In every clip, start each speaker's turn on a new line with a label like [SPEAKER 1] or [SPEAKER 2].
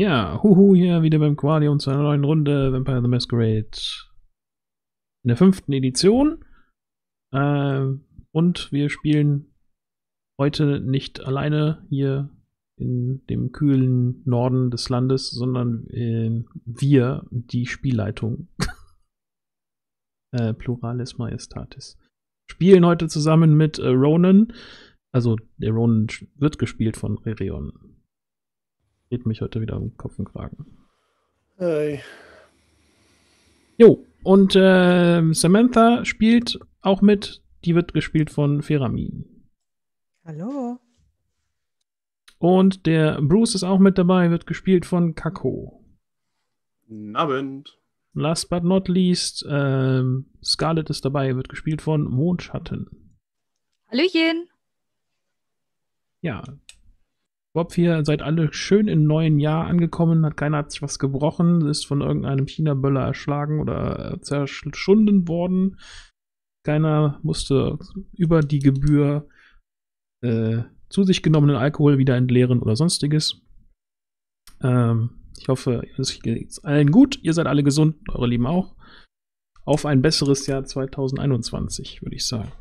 [SPEAKER 1] Ja, huhu, hier wieder beim Quadion zu einer neuen Runde Vampire the Masquerade. In der fünften Edition. Äh, und wir spielen heute nicht alleine hier in dem kühlen Norden des Landes, sondern äh, wir, die Spielleitung. äh, Pluralis Majestatis. Spielen heute zusammen mit äh, Ronan. Also der Ronan wird gespielt von Rereon. Geht mich heute wieder um Kopf und Kragen.
[SPEAKER 2] Hey.
[SPEAKER 1] Jo, und äh, Samantha spielt auch mit. Die wird gespielt von Feramin.
[SPEAKER 3] Hallo.
[SPEAKER 1] Und der Bruce ist auch mit dabei, wird gespielt von Kako.
[SPEAKER 2] Abend.
[SPEAKER 1] Last but not least, ähm, Scarlett ist dabei, wird gespielt von Mondschatten.
[SPEAKER 4] Hallöchen.
[SPEAKER 1] Ja. Bob, ihr seid alle schön im neuen Jahr angekommen, hat keiner hat sich was gebrochen, ist von irgendeinem China-Böller erschlagen oder zerschunden worden. Keiner musste über die Gebühr äh, zu sich genommenen Alkohol wieder entleeren oder sonstiges. Ähm, ich hoffe, es geht allen gut, ihr seid alle gesund, eure Lieben auch. Auf ein besseres Jahr 2021, würde ich sagen.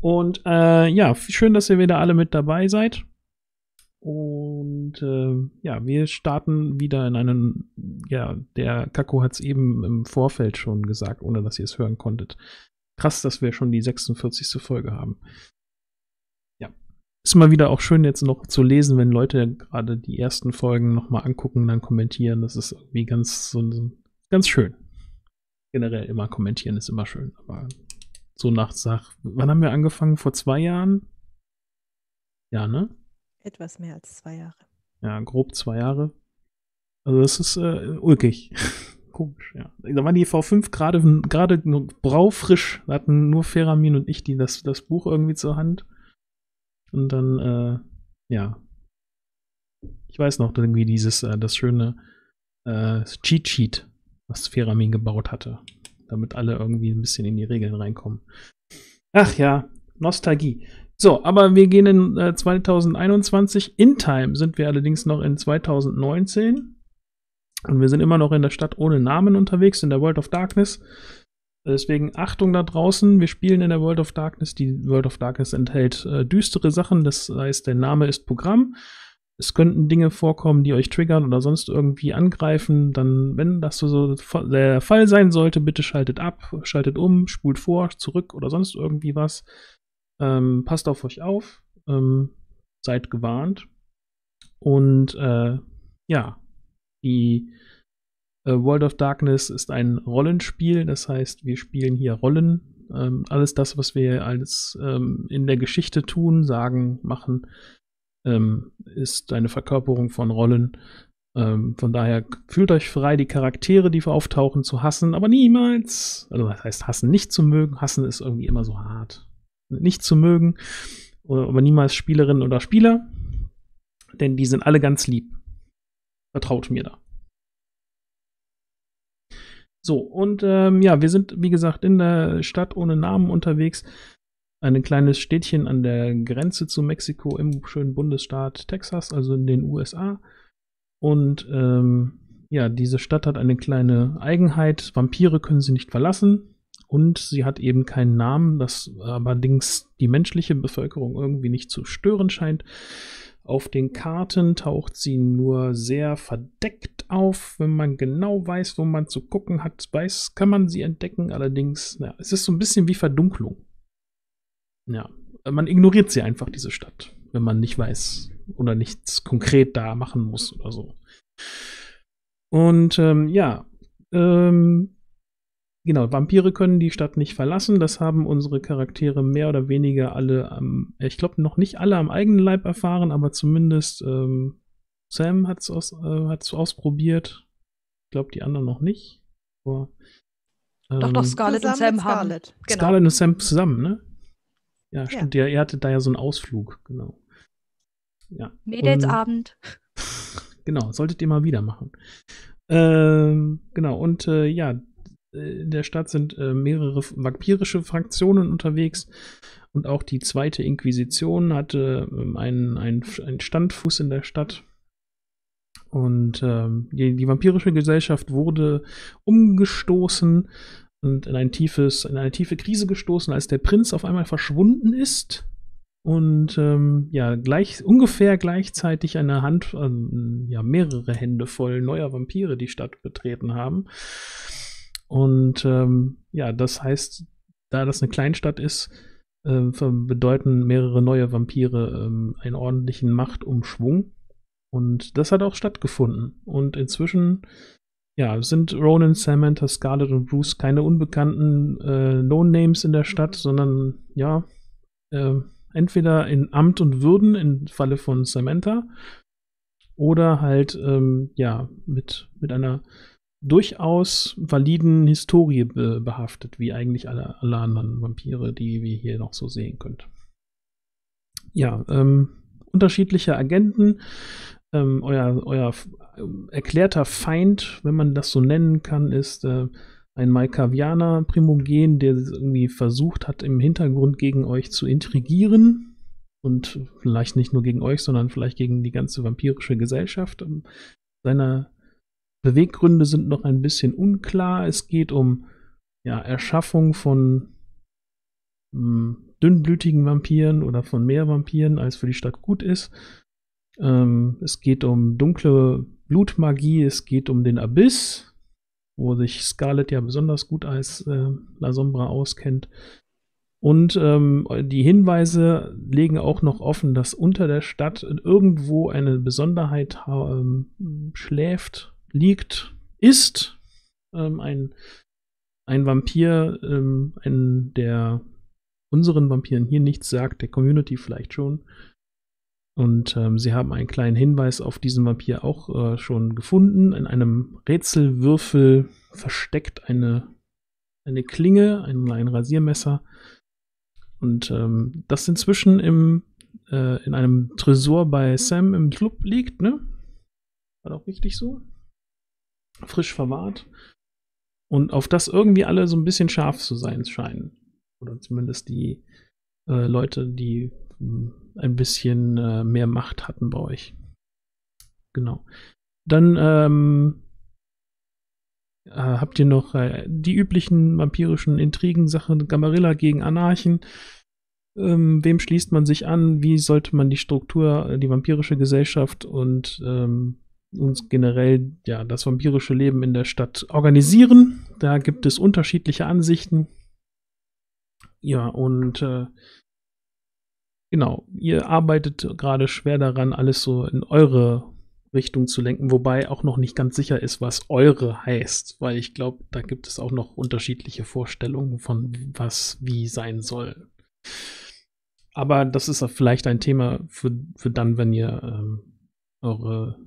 [SPEAKER 1] Und äh, ja, schön, dass ihr wieder alle mit dabei seid. Und äh, ja, wir starten wieder in einen, ja, der Kako hat es eben im Vorfeld schon gesagt, ohne dass ihr es hören konntet. Krass, dass wir schon die 46. Folge haben. Ja. Ist mal wieder auch schön jetzt noch zu lesen, wenn Leute gerade die ersten Folgen nochmal angucken, dann kommentieren. Das ist irgendwie ganz, so, ganz schön. Generell immer kommentieren ist immer schön, aber so nach, nach, wann haben wir angefangen? Vor zwei Jahren? Ja, ne?
[SPEAKER 3] Etwas mehr als zwei Jahre.
[SPEAKER 1] Ja, grob zwei Jahre. Also das ist äh, ulkig. Komisch, ja. Da waren die V5 gerade gerade braufrisch. Da hatten nur Feramin und ich die das, das Buch irgendwie zur Hand. Und dann, äh, ja. Ich weiß noch irgendwie dieses, äh, das schöne äh, Cheat Sheet, was Feramin gebaut hatte damit alle irgendwie ein bisschen in die Regeln reinkommen. Ach ja, Nostalgie. So, aber wir gehen in äh, 2021. In Time sind wir allerdings noch in 2019. Und wir sind immer noch in der Stadt ohne Namen unterwegs, in der World of Darkness. Deswegen Achtung da draußen, wir spielen in der World of Darkness. Die World of Darkness enthält äh, düstere Sachen, das heißt, der Name ist Programm es könnten Dinge vorkommen, die euch triggern oder sonst irgendwie angreifen, dann, wenn das so der Fall sein sollte, bitte schaltet ab, schaltet um, spult vor, zurück oder sonst irgendwie was. Ähm, passt auf euch auf, ähm, seid gewarnt. Und äh, ja, die äh, World of Darkness ist ein Rollenspiel, das heißt, wir spielen hier Rollen. Ähm, alles das, was wir als ähm, in der Geschichte tun, sagen, machen, ähm, ist eine Verkörperung von Rollen. Ähm, von daher fühlt euch frei, die Charaktere, die auftauchen, zu hassen, aber niemals, also das heißt hassen, nicht zu mögen. Hassen ist irgendwie immer so hart. Nicht zu mögen, aber niemals Spielerinnen oder Spieler, denn die sind alle ganz lieb. Vertraut mir da. So, und ähm, ja, wir sind, wie gesagt, in der Stadt ohne Namen unterwegs ein kleines Städtchen an der Grenze zu Mexiko im schönen Bundesstaat Texas, also in den USA. Und ähm, ja, diese Stadt hat eine kleine Eigenheit. Vampire können sie nicht verlassen. Und sie hat eben keinen Namen, das allerdings die menschliche Bevölkerung irgendwie nicht zu stören scheint. Auf den Karten taucht sie nur sehr verdeckt auf. Wenn man genau weiß, wo man zu gucken hat, weiß, kann man sie entdecken. Allerdings, ja, es ist so ein bisschen wie Verdunklung. Ja, man ignoriert sie einfach, diese Stadt, wenn man nicht weiß oder nichts konkret da machen muss oder so. Und ähm, ja, ähm, genau, Vampire können die Stadt nicht verlassen. Das haben unsere Charaktere mehr oder weniger alle, am, ich glaube noch nicht alle am eigenen Leib erfahren, aber zumindest ähm, Sam hat es aus, äh, ausprobiert. Ich glaube, die anderen noch nicht. Aber,
[SPEAKER 4] doch, doch, ähm, Scarlett und Sam haben. Scarlett.
[SPEAKER 1] Genau. Scarlett und Sam zusammen, ne? Ja, stimmt. Ja. ihr hattet da ja so einen Ausflug, genau.
[SPEAKER 4] Ja. Mädelsabend.
[SPEAKER 1] Genau, solltet ihr mal wieder machen. Ähm, genau, und äh, ja, in der Stadt sind äh, mehrere vampirische Fraktionen unterwegs und auch die zweite Inquisition hatte ähm, einen, einen, einen Standfuß in der Stadt. Und ähm, die, die vampirische Gesellschaft wurde umgestoßen und in ein tiefes, in eine tiefe Krise gestoßen, als der Prinz auf einmal verschwunden ist und ähm, ja, gleich, ungefähr gleichzeitig eine Hand, ähm, ja, mehrere Hände voll neuer Vampire die Stadt betreten haben. Und ähm, ja, das heißt, da das eine Kleinstadt ist, äh, bedeuten mehrere neue Vampire ähm, einen ordentlichen Machtumschwung. Und das hat auch stattgefunden. Und inzwischen ja, sind Ronan, Samantha, Scarlett und Bruce keine unbekannten äh, No-Names in der Stadt, sondern ja, äh, entweder in Amt und Würden im Falle von Samantha oder halt ähm, ja mit, mit einer durchaus validen Historie be behaftet, wie eigentlich alle, alle anderen Vampire, die wir hier noch so sehen könnt. Ja, ähm, unterschiedliche Agenten, ähm, euer, euer erklärter Feind, wenn man das so nennen kann, ist äh, ein Malkavianer Primogen, der irgendwie versucht hat, im Hintergrund gegen euch zu intrigieren. Und vielleicht nicht nur gegen euch, sondern vielleicht gegen die ganze vampirische Gesellschaft. Ähm, seine Beweggründe sind noch ein bisschen unklar. Es geht um ja, Erschaffung von mh, hm, dünnblütigen Vampiren oder von mehr Vampiren, als für die Stadt gut ist. Ähm, es geht um dunkle Blutmagie, es geht um den Abyss, wo sich Scarlett ja besonders gut als äh, La Sombra auskennt. Und ähm, die Hinweise legen auch noch offen, dass unter der Stadt irgendwo eine Besonderheit ähm, schläft, liegt, ist. Ähm, ein, ein Vampir, ähm, ein, der unseren Vampiren hier nichts sagt, der Community vielleicht schon. Und ähm, sie haben einen kleinen Hinweis auf diesen Vampir auch äh, schon gefunden. In einem Rätselwürfel versteckt eine, eine Klinge, ein, ein Rasiermesser. Und ähm, das inzwischen im, äh, in einem Tresor bei Sam im Club liegt, ne? War doch richtig so? Frisch verwahrt. Und auf das irgendwie alle so ein bisschen scharf zu sein scheinen. Oder zumindest die äh, Leute, die ein bisschen äh, mehr Macht hatten bei euch. Genau. Dann ähm, äh, habt ihr noch äh, die üblichen vampirischen Intrigen-Sachen, Gamarilla gegen Anarchen. Ähm, wem schließt man sich an? Wie sollte man die Struktur, äh, die vampirische Gesellschaft und ähm, uns generell ja das vampirische Leben in der Stadt organisieren? Da gibt es unterschiedliche Ansichten. Ja, und äh, Genau, ihr arbeitet gerade schwer daran, alles so in eure Richtung zu lenken, wobei auch noch nicht ganz sicher ist, was eure heißt, weil ich glaube, da gibt es auch noch unterschiedliche Vorstellungen von was wie sein soll. Aber das ist vielleicht ein Thema für, für dann, wenn ihr ähm, eure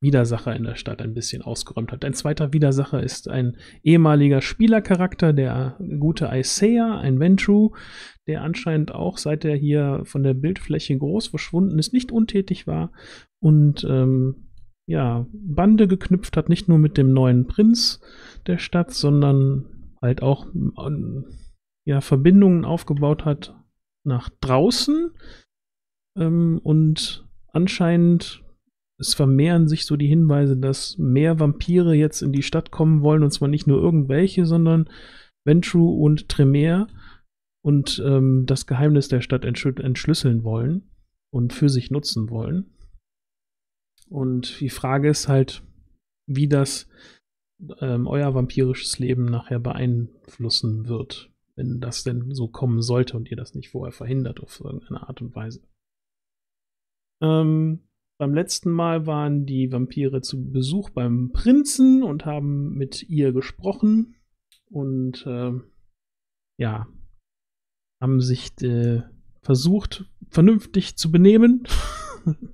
[SPEAKER 1] Widersacher in der Stadt ein bisschen ausgeräumt hat. Ein zweiter Widersacher ist ein ehemaliger Spielercharakter, der gute Isaiah, ein Ventru, der anscheinend auch, seit er hier von der Bildfläche groß verschwunden ist, nicht untätig war und ähm, ja, Bande geknüpft hat, nicht nur mit dem neuen Prinz der Stadt, sondern halt auch ähm, ja, Verbindungen aufgebaut hat nach draußen ähm, und anscheinend es vermehren sich so die Hinweise, dass mehr Vampire jetzt in die Stadt kommen wollen, und zwar nicht nur irgendwelche, sondern Ventru und Tremere und ähm, das Geheimnis der Stadt entschlüsseln wollen und für sich nutzen wollen. Und die Frage ist halt, wie das ähm, euer vampirisches Leben nachher beeinflussen wird, wenn das denn so kommen sollte und ihr das nicht vorher verhindert auf irgendeine Art und Weise. Ähm, beim letzten Mal waren die Vampire zu Besuch beim Prinzen und haben mit ihr gesprochen und äh, ja, haben sich äh, versucht, vernünftig zu benehmen.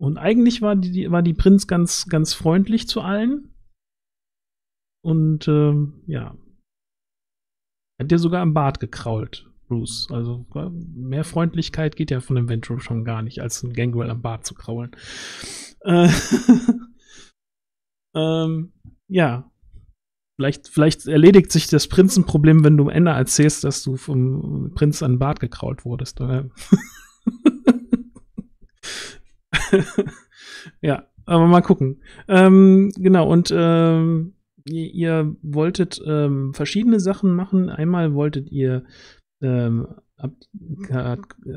[SPEAKER 1] und eigentlich war die, war die Prinz ganz, ganz freundlich zu allen. Und äh, ja, hat dir sogar am Bart gekrault. Bruce. Also mehr Freundlichkeit geht ja von dem Ventro schon gar nicht, als ein Gangrel am Bart zu kraulen. Äh, ähm, ja. Vielleicht, vielleicht erledigt sich das Prinzenproblem, wenn du am Ende erzählst, dass du vom Prinz an den Bart gekrault wurdest. ja. aber mal gucken. Ähm, genau, und ähm, ihr, ihr, wolltet ähm, verschiedene Sachen machen. Einmal wolltet ihr ähm,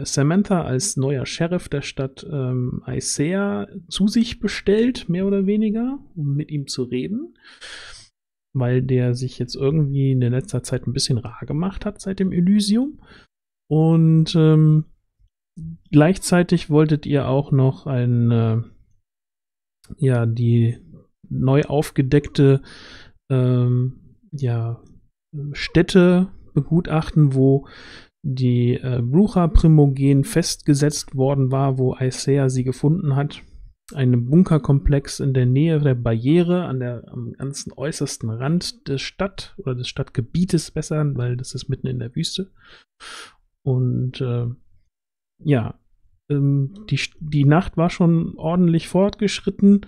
[SPEAKER 1] Samantha als neuer Sheriff der Stadt ähm, Isaiah zu sich bestellt, mehr oder weniger, um mit ihm zu reden. Weil der sich jetzt irgendwie in der letzter Zeit ein bisschen rar gemacht hat seit dem Elysium. Und ähm, gleichzeitig wolltet ihr auch noch ein, äh, ja, die neu aufgedeckte, ähm, ja, Städte begutachten, wo die äh, Brucha-Primogen festgesetzt worden war, wo Isaiah sie gefunden hat. Ein Bunkerkomplex in der Nähe der Barriere, an der, am ganzen äußersten Rand der Stadt oder des Stadtgebietes besser, weil das ist mitten in der Wüste. Und äh, ja, ähm, die, die Nacht war schon ordentlich fortgeschritten,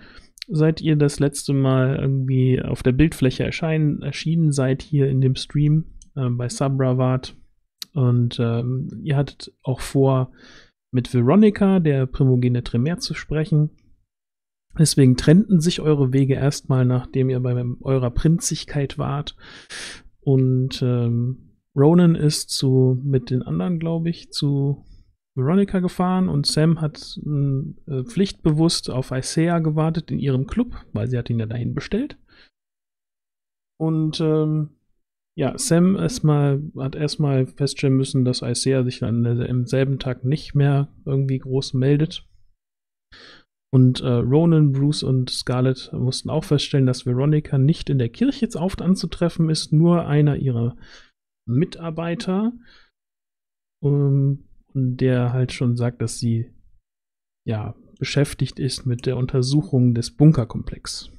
[SPEAKER 1] seit ihr das letzte Mal irgendwie auf der Bildfläche erscheinen, erschienen seid hier in dem Stream äh, bei Sabra wart. Und ähm, ihr hattet auch vor, mit Veronica, der Primogene Tremere, zu sprechen. Deswegen trennten sich eure Wege erstmal, nachdem ihr bei eurer Prinzigkeit wart. Und ähm, Ronan ist zu, mit den anderen, glaube ich, zu Veronica gefahren und Sam hat äh, pflichtbewusst auf Isaiah gewartet in ihrem Club, weil sie hat ihn ja dahin bestellt. Und ähm, ja, Sam erstmal, hat erstmal feststellen müssen, dass Isaiah sich dann im selben Tag nicht mehr irgendwie groß meldet. Und äh, Ronan, Bruce und Scarlett mussten auch feststellen, dass Veronica nicht in der Kirche jetzt oft anzutreffen ist, nur einer ihrer Mitarbeiter, ähm, der halt schon sagt, dass sie ja beschäftigt ist mit der Untersuchung des Bunkerkomplex.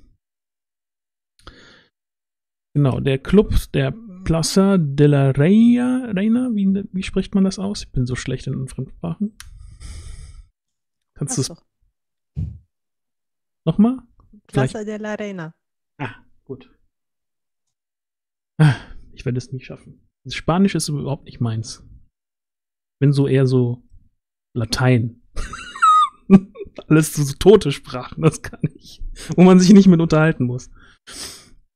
[SPEAKER 1] Genau, der Club der Plaza de la Reina, Reina wie, wie spricht man das aus? Ich bin so schlecht in Fremdsprachen. Kannst du es nochmal?
[SPEAKER 3] Plaza de la Reina.
[SPEAKER 1] Ah, gut. Ah, ich werde es nie schaffen. Spanisch ist überhaupt nicht meins. Bin so eher so Latein. Alles so, so tote Sprachen, das kann ich. Wo man sich nicht mit unterhalten muss.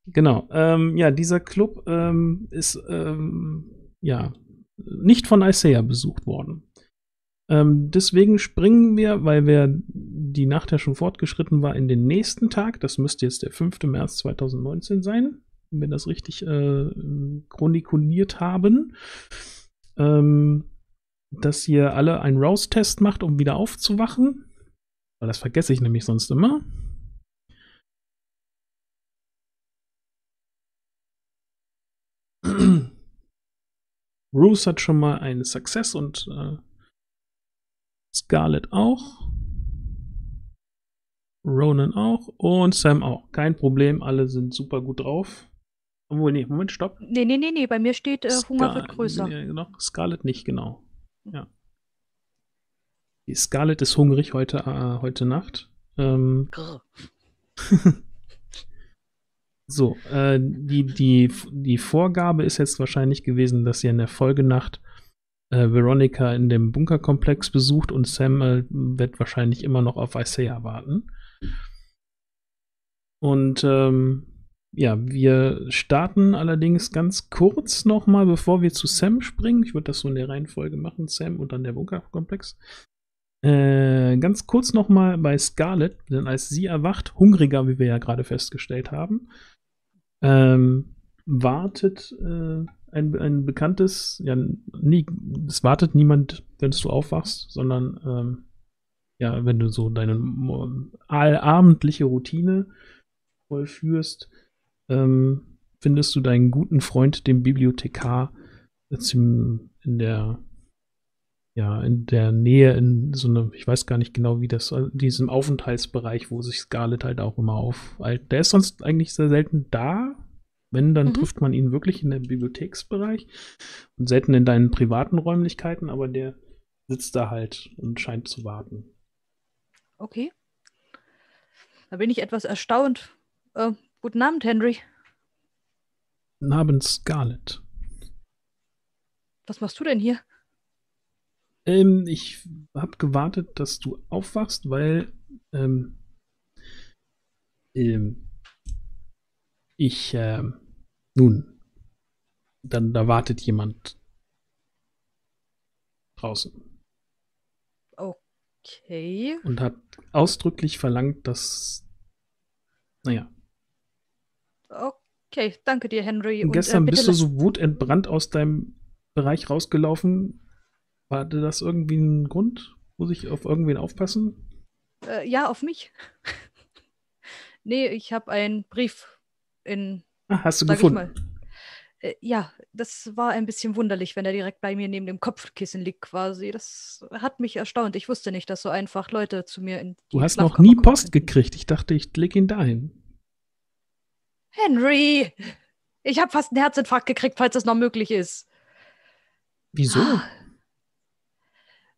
[SPEAKER 1] Genau. Ähm, ja, dieser Club ähm, ist ähm, ja nicht von Isaiah besucht worden. Ähm, deswegen springen wir, weil wir die Nacht ja schon fortgeschritten war, in den nächsten Tag. Das müsste jetzt der 5. März 2019 sein, wenn wir das richtig äh, chronikuliert haben. Ähm, dass ihr alle einen Rouse-Test macht, um wieder aufzuwachen. Weil das vergesse ich nämlich sonst immer. Bruce hat schon mal einen Success und äh, Scarlett auch. Ronan auch und Sam auch. Kein Problem, alle sind super gut drauf. Obwohl, nee, Moment, stopp.
[SPEAKER 4] Nee, nee, nee, nee, bei mir steht äh, Hunger wird größer.
[SPEAKER 1] Nee, genau, Scarlett nicht, genau. Ja. Die Scarlett ist hungrig heute, äh, heute Nacht. Ähm, So, äh, die, die, die Vorgabe ist jetzt wahrscheinlich gewesen, dass ihr in der Folgenacht äh, Veronica in dem Bunkerkomplex besucht und Sam äh, wird wahrscheinlich immer noch auf Isaiah warten. Und ähm, ja, wir starten allerdings ganz kurz nochmal, bevor wir zu Sam springen. Ich würde das so in der Reihenfolge machen, Sam und dann der Bunkerkomplex. Äh, ganz kurz nochmal bei Scarlett, denn als sie erwacht, hungriger, wie wir ja gerade festgestellt haben, ähm, wartet äh, ein, ein bekanntes, ja, nie, es wartet niemand, wenn du aufwachst, sondern ähm, ja, wenn du so deine allabendliche Routine vollführst, ähm, findest du deinen guten Freund, den Bibliothekar, in der ja, in der Nähe in so einem, ich weiß gar nicht genau, wie das, diesem Aufenthaltsbereich, wo sich Scarlett halt auch immer aufhält. Der ist sonst eigentlich sehr selten da. Wenn, dann mhm. trifft man ihn wirklich in der Bibliotheksbereich und selten in deinen privaten Räumlichkeiten, aber der sitzt da halt und scheint zu warten.
[SPEAKER 4] Okay. Da bin ich etwas erstaunt. Äh, guten Abend, Henry.
[SPEAKER 1] Guten Abend, Scarlett.
[SPEAKER 4] Was machst du denn hier?
[SPEAKER 1] Ähm, ich habe gewartet, dass du aufwachst, weil ähm, Ähm, ich, ähm, nun, dann da wartet jemand draußen
[SPEAKER 4] Okay.
[SPEAKER 1] und hat ausdrücklich verlangt, dass, naja,
[SPEAKER 4] Okay, danke dir, Henry.
[SPEAKER 1] und
[SPEAKER 4] Und,
[SPEAKER 1] gestern
[SPEAKER 4] äh,
[SPEAKER 1] bist du so wutentbrannt aus deinem Bereich rausgelaufen. War das irgendwie ein Grund? Muss ich auf irgendwen aufpassen?
[SPEAKER 4] Äh, ja, auf mich. nee, ich habe einen Brief in,
[SPEAKER 1] Ah, hast du
[SPEAKER 4] sag
[SPEAKER 1] gefunden?
[SPEAKER 4] mal. Äh, ja, das war ein bisschen wunderlich, wenn er direkt bei mir neben dem Kopfkissen liegt quasi. Das hat mich erstaunt. Ich wusste nicht, dass so einfach Leute zu mir in die
[SPEAKER 1] Du hast noch nie Post
[SPEAKER 4] könnten.
[SPEAKER 1] gekriegt. Ich dachte, ich leg ihn dahin.
[SPEAKER 4] Henry! Ich habe fast einen Herzinfarkt gekriegt, falls das noch möglich ist.
[SPEAKER 1] Wieso?
[SPEAKER 4] Ah.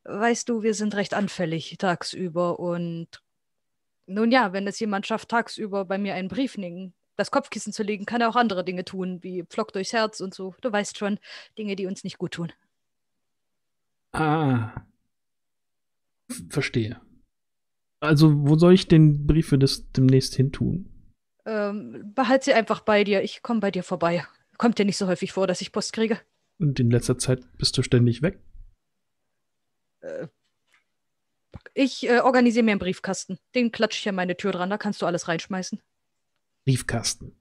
[SPEAKER 4] Weißt du, wir sind recht anfällig tagsüber und nun ja, wenn es jemand schafft, tagsüber bei mir einen Brief neben das Kopfkissen zu legen, kann er auch andere Dinge tun, wie Pflock durchs Herz und so. Du weißt schon, Dinge, die uns nicht gut tun.
[SPEAKER 1] Ah. Verstehe. Also, wo soll ich den Briefe des demnächst hin tun?
[SPEAKER 4] Ähm, behalt sie einfach bei dir. Ich komme bei dir vorbei. Kommt dir nicht so häufig vor, dass ich Post kriege.
[SPEAKER 1] Und in letzter Zeit bist du ständig weg.
[SPEAKER 4] Äh, ich äh, organisiere mir einen Briefkasten. Den klatsche ich an meine Tür dran. Da kannst du alles reinschmeißen.
[SPEAKER 1] Briefkasten.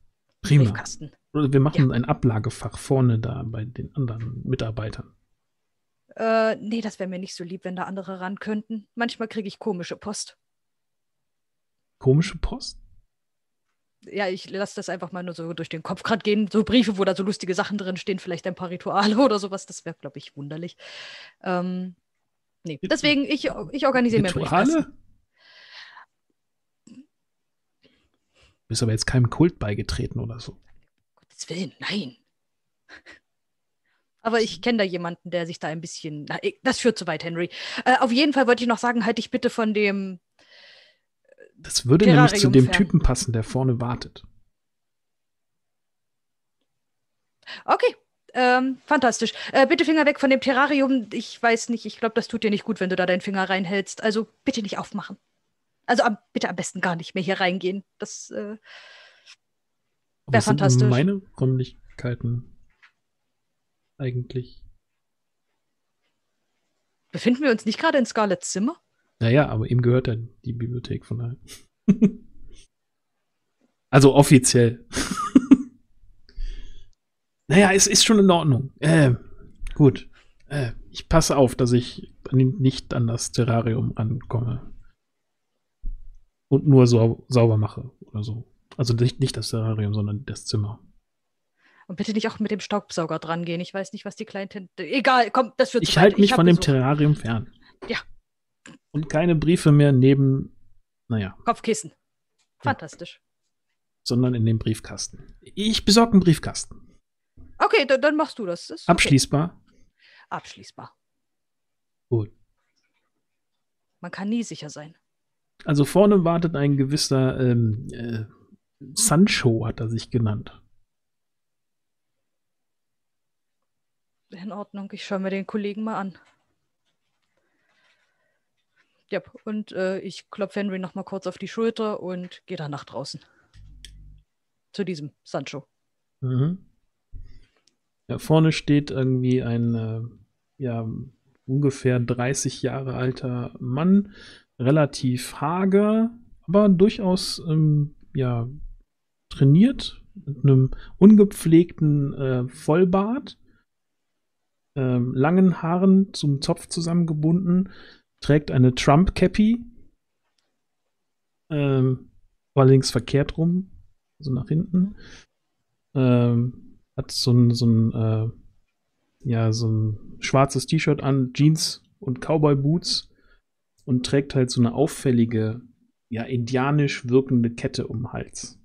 [SPEAKER 1] Prima.
[SPEAKER 4] Briefkasten.
[SPEAKER 1] Oder wir machen ein Ablagefach vorne da bei den anderen Mitarbeitern.
[SPEAKER 4] Äh, nee, das wäre mir nicht so lieb, wenn da andere ran könnten. Manchmal kriege ich komische Post.
[SPEAKER 1] Komische Post?
[SPEAKER 4] Ja, ich lasse das einfach mal nur so durch den Kopf gerade gehen. So Briefe, wo da so lustige Sachen drin stehen, vielleicht ein paar Rituale oder sowas. Das wäre, glaube ich, wunderlich. Ähm, nee, deswegen, ich, ich organisiere mir Briefkasten.
[SPEAKER 1] Rituale? Du bist aber jetzt keinem Kult beigetreten oder so.
[SPEAKER 4] Gottes Willen, nein. Aber ich kenne da jemanden, der sich da ein bisschen. Na, das führt zu weit, Henry. Äh, auf jeden Fall wollte ich noch sagen, halt dich bitte von dem.
[SPEAKER 1] Das würde nämlich zu
[SPEAKER 4] Terrarium
[SPEAKER 1] dem
[SPEAKER 4] fern.
[SPEAKER 1] Typen passen, der vorne wartet.
[SPEAKER 4] Okay. Ähm, fantastisch. Äh, bitte Finger weg von dem Terrarium. Ich weiß nicht, ich glaube, das tut dir nicht gut, wenn du da deinen Finger reinhältst. Also bitte nicht aufmachen. Also am, bitte am besten gar nicht mehr hier reingehen. Das, äh,
[SPEAKER 1] Aber
[SPEAKER 4] Wär
[SPEAKER 1] es sind
[SPEAKER 4] fantastisch.
[SPEAKER 1] meine Räumlichkeiten eigentlich.
[SPEAKER 4] befinden wir uns nicht gerade in Scarletts Zimmer?
[SPEAKER 1] Naja, aber ihm gehört ja die Bibliothek von daher. also offiziell. naja, es ist schon in Ordnung. Äh, gut. Äh, ich passe auf, dass ich nicht an das Terrarium rankomme. Und nur sau sauber mache oder so. Also nicht, nicht das Terrarium, sondern das Zimmer.
[SPEAKER 4] Und bitte nicht auch mit dem Staubsauger dran gehen. Ich weiß nicht, was die kleinen Tin Egal, komm, das wird
[SPEAKER 1] Ich halte mich
[SPEAKER 4] hab
[SPEAKER 1] von dem
[SPEAKER 4] Besuch.
[SPEAKER 1] Terrarium fern.
[SPEAKER 4] Ja.
[SPEAKER 1] Und keine Briefe mehr neben, naja,
[SPEAKER 4] Kopfkissen. Fantastisch.
[SPEAKER 1] sondern in dem Briefkasten. Ich besorge einen Briefkasten.
[SPEAKER 4] Okay, dann, dann machst du das. das okay.
[SPEAKER 1] Abschließbar.
[SPEAKER 4] Abschließbar.
[SPEAKER 1] Gut.
[SPEAKER 4] Man kann nie sicher sein.
[SPEAKER 1] Also vorne wartet ein gewisser ähm, äh, Sancho, hat er sich genannt.
[SPEAKER 4] In Ordnung, ich schaue mir den Kollegen mal an. Ja, und äh, ich klopfe Henry noch mal kurz auf die Schulter und gehe dann nach draußen. Zu diesem Sancho.
[SPEAKER 1] Mhm. Ja, vorne steht irgendwie ein äh, ja, ungefähr 30 Jahre alter Mann, relativ hager, aber durchaus ähm, ja, trainiert, mit einem ungepflegten äh, Vollbart, ähm, langen Haaren zum Zopf zusammengebunden, trägt eine Trump-Cappy, ähm, allerdings verkehrt rum, so nach hinten. Ähm, hat so ein, so ein, äh, ja, so ein schwarzes T-Shirt an, Jeans und Cowboy-Boots und trägt halt so eine auffällige, ja, indianisch wirkende Kette um den Hals.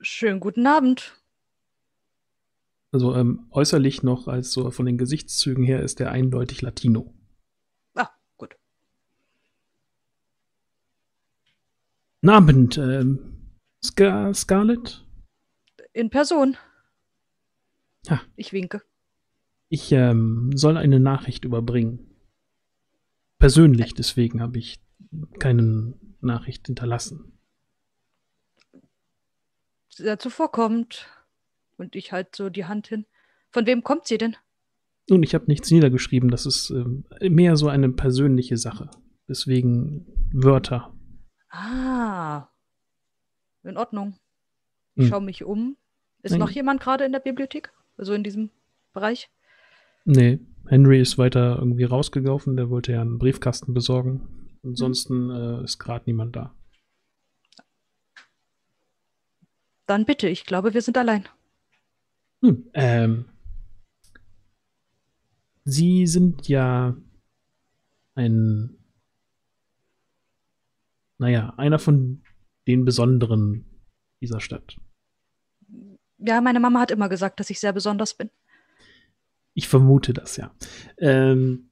[SPEAKER 4] Schönen guten Abend.
[SPEAKER 1] Also ähm, äußerlich noch als so von den Gesichtszügen her ist er eindeutig Latino.
[SPEAKER 4] Ah, gut.
[SPEAKER 1] Guten Abend, ähm, Scar Scarlett?
[SPEAKER 4] In Person.
[SPEAKER 1] Ja.
[SPEAKER 4] Ich winke.
[SPEAKER 1] Ich ähm, soll eine Nachricht überbringen. Persönlich, deswegen habe ich keinen Nachricht hinterlassen.
[SPEAKER 4] Sehr zuvorkommend. Und ich halt so die Hand hin. Von wem kommt sie denn?
[SPEAKER 1] Nun, ich habe nichts niedergeschrieben. Das ist ähm, mehr so eine persönliche Sache. Deswegen Wörter.
[SPEAKER 4] Ah. In Ordnung. Ich
[SPEAKER 1] Hm.
[SPEAKER 4] schaue mich um. Ist
[SPEAKER 1] Nein.
[SPEAKER 4] noch jemand gerade in der Bibliothek? Also in diesem Bereich?
[SPEAKER 1] Nee, Henry ist weiter irgendwie rausgelaufen. Der wollte ja einen Briefkasten besorgen. Ansonsten äh, ist gerade niemand da.
[SPEAKER 4] Dann bitte, ich glaube, wir sind allein.
[SPEAKER 1] Nun, ähm, Sie sind ja ein, naja, einer von den Besonderen dieser Stadt.
[SPEAKER 4] Ja, meine Mama hat immer gesagt, dass ich sehr besonders bin.
[SPEAKER 1] Ich vermute das ja. Ähm,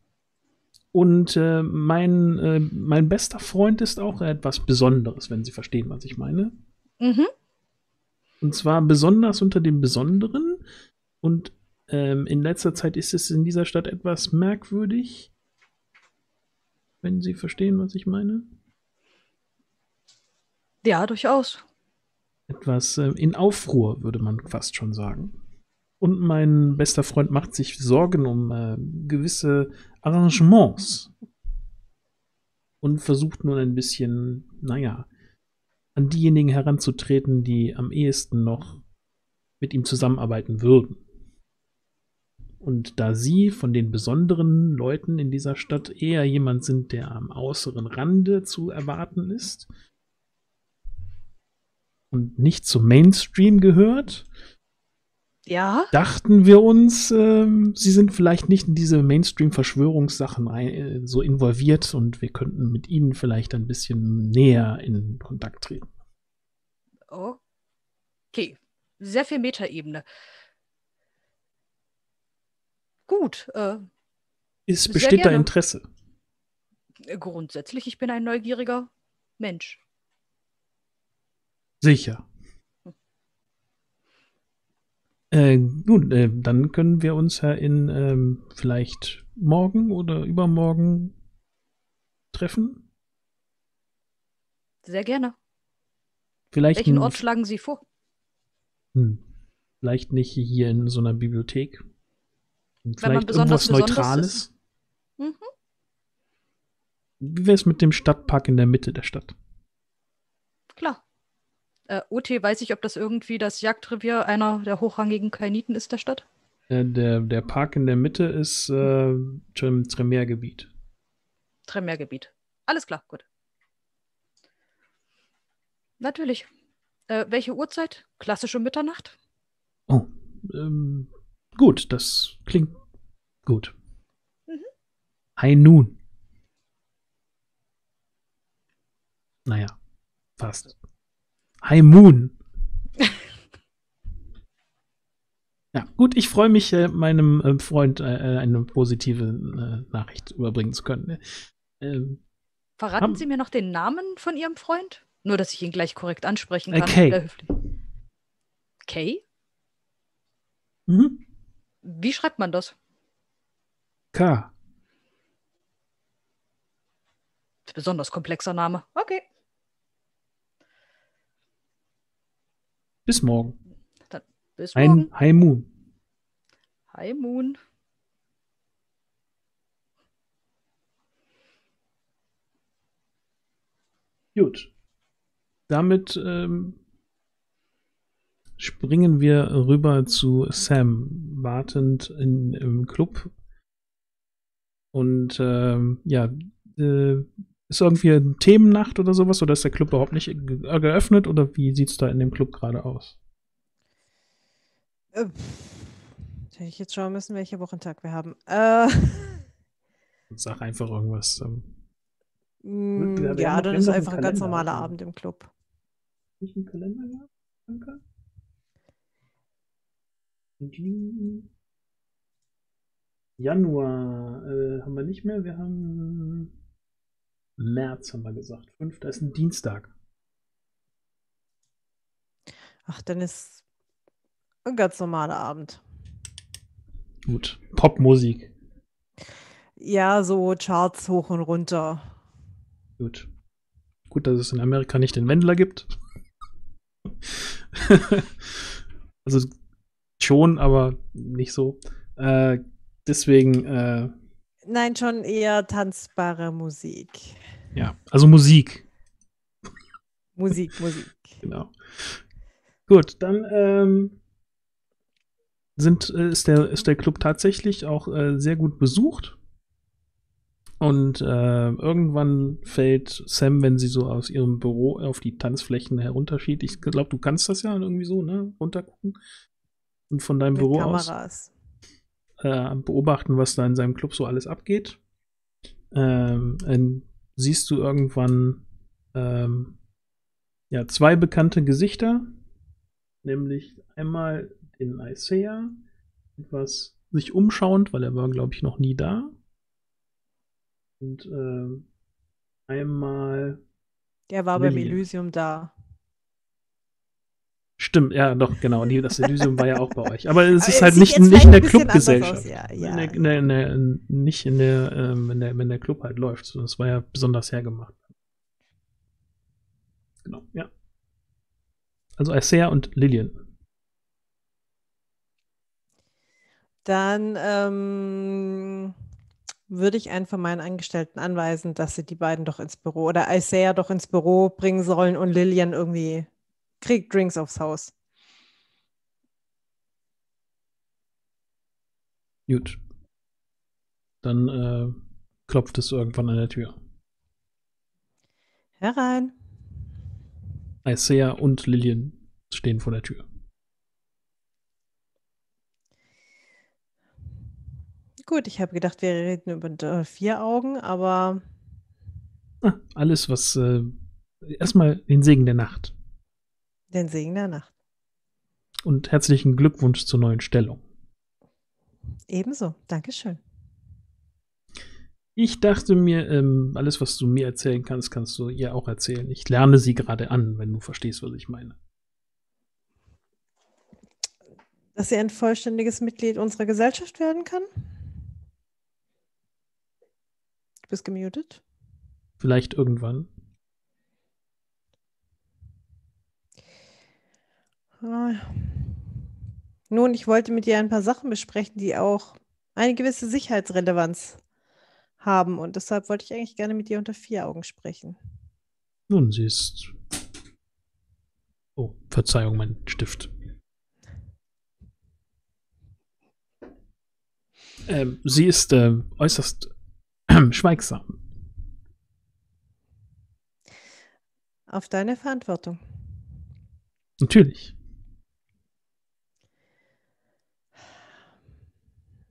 [SPEAKER 1] und äh, mein, äh, mein bester Freund ist auch etwas Besonderes, wenn Sie verstehen, was ich meine.
[SPEAKER 4] Mhm.
[SPEAKER 1] Und zwar besonders unter dem Besonderen. Und ähm, in letzter Zeit ist es in dieser Stadt etwas merkwürdig. Wenn Sie verstehen, was ich meine.
[SPEAKER 4] Ja, durchaus.
[SPEAKER 1] Etwas äh, in Aufruhr, würde man fast schon sagen. Und mein bester Freund macht sich Sorgen um äh, gewisse Arrangements. Und versucht nun ein bisschen, naja, an diejenigen heranzutreten, die am ehesten noch mit ihm zusammenarbeiten würden. Und da Sie von den besonderen Leuten in dieser Stadt eher jemand sind, der am äußeren Rande zu erwarten ist und nicht zum Mainstream gehört,
[SPEAKER 4] Ja?
[SPEAKER 1] dachten wir uns, ähm, Sie sind vielleicht nicht in diese Mainstream-Verschwörungssachen äh, so involviert und wir könnten mit Ihnen vielleicht ein bisschen näher in Kontakt treten.
[SPEAKER 4] Okay. Sehr viel Metaebene. Gut, äh,
[SPEAKER 1] Es besteht da. Interesse.
[SPEAKER 4] grundsätzlich, ich bin ein neugieriger Mensch.
[SPEAKER 1] Sicher. Äh, gut, äh, dann können wir uns ja in ähm, vielleicht morgen oder übermorgen treffen.
[SPEAKER 4] Sehr gerne.
[SPEAKER 1] Vielleicht,
[SPEAKER 4] Welchen Ort schlagen Sie vor?
[SPEAKER 1] hm, vielleicht nicht hier in so einer Bibliothek.
[SPEAKER 4] man
[SPEAKER 1] Vielleicht
[SPEAKER 4] besonders
[SPEAKER 1] irgendwas Neutrales.
[SPEAKER 4] Mhm.
[SPEAKER 1] Wie wäre es mit dem Stadtpark in der Mitte der Stadt?
[SPEAKER 4] Klar. Äh, OT, weiß ich, ob das irgendwie das Jagdrevier einer der hochrangigen Kainiten ist der Stadt?
[SPEAKER 1] Äh, der, der Park in der Mitte ist äh, Trem Tremere-Gebiet.
[SPEAKER 4] Alles klar, gut. Natürlich. Äh, welche Uhrzeit? Klassische Mitternacht?
[SPEAKER 1] Oh, ähm, gut, das klingt gut.
[SPEAKER 4] Mhm.
[SPEAKER 1] High Noon. Naja, fast. High Moon. ja, gut, ich freue mich, äh, meinem äh, Freund äh, äh, eine positive äh, Nachricht überbringen zu können. Ähm,
[SPEAKER 4] Verraten
[SPEAKER 1] Haben-
[SPEAKER 4] Sie mir noch den Namen von Ihrem Freund? Nur, dass ich ihn gleich korrekt ansprechen
[SPEAKER 1] Äh,
[SPEAKER 4] kann.
[SPEAKER 1] Kay.
[SPEAKER 4] Sehr höflich. Kay?
[SPEAKER 1] mhm.
[SPEAKER 4] Wie schreibt man das?
[SPEAKER 1] K.
[SPEAKER 4] Besonders komplexer Name. Okay.
[SPEAKER 1] Bis morgen.
[SPEAKER 4] Bis morgen.
[SPEAKER 1] Ein High Moon.
[SPEAKER 4] Hi, Moon.
[SPEAKER 1] Gut. Damit ähm, springen wir rüber zu Sam, wartend in, im Club. Und ähm, ja, äh, ist irgendwie eine Themennacht oder sowas? Oder ist der Club überhaupt nicht ge geöffnet? Oder wie sieht es da in dem Club gerade aus?
[SPEAKER 3] Äh, hätte ich jetzt schauen müssen, welche Wochentag wir haben. Äh,
[SPEAKER 1] Sag einfach irgendwas. Ähm,
[SPEAKER 3] mm,
[SPEAKER 1] haben
[SPEAKER 3] ja, dann ist
[SPEAKER 1] haben
[SPEAKER 3] einfach ein ganz normaler
[SPEAKER 1] also.
[SPEAKER 3] Abend im Club.
[SPEAKER 1] nicht einen Kalender gehabt? Danke. Januar äh, haben wir nicht mehr. Wir haben März, haben wir gesagt. Fünfter ist ein Dienstag.
[SPEAKER 3] Ach, dann ist ein ganz normaler Abend.
[SPEAKER 1] Gut. Popmusik.
[SPEAKER 3] Ja, so Charts hoch und runter.
[SPEAKER 1] Gut. Gut, dass es in Amerika nicht den Wendler gibt. also schon, aber nicht so. Äh, deswegen, äh,
[SPEAKER 3] Nein, schon eher tanzbare Musik.
[SPEAKER 1] ja, also Musik,
[SPEAKER 3] Musik, Musik.
[SPEAKER 1] genau. Gut, dann ähm, sind, äh, ist, der, ist der Club tatsächlich auch äh, sehr gut besucht. Und äh, irgendwann fällt Sam, wenn sie so aus ihrem Büro auf die Tanzflächen herunterschiebt. Ich glaube, du kannst das ja irgendwie so, ne? Runtergucken. Und von deinem
[SPEAKER 3] Mit
[SPEAKER 1] Büro aus
[SPEAKER 3] Kameras.
[SPEAKER 1] Äh, beobachten, was da in seinem Club so alles abgeht. Ähm, dann siehst du irgendwann ähm, ja, zwei bekannte Gesichter, nämlich einmal den Isaiah, etwas sich umschauend, weil er war, glaube ich, noch nie da. Und ähm, einmal
[SPEAKER 3] Der war beim
[SPEAKER 1] Lillian.
[SPEAKER 3] Elysium da.
[SPEAKER 1] Stimmt, ja, doch, genau. Die, das Elysium war ja auch bei euch. Aber es
[SPEAKER 3] Aber
[SPEAKER 1] ist halt nicht, nicht in der
[SPEAKER 3] bisschen anders
[SPEAKER 1] Clubgesellschaft.
[SPEAKER 3] ja, ja.
[SPEAKER 1] In der, in der, in der, nicht in der, ähm, wenn der, wenn der Club halt läuft. Das war ja besonders hergemacht. Genau, ja. Also Isaiah und Lillian.
[SPEAKER 3] Dann ähm, würde ich einen von meinen Angestellten anweisen, dass sie die beiden doch ins Büro oder Isaiah doch ins Büro bringen sollen und Lillian irgendwie kriegt Drinks aufs Haus.
[SPEAKER 1] Gut. Dann äh, klopft es irgendwann an der Tür.
[SPEAKER 3] Herein.
[SPEAKER 1] Isaiah und Lillian stehen vor der Tür.
[SPEAKER 3] Gut, ich habe gedacht, wir reden über äh, vier Augen, aber
[SPEAKER 1] Ah, alles, was äh, erstmal den Segen der Nacht.
[SPEAKER 3] Den Segen der Nacht.
[SPEAKER 1] Und herzlichen Glückwunsch zur neuen Stellung.
[SPEAKER 3] Ebenso. Dankeschön.
[SPEAKER 1] Ich dachte mir, ähm, alles, was du mir erzählen kannst, kannst du ihr auch erzählen. Ich lerne sie gerade an, wenn du verstehst, was ich meine.
[SPEAKER 3] Dass sie ein vollständiges Mitglied unserer Gesellschaft werden kann? Du bist gemutet.
[SPEAKER 1] Vielleicht irgendwann.
[SPEAKER 3] Nun, ich wollte mit dir ein paar Sachen besprechen, die auch eine gewisse Sicherheitsrelevanz haben. Und deshalb wollte ich eigentlich gerne mit dir unter vier Augen sprechen.
[SPEAKER 1] Nun, sie ist. Oh, Verzeihung, mein Stift. Ähm, sie ist äh, äußerst schweigsam.
[SPEAKER 3] Auf deine Verantwortung.
[SPEAKER 1] Natürlich.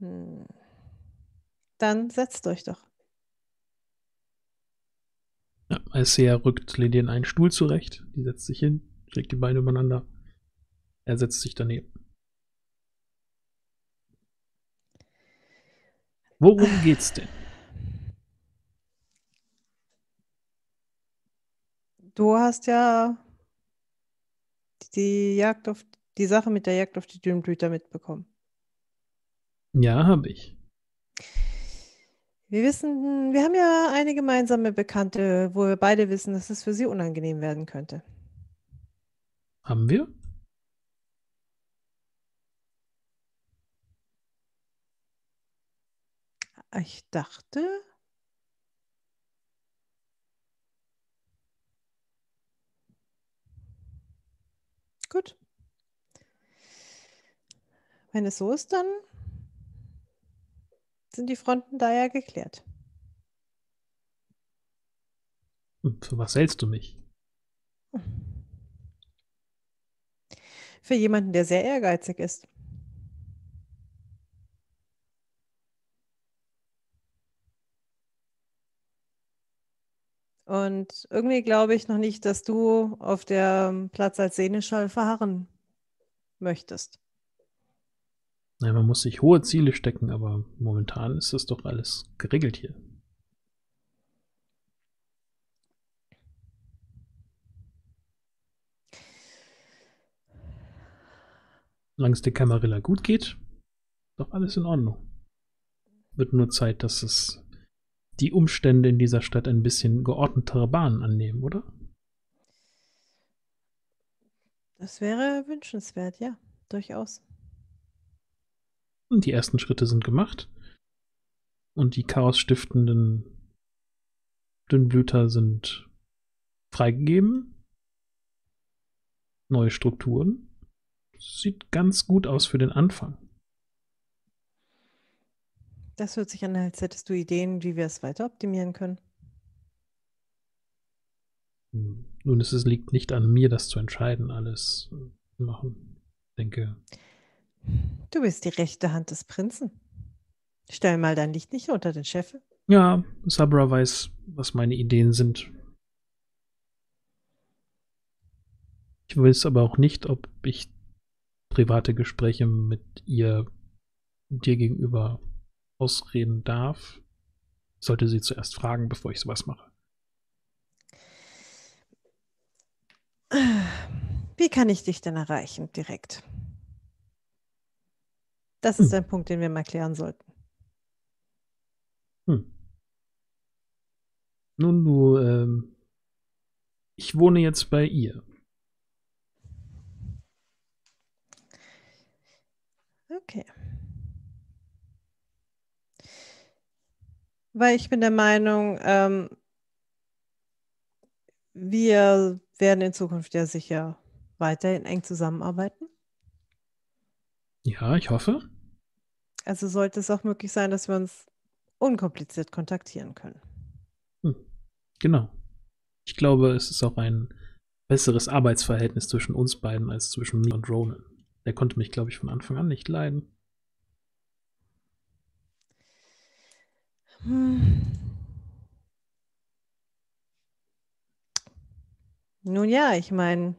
[SPEAKER 3] Hm. Dann setzt euch doch.
[SPEAKER 1] Ja, Alcea rückt Lillian einen Stuhl zurecht. Die setzt sich hin, schlägt die Beine übereinander. Er setzt sich daneben. Worum geht's denn?
[SPEAKER 3] Du hast ja die Jagd auf die Sache mit der Jagd auf die Dünnblüter mitbekommen.
[SPEAKER 1] Ja, habe ich.
[SPEAKER 3] Wir wissen, wir haben ja eine gemeinsame Bekannte, wo wir beide wissen, dass es für sie unangenehm werden könnte.
[SPEAKER 1] Haben wir?
[SPEAKER 3] Ich dachte, gut. Wenn es so ist, dann sind die Fronten da ja geklärt.
[SPEAKER 1] Hm, Für was hältst du mich?
[SPEAKER 3] Für jemanden, der sehr ehrgeizig ist. Und irgendwie glaube ich noch nicht, dass du auf der Platz als Seneschall verharren möchtest.
[SPEAKER 1] Nein, man muss sich hohe Ziele stecken, aber momentan ist das doch alles geregelt hier. Solange es der Camarilla gut geht, doch alles in Ordnung. Wird nur Zeit, dass es die Umstände in dieser Stadt ein bisschen geordnetere Bahnen annehmen, oder?
[SPEAKER 3] Das wäre wünschenswert, ja, durchaus.
[SPEAKER 1] Die ersten Schritte sind gemacht. Und die chaosstiftenden Dünnblüter sind freigegeben. Neue Strukturen. Sieht ganz gut aus für den Anfang.
[SPEAKER 3] Das hört sich an, als hättest du Ideen, wie wir es weiter optimieren können.
[SPEAKER 1] Hm. Nun, es liegt nicht an mir, das zu entscheiden, alles zu machen. Ich denke,
[SPEAKER 3] Du bist die rechte Hand des Prinzen. Stell mal dein Licht nicht unter den Scheffel.
[SPEAKER 1] ja, Sabra weiß, was meine Ideen sind. Ich weiß aber auch nicht, ob ich private Gespräche mit ihr dir gegenüber ausreden darf. Ich sollte sie zuerst fragen, bevor ich sowas mache.
[SPEAKER 3] Wie kann ich dich denn erreichen direkt? Das ist
[SPEAKER 1] Hm.
[SPEAKER 3] ein Punkt, den wir mal klären sollten.
[SPEAKER 1] Hm. Nun, du, ähm, ich wohne jetzt bei ihr.
[SPEAKER 3] Okay. Weil ich bin der Meinung, ähm, wir werden in Zukunft ja sicher weiterhin eng zusammenarbeiten.
[SPEAKER 1] Ja, ich hoffe.
[SPEAKER 3] Also sollte es auch möglich sein, dass wir uns unkompliziert kontaktieren können.
[SPEAKER 1] Genau. Ich glaube, es ist auch ein besseres Arbeitsverhältnis zwischen uns beiden als zwischen mir und Ronan. Der konnte mich, glaube ich, von Anfang an nicht leiden.
[SPEAKER 3] Hm. Nun ja, ich meine,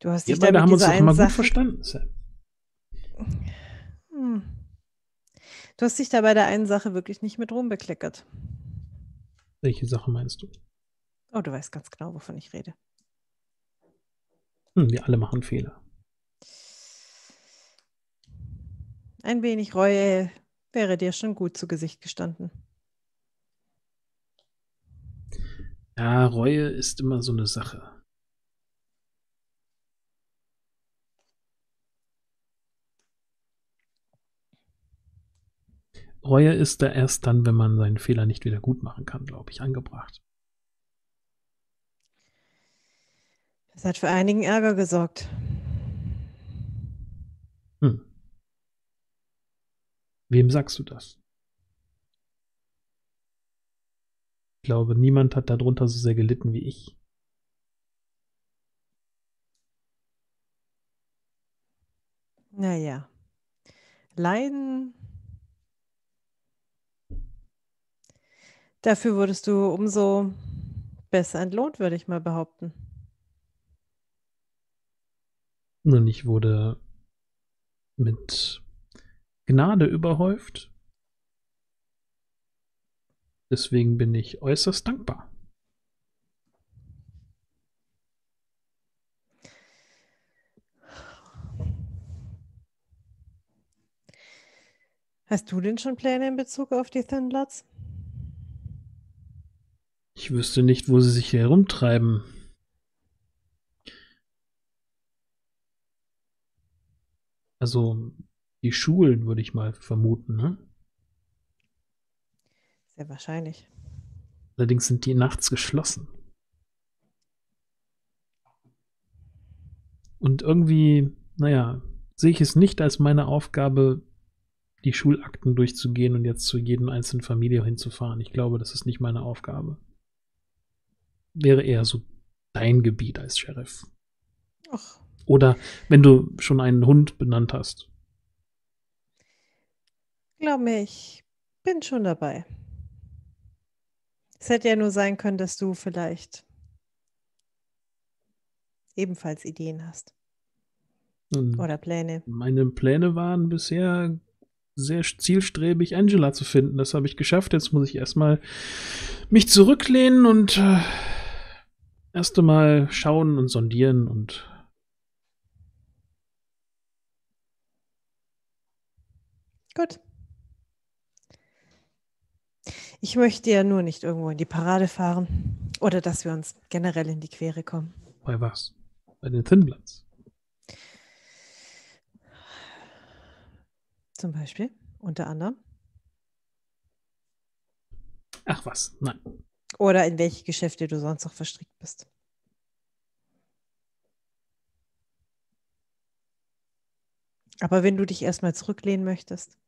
[SPEAKER 3] du hast dich da
[SPEAKER 1] beide haben uns doch immer gut verstanden, Sam.
[SPEAKER 3] Du hast dich da bei der einen Sache wirklich nicht mit rumbekleckert.
[SPEAKER 1] Welche Sache meinst du?
[SPEAKER 3] Oh, du weißt ganz genau, wovon ich rede.
[SPEAKER 1] Hm, wir alle machen Fehler.
[SPEAKER 3] Ein wenig Reue wäre dir schon gut zu Gesicht gestanden.
[SPEAKER 1] Ja, Reue ist immer so eine Sache. Reue ist da erst dann, wenn man seinen Fehler nicht wieder gut machen kann, glaube ich, angebracht.
[SPEAKER 3] Das hat für einigen Ärger gesorgt.
[SPEAKER 1] Hm. Wem sagst du das? Ich glaube, niemand hat darunter so sehr gelitten wie ich.
[SPEAKER 3] Naja. Leiden. Dafür wurdest du umso besser entlohnt, würde ich mal behaupten.
[SPEAKER 1] Nun, ich wurde mit Gnade überhäuft. Deswegen bin ich äußerst dankbar.
[SPEAKER 3] Hast du denn schon Pläne in Bezug auf die Thin Bloods?
[SPEAKER 1] Ich wüsste nicht, wo sie sich herumtreiben. Also die Schulen würde ich mal vermuten, ne?
[SPEAKER 3] Sehr wahrscheinlich.
[SPEAKER 1] Allerdings sind die nachts geschlossen. Und irgendwie, naja, sehe ich es nicht als meine Aufgabe, die Schulakten durchzugehen und jetzt zu jedem einzelnen Familie hinzufahren. Ich glaube, das ist nicht meine Aufgabe. Wäre eher so dein Gebiet als Sheriff.
[SPEAKER 3] Ach,
[SPEAKER 1] Oder wenn du schon einen Hund benannt hast.
[SPEAKER 3] glaub mir, ich bin schon dabei. Es hätte ja nur sein können, dass du vielleicht ebenfalls Ideen hast
[SPEAKER 1] Und
[SPEAKER 3] oder Pläne.
[SPEAKER 1] meine Pläne waren bisher sehr zielstrebig, Angela zu finden. Das habe ich geschafft. Jetzt muss ich erstmal mich zurücklehnen und äh, erst einmal schauen und sondieren und
[SPEAKER 3] Gut. Ich möchte ja nur nicht irgendwo in die Parade fahren. Oder dass wir uns generell in die Quere kommen.
[SPEAKER 1] Bei was? Bei den Thinbloods.
[SPEAKER 3] Zum Beispiel, unter anderem.
[SPEAKER 1] Ach was, nein.
[SPEAKER 3] Oder in welche Geschäfte du sonst noch verstrickt bist. Aber wenn du dich erstmal zurücklehnen möchtest.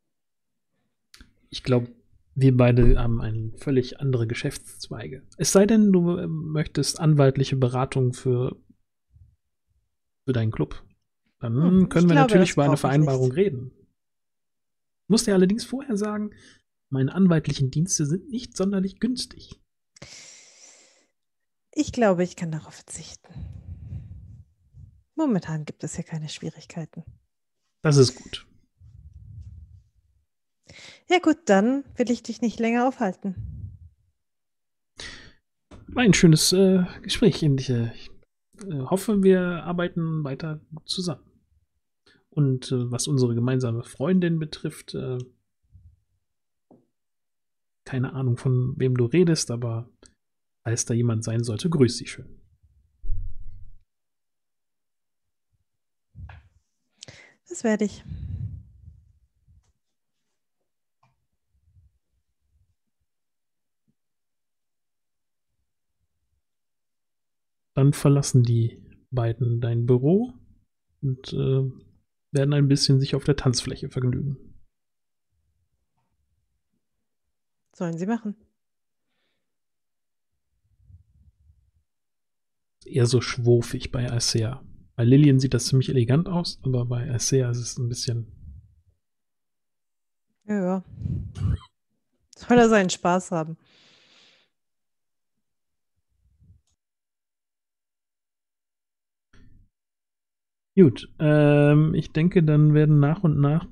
[SPEAKER 1] Ich glaube, wir beide haben ein völlig andere Geschäftszweige. Es sei denn, du äh, möchtest anwaltliche Beratung für, für deinen Club. Dann
[SPEAKER 3] Hm,
[SPEAKER 1] können wir
[SPEAKER 3] glaube,
[SPEAKER 1] natürlich über eine Vereinbarung reden. Ich muss dir allerdings vorher sagen, meine anwaltlichen Dienste sind nicht sonderlich günstig.
[SPEAKER 3] Ich glaube, ich kann darauf verzichten. Momentan gibt es ja keine Schwierigkeiten.
[SPEAKER 1] Das ist gut.
[SPEAKER 3] Ja gut, dann will ich dich nicht länger aufhalten.
[SPEAKER 1] War ein schönes äh, Gespräch. Ich äh, ich, äh, hoffe, wir arbeiten weiter gut zusammen. Und äh, was unsere gemeinsame Freundin betrifft, äh, keine Ahnung, von wem du redest, aber falls da jemand sein sollte, grüß sie schön.
[SPEAKER 3] Das werde ich.
[SPEAKER 1] Dann verlassen die beiden dein Büro und äh, werden ein bisschen sich auf der Tanzfläche vergnügen.
[SPEAKER 3] Sollen sie machen.
[SPEAKER 1] Eher so schwurfig bei Alcea. Bei Lillian sieht das ziemlich elegant aus, aber bei Alcea ist es ein bisschen
[SPEAKER 3] Ja, ja. Soll er seinen Spaß haben.
[SPEAKER 1] Gut, ähm, ich denke, dann werden nach und nach,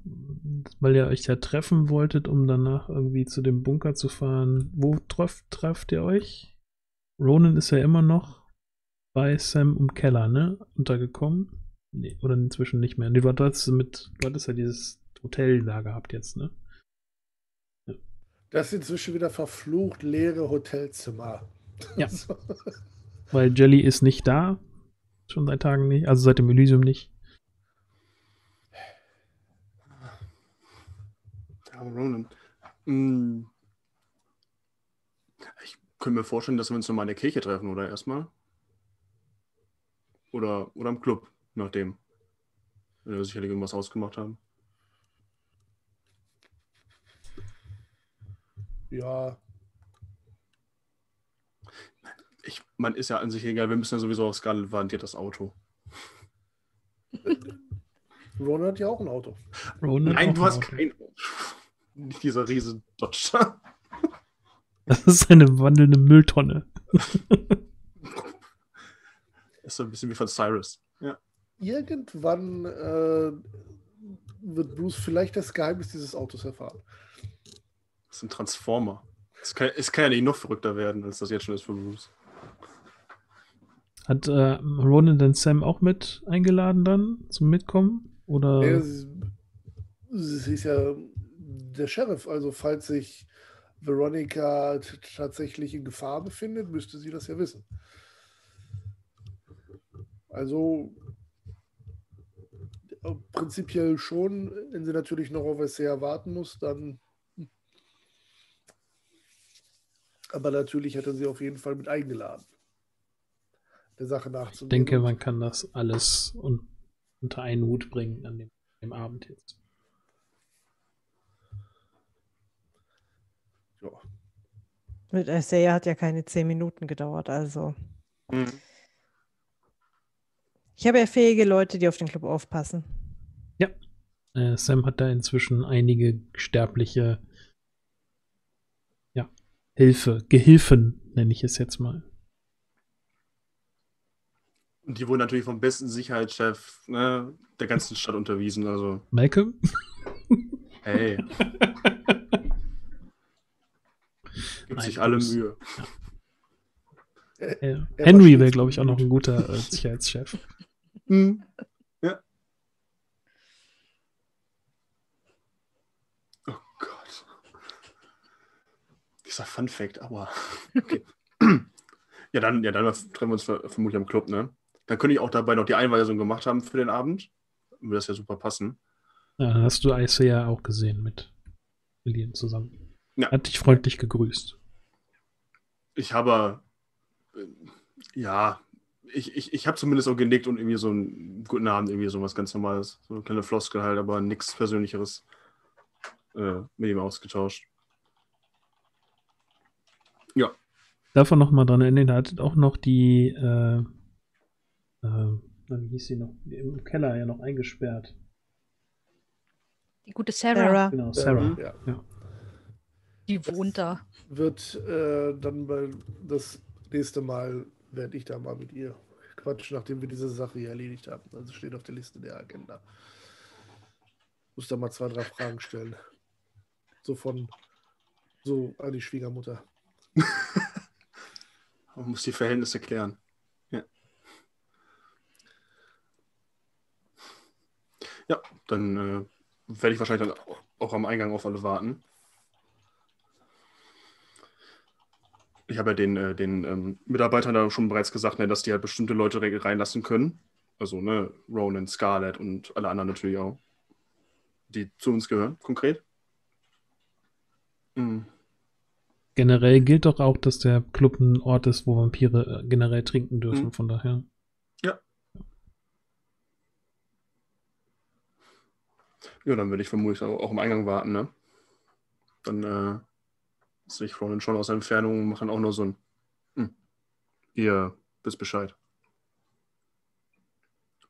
[SPEAKER 1] weil ihr euch ja treffen wolltet, um danach irgendwie zu dem Bunker zu fahren. Wo trefft, trefft ihr euch? Ronan ist ja immer noch bei Sam im Keller, ne? Untergekommen. Nee, oder inzwischen nicht mehr. Nee, du hattest mit, du hattest ja dieses Hotel da gehabt jetzt, ne?
[SPEAKER 2] Das inzwischen wieder verflucht leere Hotelzimmer.
[SPEAKER 1] Ja. Weil Jelly ist nicht da. Schon seit Tagen nicht. Also seit dem Elysium nicht.
[SPEAKER 2] Ja, Ronan. Hm. Ich könnte mir vorstellen, dass wir uns nochmal in der Kirche treffen, oder erstmal? Oder, oder im Club, nachdem. Wenn wir sicherlich irgendwas ausgemacht haben.
[SPEAKER 5] Ja,
[SPEAKER 2] Ich, man ist ja an sich egal, wir müssen ja sowieso auf Scarlet warrantiert das Auto.
[SPEAKER 5] Ronan hat ja auch ein Auto.
[SPEAKER 1] Ronan
[SPEAKER 2] Nein,
[SPEAKER 1] auch
[SPEAKER 2] du hast
[SPEAKER 1] noch.
[SPEAKER 2] kein Nicht dieser riesen Dodge.
[SPEAKER 1] Das ist eine wandelnde Mülltonne.
[SPEAKER 2] ist so ein bisschen wie von Cyrus. Ja.
[SPEAKER 5] Irgendwann äh, wird Bruce vielleicht das Geheimnis dieses Autos erfahren.
[SPEAKER 2] Das ist ein Transformer. Es kann, es kann ja nicht noch verrückter werden, als das jetzt schon ist für Bruce.
[SPEAKER 1] Hat äh, Ronan denn Sam auch mit eingeladen dann zum Mitkommen? Oder?
[SPEAKER 5] Er ist, sie ist ja der Sheriff, also falls sich Veronica tatsächlich in Gefahr befindet, müsste sie das ja wissen. Also äh, prinzipiell schon, wenn sie natürlich noch auf Essay warten muss, dann. Aber natürlich hätte sie auf jeden Fall mit eingeladen, der Sache
[SPEAKER 1] ich
[SPEAKER 5] nachzugehen.
[SPEAKER 1] denke,
[SPEAKER 5] Und
[SPEAKER 1] man kann das alles un unter einen Hut bringen an dem, dem Abend jetzt.
[SPEAKER 5] ja.
[SPEAKER 3] Mit Isaiah hat ja keine zehn Minuten gedauert, also.
[SPEAKER 2] Mhm.
[SPEAKER 3] Ich habe ja fähige Leute, die auf den Club aufpassen.
[SPEAKER 1] Äh, Sam hat da inzwischen einige sterbliche ja, Hilfe, Gehilfen, nenne ich es jetzt mal.
[SPEAKER 2] Und die wurden natürlich vom besten Sicherheitschef ne, der ganzen Stadt unterwiesen. Also,
[SPEAKER 1] Malcolm?
[SPEAKER 2] hey, gibt sich alle. Mühe.
[SPEAKER 1] Äh,
[SPEAKER 5] Er
[SPEAKER 1] Henry wäre, glaube ich, auch noch ein guter äh, Sicherheitschef.
[SPEAKER 2] Mhm. Ja. Oh Gott. Krasser Fun Fact, aber. Okay. ja, dann, ja, dann treffen wir uns ver- vermutlich am Club, ne? Dann könnte ich auch dabei noch die Einweisung gemacht haben für den Abend. Würde das ja super passen.
[SPEAKER 1] Ja, dann hast du Isaiah auch gesehen mit Lillian zusammen.
[SPEAKER 2] Ja.
[SPEAKER 1] Hat dich freundlich gegrüßt.
[SPEAKER 2] Ich habe. äh, Ja, ich, ich, ich habe zumindest auch genickt und irgendwie so einen guten Abend, irgendwie so was ganz Normales. So eine kleine Floskel halt, aber nichts Persönlicheres äh, mit ihm ausgetauscht.
[SPEAKER 1] Davon noch mal dran erinnern, da hattet auch noch die, äh, äh, wie hieß sie noch, Die im Keller ja noch eingesperrt.
[SPEAKER 4] Die gute Sarah,
[SPEAKER 3] Sarah.
[SPEAKER 1] Genau, Sarah.
[SPEAKER 5] Ja.
[SPEAKER 4] Die wohnt da.
[SPEAKER 5] Wird äh, dann bei das nächste Mal werde ich da mal mit ihr quatschen, nachdem wir diese Sache hier erledigt haben. Also steht auf der Liste der Agenda. Muss da mal zwei, drei Fragen stellen. So von so an die Schwiegermutter.
[SPEAKER 2] Man muss die Verhältnisse klären. Ja. Ja, dann äh, werde ich wahrscheinlich dann auch, auch am Eingang auf alle warten. Ich habe ja den, äh, den ähm, Mitarbeitern da schon bereits gesagt, ne, dass die halt bestimmte Leute re- reinlassen können. Also, ne, Ronan, Scarlett und alle anderen natürlich auch. Die zu uns gehören, konkret. Mhm.
[SPEAKER 1] Generell gilt doch auch, dass der Club ein Ort ist, wo Vampire äh, generell trinken dürfen,
[SPEAKER 2] Mhm.
[SPEAKER 1] von daher.
[SPEAKER 2] Ja, dann würde ich vermutlich auch, auch im Eingang warten, ne? Dann äh, sehe ich Ronan schon aus Entfernung machen auch nur so ein hm, Ihr wisst Bescheid.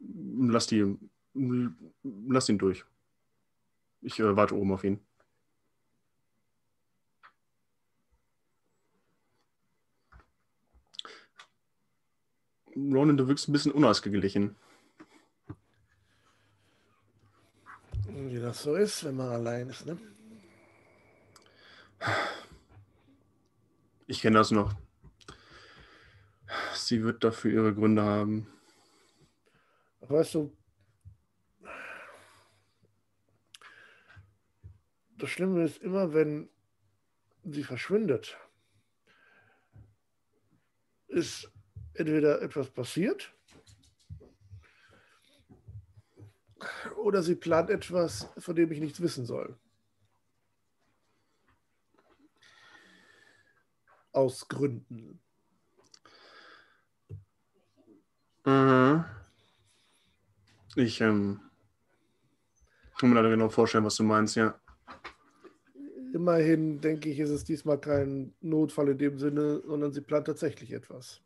[SPEAKER 2] Lass die lass ihn durch. Ich äh, warte oben auf ihn. Ronan, du wirkst ein bisschen unausgeglichen.
[SPEAKER 5] Wie das so ist, wenn man allein ist, ne?
[SPEAKER 2] Ich kenne das noch. Sie wird dafür ihre Gründe haben.
[SPEAKER 5] Weißt du, das Schlimme ist immer, wenn sie verschwindet, ist entweder etwas passiert oder sie plant etwas, von dem ich nichts wissen soll. Aus Gründen.
[SPEAKER 2] Mhm. Ich ähm, kann mir leider genau vorstellen, was du meinst, ja.
[SPEAKER 5] Immerhin denke ich, ist es diesmal kein Notfall in dem Sinne, sondern sie plant tatsächlich etwas.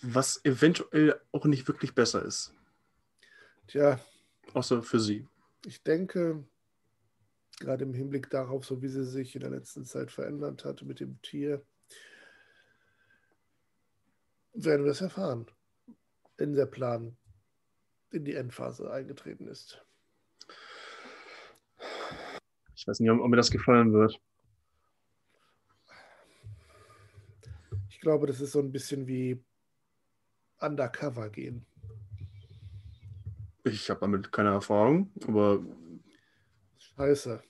[SPEAKER 2] Was eventuell auch nicht wirklich besser ist.
[SPEAKER 5] Tja,
[SPEAKER 2] Außer für sie.
[SPEAKER 5] ich denke, gerade im Hinblick darauf, so wie sie sich in der letzten Zeit verändert hat mit dem Tier, werden wir es erfahren, wenn der Plan in die Endphase eingetreten ist.
[SPEAKER 2] Ich weiß nicht, ob, ob mir das gefallen wird.
[SPEAKER 5] Ich glaube, das ist so ein bisschen wie Undercover gehen.
[SPEAKER 2] Ich habe damit keine Erfahrung, aber
[SPEAKER 5] Scheiße.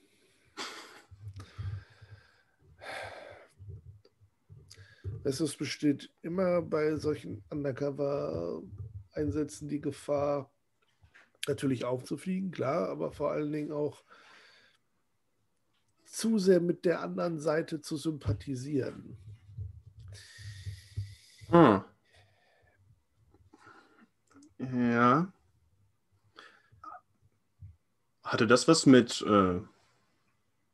[SPEAKER 5] Es besteht immer bei solchen Undercover-Einsätzen die Gefahr, natürlich aufzufliegen, klar, aber vor allen Dingen auch zu sehr mit der anderen Seite zu sympathisieren.
[SPEAKER 2] hm. ja. Hatte das was mit äh,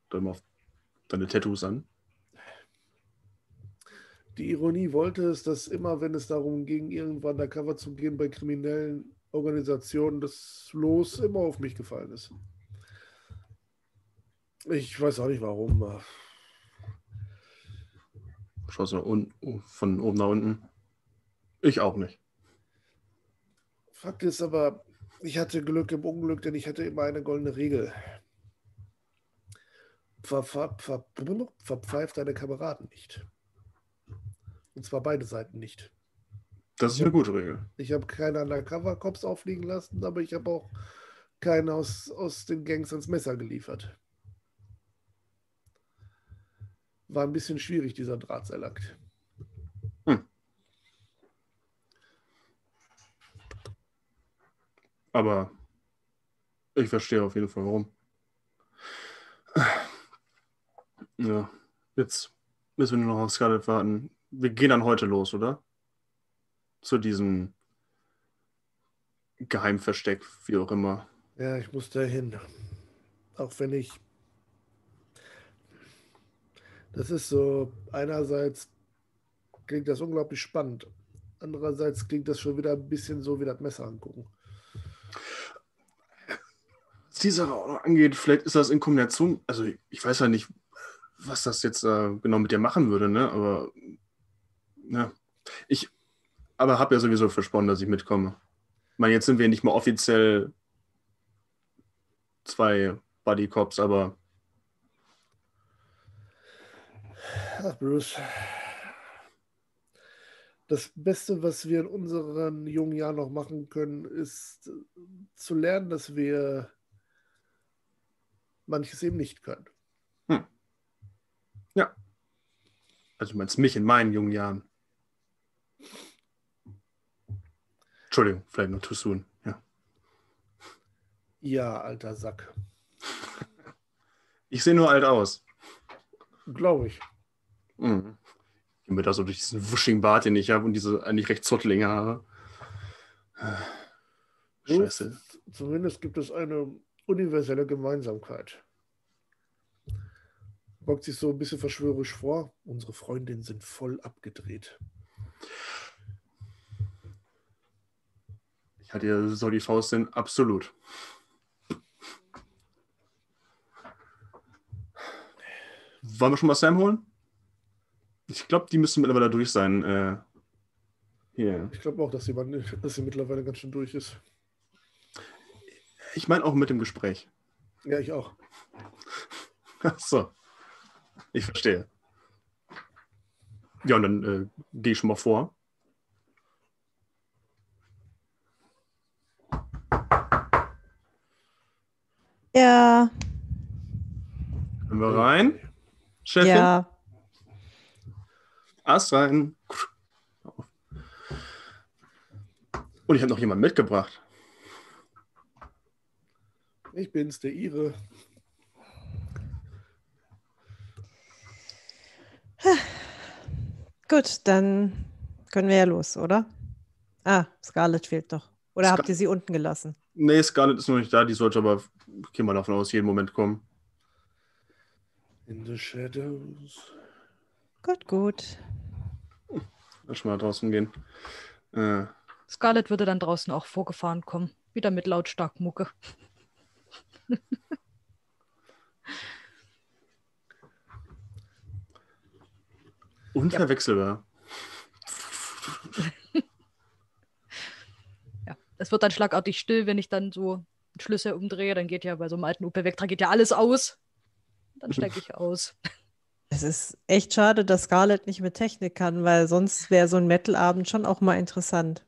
[SPEAKER 2] deine Tattoos an?
[SPEAKER 5] Die Ironie wollte es, dass immer, wenn es darum ging, irgendwo undercover zu gehen bei kriminellen Organisationen, das Los immer auf mich gefallen ist. Ich weiß auch nicht warum.
[SPEAKER 2] Schaust du von oben nach unten? Ich auch nicht.
[SPEAKER 5] Fakt ist aber, ich hatte Glück im Unglück, denn ich hatte immer eine goldene Regel. Ver, ver, ver, verpfeift deine Kameraden nicht. Und zwar beide Seiten nicht.
[SPEAKER 2] Das ist eine gute Regel.
[SPEAKER 5] Ich habe keine Undercover-Cops aufliegen lassen, aber ich habe auch keinen aus, aus den Gangs ans Messer geliefert. war ein bisschen schwierig, dieser Drahtseilakt.
[SPEAKER 2] Aber ich verstehe auf jeden Fall, warum. Ja, jetzt müssen wir nur noch auf Scarlett warten. Wir gehen dann heute los, oder? Zu diesem Geheimversteck, wie auch immer.
[SPEAKER 5] Ja, ich muss da hin. Auch wenn ich. Das ist so, einerseits klingt das unglaublich spannend. Andererseits klingt das schon wieder ein bisschen so wie das Messer angucken.
[SPEAKER 2] Was die Sache auch noch angeht, vielleicht ist das in Kombination, also ich weiß ja nicht, was das jetzt äh, genau mit dir machen würde, ne? Aber ja, ich aber habe ja sowieso versprochen, dass ich mitkomme. Ich meine, jetzt sind wir nicht mal offiziell zwei Buddy Cops, aber
[SPEAKER 5] Ach, Bruce. Das Beste, was wir in unseren jungen Jahren noch machen können, ist zu lernen, dass wir manches eben nicht können.
[SPEAKER 2] ja. Also du meinst mich in meinen jungen Jahren. Entschuldigung, vielleicht noch too soon. Ja.
[SPEAKER 5] Ja, alter Sack.
[SPEAKER 2] Ich sehe nur alt aus.
[SPEAKER 5] Glaube ich.
[SPEAKER 2] Mhm. Ich gehe mir da so durch diesen wuschigen Bart, den ich habe und diese eigentlich recht zottlinge Haare. Scheiße.
[SPEAKER 5] Zumindest gibt es eine universelle Gemeinsamkeit. Bockt sich so ein bisschen verschwörerisch vor. Unsere Freundinnen sind voll abgedreht.
[SPEAKER 2] Ich hatte ja so die Faust in absolut. Wollen wir schon mal Sam holen? Ich glaube, die müssen mittlerweile durch sein. Äh, hier.
[SPEAKER 5] Ich glaube auch, dass sie, dass sie mittlerweile ganz schön durch ist.
[SPEAKER 2] Ich meine auch mit dem Gespräch.
[SPEAKER 5] Ja, ich auch.
[SPEAKER 2] Ach so. Ich verstehe. Ja, und dann äh, gehe ich schon mal vor.
[SPEAKER 3] Ja,
[SPEAKER 2] Können wir rein? Chefin?
[SPEAKER 3] ja.
[SPEAKER 2] Ast rein. Und ich habe noch jemanden mitgebracht.
[SPEAKER 5] Ich bin's, der Ihre.
[SPEAKER 3] Gut, dann können wir ja los, oder? Ah, Scarlett fehlt doch. Oder
[SPEAKER 2] Scar-
[SPEAKER 3] habt ihr sie unten gelassen?
[SPEAKER 2] Nee, Scarlett ist noch nicht da. Die sollte aber, ich gehe mal davon aus, jeden Moment kommen.
[SPEAKER 5] In the shadows.
[SPEAKER 3] Gut, gut.
[SPEAKER 2] Lass schon mal draußen gehen. Äh,
[SPEAKER 4] Scarlett würde dann draußen auch vorgefahren kommen. Wieder mit lautstark Mucke.
[SPEAKER 2] unverwechselbar.
[SPEAKER 4] Ja. Es wird dann schlagartig still, wenn ich dann so Schlüssel umdrehe. Dann geht ja bei so einem alten Opel Vectra geht ja alles aus. Dann steige ich aus.
[SPEAKER 3] Es ist echt schade, dass Scarlett nicht mit Technik kann, weil sonst wäre so ein Metal-Abend schon auch mal interessant.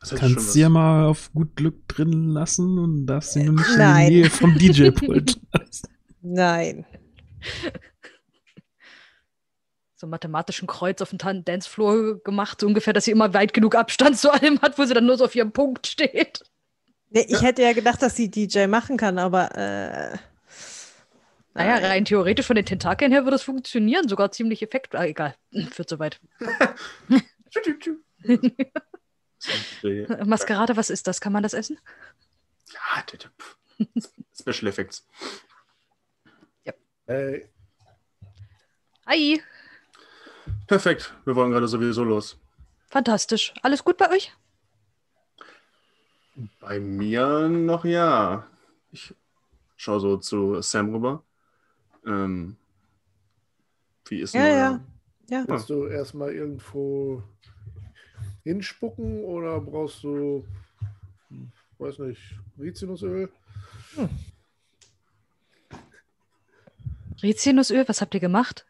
[SPEAKER 2] Das
[SPEAKER 1] Kannst sie ja mal auf gut Glück drin lassen und darfst sie nur nicht in die Nähe vom DJ-Pult lassen.
[SPEAKER 3] Nein.
[SPEAKER 4] So einen mathematischen Kreuz auf dem Dancefloor gemacht, so ungefähr, dass sie immer weit genug Abstand zu allem hat, wo sie dann nur so auf ihrem Punkt steht.
[SPEAKER 3] Nee, ich hätte ja gedacht, dass sie DJ machen kann, aber äh,
[SPEAKER 4] Naja, rein theoretisch von den Tentakeln her würde es funktionieren, sogar ziemlich effekt. Ah, egal, führt so Maskerade, was ist das? Kann man das essen?
[SPEAKER 2] pff. Special Effects.
[SPEAKER 5] Hey,
[SPEAKER 4] Hi,
[SPEAKER 2] Perfekt. Wir wollen gerade sowieso los.
[SPEAKER 4] fantastisch. Alles gut bei euch?
[SPEAKER 2] Bei mir noch ja. Ich schaue so zu Sam rüber. Ähm, wie ist
[SPEAKER 3] Ja,
[SPEAKER 2] denn
[SPEAKER 3] ja. Ja.
[SPEAKER 5] willst du erstmal irgendwo hinspucken oder brauchst du, hm, weiß nicht, Rizinusöl?
[SPEAKER 4] Rizinusöl, was habt ihr gemacht?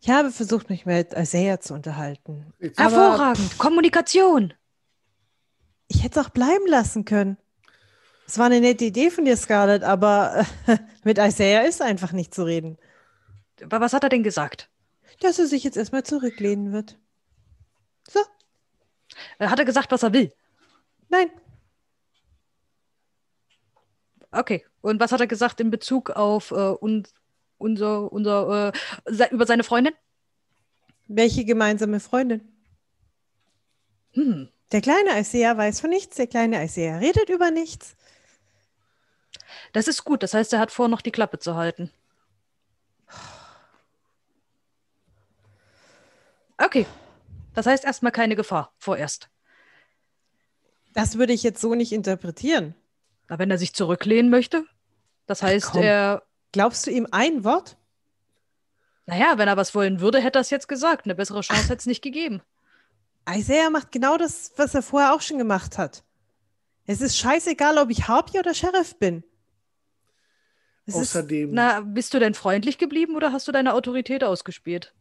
[SPEAKER 3] Ich habe versucht, mich mit Isaiah zu unterhalten.
[SPEAKER 5] Jetzt-
[SPEAKER 3] Aber-
[SPEAKER 4] Hervorragend. Kommunikation.
[SPEAKER 3] Ich hätte es auch bleiben lassen können. Es war eine nette Idee von dir, Scarlett, aber mit Isaiah ist einfach nicht zu reden.
[SPEAKER 4] Aber was hat er denn gesagt?
[SPEAKER 3] Dass er sich jetzt erstmal zurücklehnen wird. So,
[SPEAKER 4] Äh, Hat er gesagt, was er will?
[SPEAKER 3] nein.
[SPEAKER 4] Okay. Und was hat er gesagt in Bezug auf äh, un unser, unser, äh, se über seine Freundin?
[SPEAKER 3] Welche gemeinsame Freundin?
[SPEAKER 4] Hm.
[SPEAKER 3] Der kleine Isaiah weiß von nichts, der kleine Isaiah redet über nichts.
[SPEAKER 4] Das ist gut. Das heißt, er hat vor, noch die Klappe zu halten. Okay. Das heißt erstmal keine Gefahr. Vorerst.
[SPEAKER 3] Das würde ich jetzt so nicht interpretieren.
[SPEAKER 4] Na, wenn er sich zurücklehnen möchte. Das heißt,
[SPEAKER 3] komm.
[SPEAKER 4] er.
[SPEAKER 3] Glaubst du ihm ein Wort?
[SPEAKER 4] Naja, wenn er was wollen würde, hätte er es jetzt gesagt. Eine bessere Chance hätte es nicht gegeben.
[SPEAKER 3] Isaiah macht genau das, was er vorher auch schon gemacht hat. Es ist scheißegal, ob ich Harpy oder Sheriff bin. Es ist,
[SPEAKER 5] Außerdem,
[SPEAKER 4] Na, bist du denn freundlich geblieben oder hast du deine Autorität ausgespielt?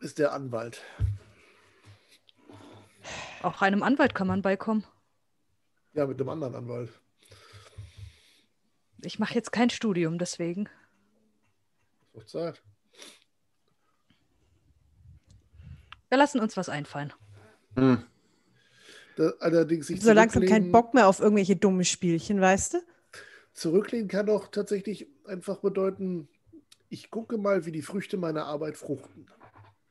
[SPEAKER 5] Ist der Anwalt.
[SPEAKER 4] Auch einem Anwalt kann man beikommen.
[SPEAKER 5] Ja, mit einem anderen Anwalt.
[SPEAKER 4] Ich mache jetzt kein Studium, deswegen.
[SPEAKER 5] Auf Zeit.
[SPEAKER 4] Wir lassen uns was einfallen.
[SPEAKER 2] Hm.
[SPEAKER 5] Da, allerdings sich
[SPEAKER 3] so langsam keinen Bock mehr auf irgendwelche dummen Spielchen, weißt du?
[SPEAKER 5] Zurücklehnen kann auch tatsächlich einfach bedeuten, ich gucke mal, wie die Früchte meiner Arbeit fruchten.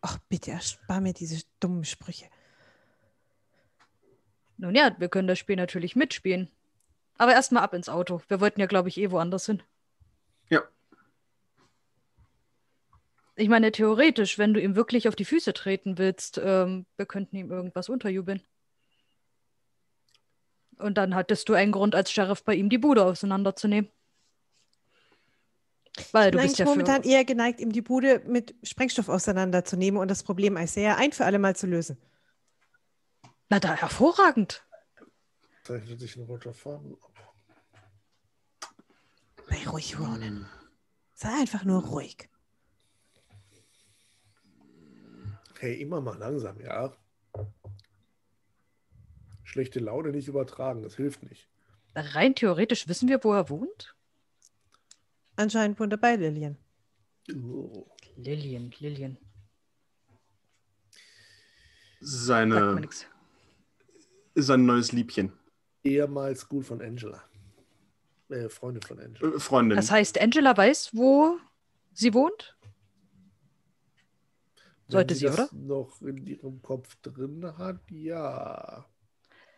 [SPEAKER 3] Ach, bitte, erspar mir diese dummen Sprüche.
[SPEAKER 4] Nun ja, wir können das Spiel natürlich mitspielen. Aber erstmal ab ins Auto. Wir wollten ja, glaube ich, eh woanders hin.
[SPEAKER 2] Ja.
[SPEAKER 4] Ich meine, theoretisch, wenn du ihm wirklich auf die Füße treten willst, ähm, wir könnten ihm irgendwas unterjubeln. Und dann hattest du einen Grund, als Sheriff bei ihm die Bude auseinanderzunehmen. Weil
[SPEAKER 3] Ich
[SPEAKER 4] du
[SPEAKER 3] bin
[SPEAKER 4] bist ja
[SPEAKER 3] momentan eher geneigt, ihm die Bude mit Sprengstoff auseinanderzunehmen und das Problem Isaiah ein für alle Mal zu lösen.
[SPEAKER 4] Na, da hervorragend.
[SPEAKER 5] Zeichnet sich ein roter Faden ab.
[SPEAKER 3] Sei ruhig, Ronan. Sei einfach nur ruhig.
[SPEAKER 5] Hey, immer mal langsam, ja. Schlechte Laune nicht übertragen, das hilft nicht.
[SPEAKER 4] Rein theoretisch wissen wir, wo er wohnt?
[SPEAKER 3] Anscheinend wohnt er bei Lillian.
[SPEAKER 5] Oh.
[SPEAKER 4] Lillian, Lillian.
[SPEAKER 2] Seine, sein neues Liebchen.
[SPEAKER 5] Ehemals gut von Angela. Äh, Freundin von Angela.
[SPEAKER 2] Äh, Freundin.
[SPEAKER 4] Das heißt, Angela weiß, wo sie wohnt? Sollte
[SPEAKER 5] Wenn
[SPEAKER 4] sie,
[SPEAKER 5] das
[SPEAKER 4] oder?
[SPEAKER 5] noch in ihrem Kopf drin hat, ja.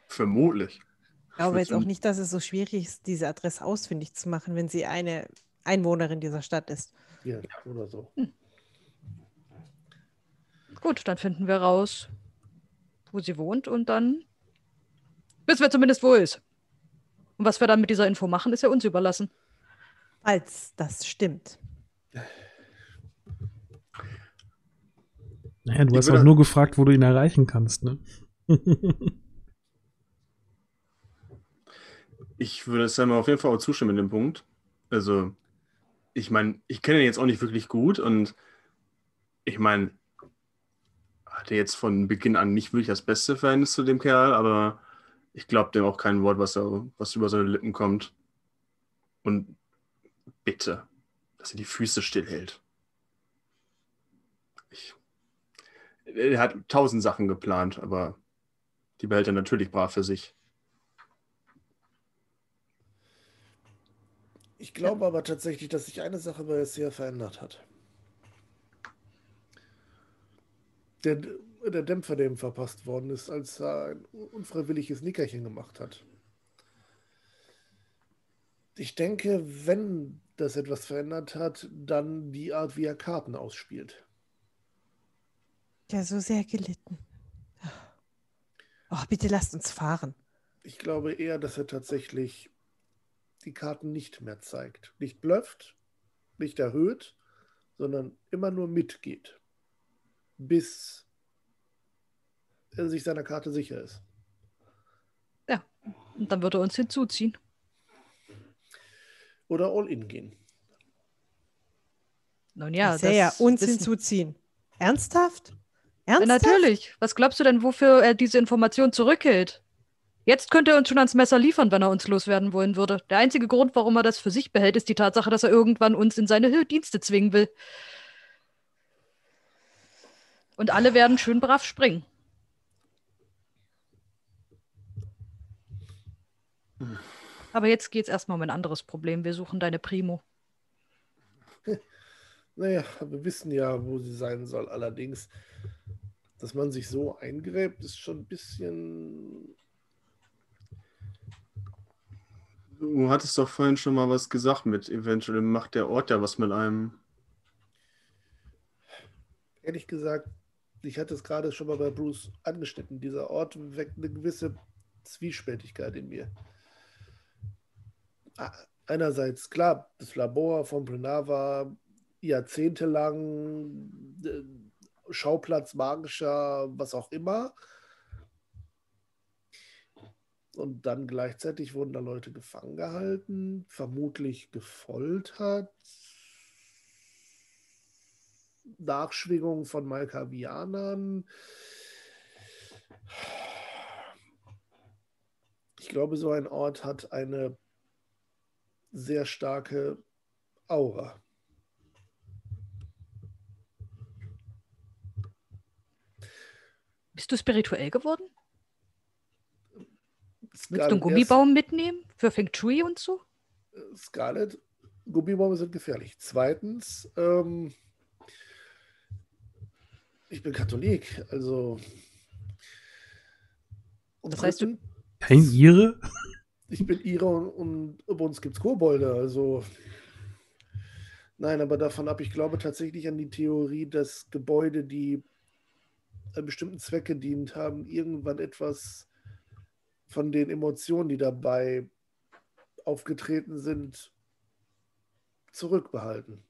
[SPEAKER 2] Vermutlich.
[SPEAKER 3] Ich glaube jetzt auch nicht, dass es so schwierig ist, diese Adresse ausfindig zu machen, wenn sie eine Einwohnerin dieser Stadt ist.
[SPEAKER 5] ja. Oder so.
[SPEAKER 4] Gut, dann finden wir raus, wo sie wohnt und dann wissen wir zumindest, wo er ist. Und was wir dann mit dieser Info machen, ist ja uns überlassen.
[SPEAKER 3] Falls das stimmt.
[SPEAKER 1] Naja, du
[SPEAKER 2] Ich
[SPEAKER 1] hast auch nur gefragt, wo du ihn erreichen kannst, ne?
[SPEAKER 2] Ich würde Sam auf jeden Fall auch zustimmen in dem Punkt. Also, ich meine, ich kenne ihn jetzt auch nicht wirklich gut und ich meine, hatte jetzt von Beginn an nicht wirklich das beste Verhältnis zu dem Kerl, aber ich glaube dem auch kein Wort, was, er, was über seine Lippen kommt. Und bitte, dass er die Füße stillhält. Ich, er hat tausend Sachen geplant, aber die behält er natürlich brav für sich.
[SPEAKER 5] Ich glaube aber tatsächlich, dass sich eine Sache bei sehr verändert hat. Der, der Dämpfer, der ihm verpasst worden ist, als er ein unfreiwilliges Nickerchen gemacht hat. Ich denke, wenn das etwas verändert hat, dann die Art, wie er Karten ausspielt.
[SPEAKER 3] Ja, so sehr gelitten. Oh, bitte lasst uns fahren.
[SPEAKER 5] Ich glaube eher, dass er tatsächlich die Karten nicht mehr zeigt. Nicht blufft, nicht erhöht, sondern immer nur mitgeht. Bis er sich seiner Karte sicher ist.
[SPEAKER 4] Und dann wird er uns hinzuziehen.
[SPEAKER 5] Oder All-In gehen.
[SPEAKER 4] Nun ja, das
[SPEAKER 3] uns
[SPEAKER 4] wissen-
[SPEAKER 3] hinzuziehen. Ernsthaft?
[SPEAKER 4] Ja,
[SPEAKER 3] Ernsthaft?
[SPEAKER 4] natürlich. Was glaubst du denn, wofür er diese Information zurückhält? Jetzt könnte er uns schon ans Messer liefern, wenn er uns loswerden wollen würde. Der einzige Grund, warum er das für sich behält, ist die Tatsache, dass er irgendwann uns in seine Dienste zwingen will. Und alle werden schön brav springen. Aber jetzt geht es erstmal um ein anderes Problem. Wir suchen deine Primo.
[SPEAKER 5] Naja, wir wissen ja, wo sie sein soll. Allerdings, dass man sich so eingräbt, ist schon ein bisschen.
[SPEAKER 2] Du hattest doch vorhin schon mal was gesagt mit, eventuell macht der Ort ja was mit einem.
[SPEAKER 5] Ehrlich gesagt, ich hatte es gerade schon mal bei Bruce angeschnitten. Dieser Ort weckt eine gewisse Zwiespältigkeit in mir. Einerseits, klar, das Labor von Brennar war jahrzehntelang äh, Schauplatz magischer, was auch immer. Und dann gleichzeitig wurden da Leute gefangen gehalten, vermutlich gefoltert. Nachschwingungen von Malkavianern. Ich glaube, so ein Ort hat eine sehr starke Aura.
[SPEAKER 4] Bist du spirituell geworden? Willst du einen Gummibaum mitnehmen für Feng Shui und so?
[SPEAKER 5] erst- Scarlett, Gummibäume sind gefährlich. Zweitens, ähm, ich bin Katholik, also. Und
[SPEAKER 4] Das heißt, du-
[SPEAKER 5] dritten,
[SPEAKER 1] Kein Ihre?
[SPEAKER 5] ich bin Ira und, und bei uns gibt es Kobolde, also. Nein, aber davon ab, ich glaube tatsächlich an die Theorie, dass Gebäude, die einem bestimmten Zweck gedient haben, irgendwann etwas von den Emotionen, die dabei aufgetreten sind, zurückbehalten.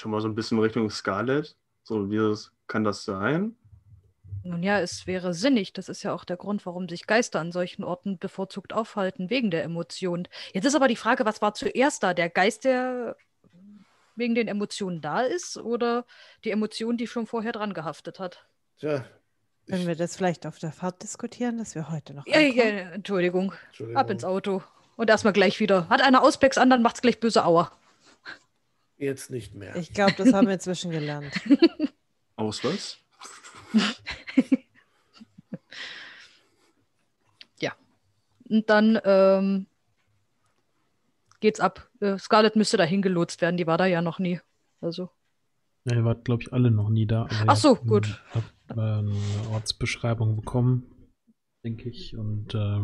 [SPEAKER 2] Schon mal so ein bisschen Richtung Scarlet. So, wie das, kann das sein?
[SPEAKER 4] Nun ja, es wäre sinnig. Das ist ja auch der Grund, warum sich Geister an solchen Orten bevorzugt aufhalten, wegen der Emotionen. Jetzt ist aber die Frage, was war zuerst da? Der Geist, der wegen den Emotionen da ist oder die Emotion, die schon vorher dran gehaftet hat?
[SPEAKER 5] Tja,
[SPEAKER 3] Können wir das vielleicht auf der Fahrt diskutieren, dass wir heute noch
[SPEAKER 4] Ja, ja? Entschuldigung.
[SPEAKER 5] Entschuldigung.
[SPEAKER 4] Ab ins Auto. Und erstmal gleich wieder. Hat einer Auspex an, dann macht's gleich böse Aua.
[SPEAKER 5] Jetzt nicht mehr.
[SPEAKER 3] Ich glaube, das haben wir inzwischen gelernt.
[SPEAKER 2] Aus was?
[SPEAKER 4] Und dann ähm, geht's ab. Äh, Scarlett müsste dahin gelotst werden, die war da ja noch nie. Also,
[SPEAKER 1] Ja, ihr wart, glaube ich, alle noch nie da.
[SPEAKER 4] Ach so, gut.
[SPEAKER 1] ähm, Habt äh, eine Ortsbeschreibung bekommen, denke ich. Und äh,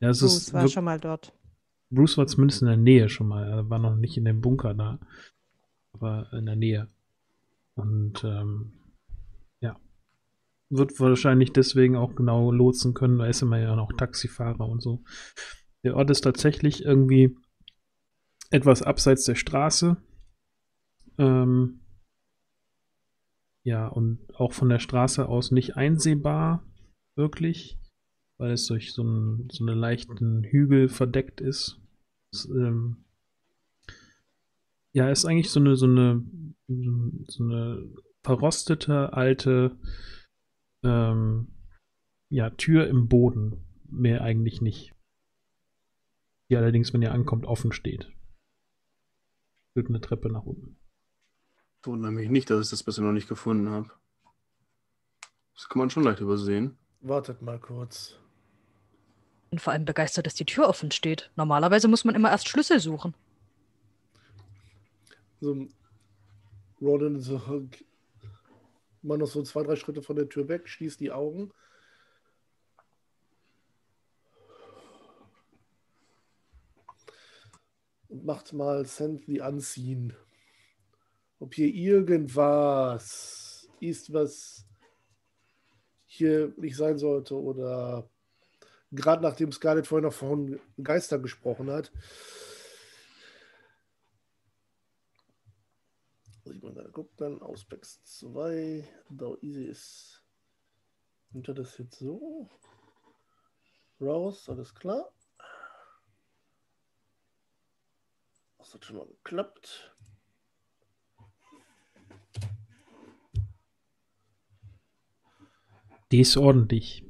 [SPEAKER 1] ja, es
[SPEAKER 3] Bruce
[SPEAKER 1] ist
[SPEAKER 3] war schon mal dort.
[SPEAKER 1] Bruce war zumindest in der Nähe schon mal. Er war noch nicht in dem Bunker da, aber in der Nähe. Und ähm, ja, wird wahrscheinlich deswegen auch genau lotsen können. Da ist immer ja noch Taxifahrer und so. Der Ort ist tatsächlich irgendwie etwas abseits der Straße. Ähm, ja, und auch von der Straße aus nicht einsehbar, wirklich, weil es durch so, einen, so einen leichten Hügel verdeckt ist. Es, ähm, ja, ist eigentlich so eine, so eine, so eine verrostete alte ähm, ja, Tür im Boden. Mehr eigentlich nicht. Die allerdings, wenn ihr ankommt, offen steht. Führt eine Treppe nach unten.
[SPEAKER 2] Wundere mich nicht, dass ich das bisher noch nicht gefunden habe. Das kann man schon leicht übersehen.
[SPEAKER 5] Wartet mal kurz.
[SPEAKER 4] bin vor allem begeistert, dass die Tür offen steht. Normalerweise muss man immer erst Schlüssel suchen.
[SPEAKER 5] So, Ronan so, mal noch so zwei, drei Schritte von der Tür weg, schließt die Augen. Und macht mal Send the Unseen. Ob hier irgendwas ist, was hier nicht sein sollte oder gerade nachdem Scarlett vorhin noch von Geistern gesprochen hat, Muss ich mal gerade gucken. Auspex 2. Da easy ist. Nimmt er das jetzt so? Raus, alles klar. Das hat schon mal geklappt.
[SPEAKER 1] Die ist ordentlich.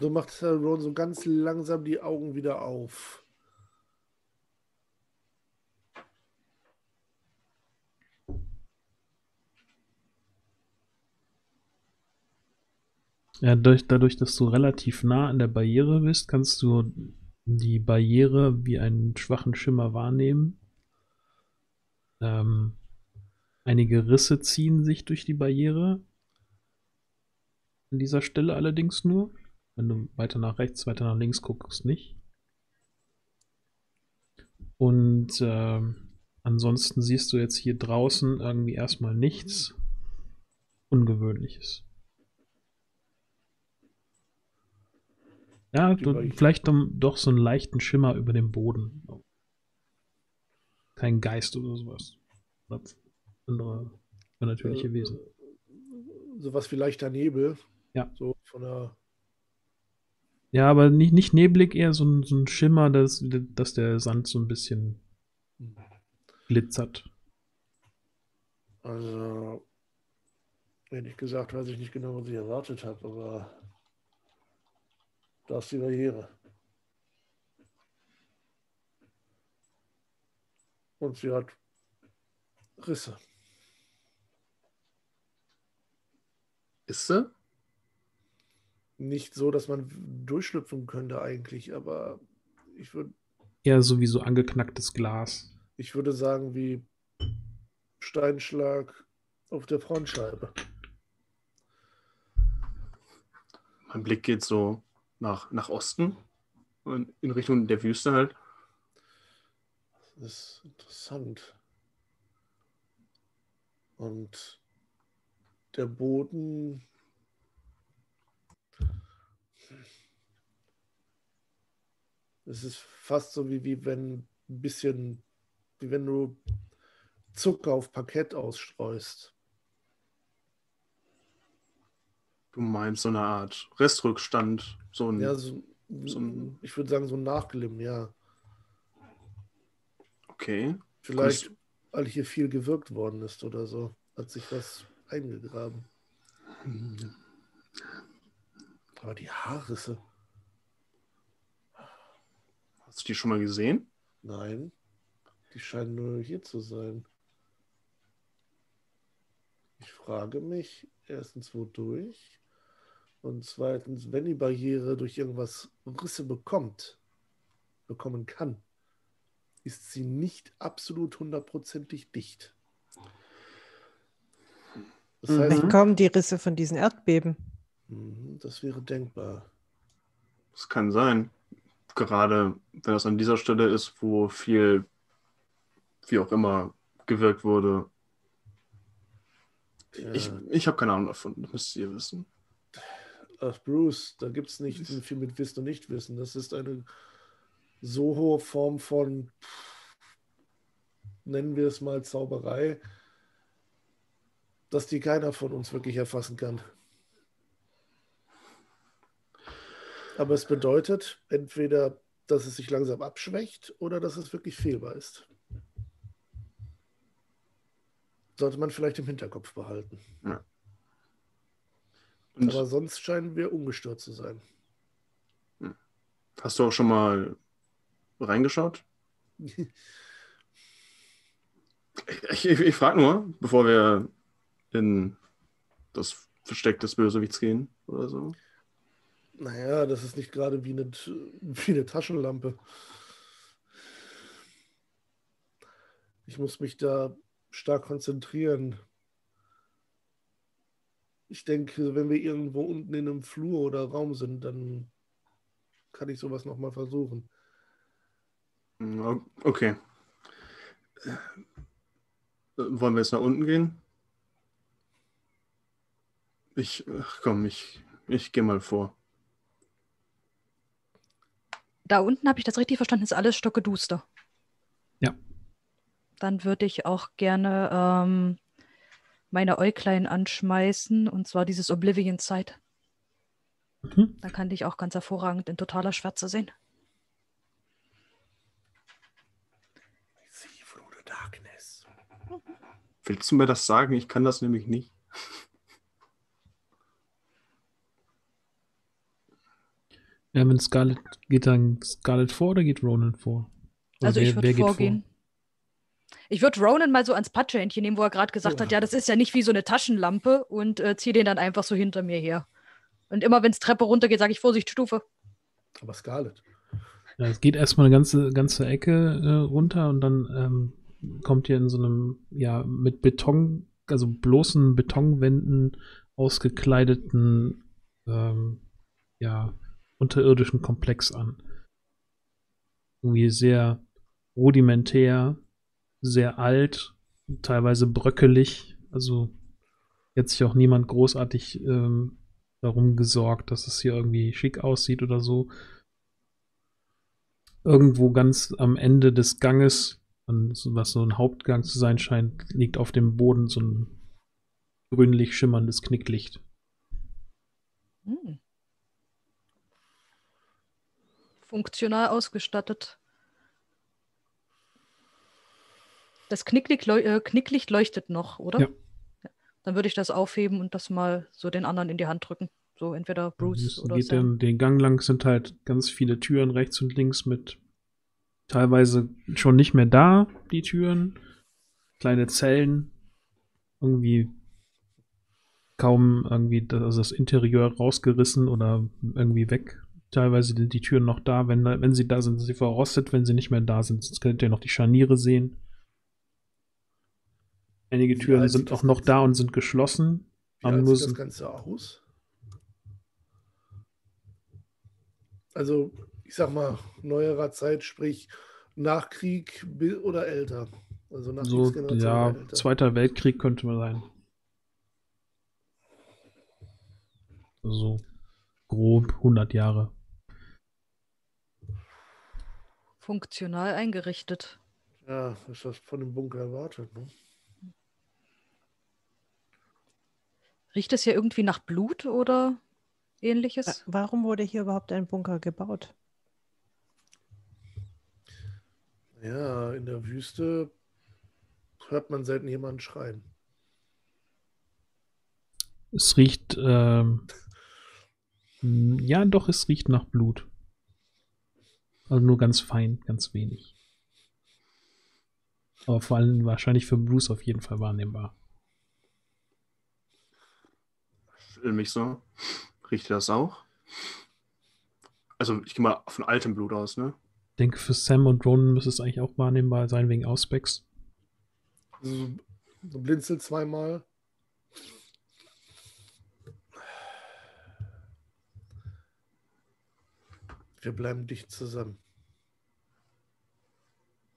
[SPEAKER 5] So macht Ron so ganz langsam die Augen wieder auf.
[SPEAKER 1] Ja, durch, dadurch, dass du relativ nah an der Barriere bist, kannst du die Barriere wie einen schwachen Schimmer wahrnehmen. Ähm, einige Risse ziehen sich durch die Barriere. An dieser Stelle allerdings nur. Wenn du weiter nach rechts, weiter nach links guckst, nicht. Und ähm, ansonsten siehst du jetzt hier draußen irgendwie erstmal nichts Ungewöhnliches. Ja, du, vielleicht doch so einen leichten Schimmer über dem Boden. Kein Geist oder sowas. Oder andere natürliche
[SPEAKER 5] Äh,
[SPEAKER 1] Wesen.
[SPEAKER 5] Sowas wie leichter Nebel.
[SPEAKER 1] Ja.
[SPEAKER 5] So von der.
[SPEAKER 1] Ja, aber nicht, nicht neblig, eher so ein, so ein Schimmer, dass, dass der Sand so ein bisschen glitzert.
[SPEAKER 5] Also, ehrlich gesagt, weiß ich nicht genau, was ich erwartet habe, aber da ist die Barriere. Und sie hat Risse.
[SPEAKER 2] Ist sie?
[SPEAKER 5] Nicht so, dass man durchschlüpfen könnte eigentlich, aber ich würde
[SPEAKER 1] Eher sowieso angeknacktes Glas.
[SPEAKER 5] ich würde sagen, wie Steinschlag auf der Frontscheibe.
[SPEAKER 2] Mein Blick geht so nach, nach Osten und in Richtung der Wüste halt.
[SPEAKER 5] Das ist interessant. Und der Boden. Es ist fast so wie, wie wenn ein bisschen, wie wenn du Zucker auf Parkett ausstreust.
[SPEAKER 2] Du meinst so eine Art Restrückstand, so ein
[SPEAKER 5] Ja, so,
[SPEAKER 2] so ein-
[SPEAKER 5] ich würde sagen, so ein Nachglimm, ja.
[SPEAKER 2] okay.
[SPEAKER 5] Vielleicht, weil hier viel gewirkt worden ist oder so, hat sich was eingegraben. Aber die Haarrisse,
[SPEAKER 2] Hast du die schon mal gesehen?
[SPEAKER 5] nein, die scheinen nur hier zu sein. Ich frage mich erstens, wodurch? Und zweitens, wenn die Barriere durch irgendwas Risse bekommt, bekommen kann, ist sie nicht absolut hundertprozentig dicht. Das
[SPEAKER 2] Mhm.
[SPEAKER 5] heißt,
[SPEAKER 3] Vielleicht kommen die Risse von diesen Erdbeben.
[SPEAKER 5] Mhm, Das wäre denkbar.
[SPEAKER 2] Das kann sein. Gerade wenn das an dieser Stelle ist, wo viel, wie auch immer, gewirkt wurde. Ich,
[SPEAKER 5] Ja.
[SPEAKER 2] ich habe keine Ahnung davon, das müsst ihr wissen.
[SPEAKER 5] Ach, Bruce, da gibt es nicht viel mit Wissen und Nichtwissen. Das ist eine so hohe Form von, nennen wir es mal Zauberei, dass die keiner von uns wirklich erfassen kann. Aber es bedeutet entweder, dass es sich langsam abschwächt oder dass es wirklich fehlbar ist. Sollte man vielleicht im Hinterkopf behalten.
[SPEAKER 2] Und
[SPEAKER 5] Aber sonst scheinen wir ungestört zu sein.
[SPEAKER 2] hast du auch schon mal reingeschaut? Ich, ich, ich frage nur, bevor wir in das Versteck des Bösewichts gehen oder so.
[SPEAKER 5] Naja, das ist nicht gerade wie eine, wie eine Taschenlampe. Ich muss mich da stark konzentrieren. Ich denke, wenn wir irgendwo unten in einem Flur oder Raum sind, dann kann ich sowas nochmal versuchen.
[SPEAKER 2] Mm, Okay. Äh, Wollen wir jetzt nach unten gehen? Ich, komm, ich, ich gehe mal vor.
[SPEAKER 4] Da unten habe ich das richtig verstanden, ist alles stockeduster.
[SPEAKER 1] Ja.
[SPEAKER 4] Dann würde ich auch gerne ähm, meine Äuglein anschmeißen, und zwar dieses Oblivion-Zeit.
[SPEAKER 1] Mhm.
[SPEAKER 4] Dann kann ich auch ganz hervorragend in totaler Schwärze sehen.
[SPEAKER 5] See through the darkness.
[SPEAKER 2] Willst du mir das sagen? Ich kann das nämlich nicht.
[SPEAKER 1] Ja, wenn Scarlett geht dann Scarlett vor oder geht Ronan vor? Oder
[SPEAKER 4] Also
[SPEAKER 1] wer-
[SPEAKER 4] ich würde
[SPEAKER 1] geht vor?
[SPEAKER 4] vorgehen. Ich würde Ronan mal so ans Patschhändchen nehmen, wo er gerade gesagt
[SPEAKER 5] Ja.
[SPEAKER 4] hat, ja, das ist ja nicht wie so eine Taschenlampe und äh, ziehe den dann einfach so hinter mir her. Und immer wenn es Treppe runtergeht, sage ich Vorsicht, Stufe.
[SPEAKER 5] Aber Scarlett.
[SPEAKER 1] Ja, es geht erstmal eine ganze, ganze Ecke äh, runter und dann ähm, kommt ihr in so einem, ja, mit Beton, also bloßen Betonwänden ausgekleideten, ähm, ja, unterirdischen Komplex an. Irgendwie sehr rudimentär, sehr alt, teilweise bröckelig. Also jetzt sich auch niemand großartig ähm, darum gesorgt, dass es hier irgendwie schick aussieht oder so irgendwo ganz am Ende des Ganges, was so ein Hauptgang zu sein scheint, liegt auf dem Boden so ein grünlich schimmerndes Knicklicht.
[SPEAKER 4] Hm. Funktional ausgestattet. Das Knicklicht, äh, Knicklicht leuchtet noch, oder?
[SPEAKER 1] Ja.
[SPEAKER 4] Ja. Dann würde ich das aufheben und das mal so den anderen in die Hand drücken. So entweder Bruce oder
[SPEAKER 1] geht
[SPEAKER 4] Sam.
[SPEAKER 1] den, den Gang lang sind halt ganz viele Türen rechts und links mit teilweise schon nicht mehr da, die Türen. Kleine Zellen. Irgendwie kaum irgendwie das, also das Interieur rausgerissen oder irgendwie weg. Teilweise sind die Türen noch da. Wenn, wenn sie da sind, sind sie verrostet. Wenn sie nicht mehr da sind, könnt ihr noch die Scharniere sehen. Einige Türen sind auch noch da und sind geschlossen.
[SPEAKER 5] Wie alt sieht
[SPEAKER 1] so-
[SPEAKER 5] das Ganze aus? Also, ich sag mal, neuerer Zeit, sprich Nachkrieg oder älter. Also
[SPEAKER 1] So,
[SPEAKER 5] Nachkriegsgeneration
[SPEAKER 1] ja,
[SPEAKER 5] oder älter.
[SPEAKER 1] Zweiter Weltkrieg könnte man sein. So grob 100 Jahre.
[SPEAKER 4] Funktional eingerichtet.
[SPEAKER 5] Ja, das ist das von dem Bunker erwartet. Ne?
[SPEAKER 4] Riecht es hier irgendwie nach Blut oder ähnliches?
[SPEAKER 3] Wa- Warum wurde hier überhaupt ein Bunker gebaut?
[SPEAKER 5] Ja, in der Wüste hört man selten jemanden schreien.
[SPEAKER 1] Es riecht, ähm, ja, doch, es riecht nach Blut. Also nur ganz fein, ganz wenig. Aber vor allem wahrscheinlich für Bruce auf jeden Fall wahrnehmbar.
[SPEAKER 2] Film mich so. Riecht ihr das auch? Also, ich gehe mal von altem Blut aus, ne?
[SPEAKER 1] Ich denke, für Sam und Ronan müsste es eigentlich auch wahrnehmbar sein wegen Auspex.
[SPEAKER 5] Also, du blinzelst zweimal. Wir bleiben dicht zusammen.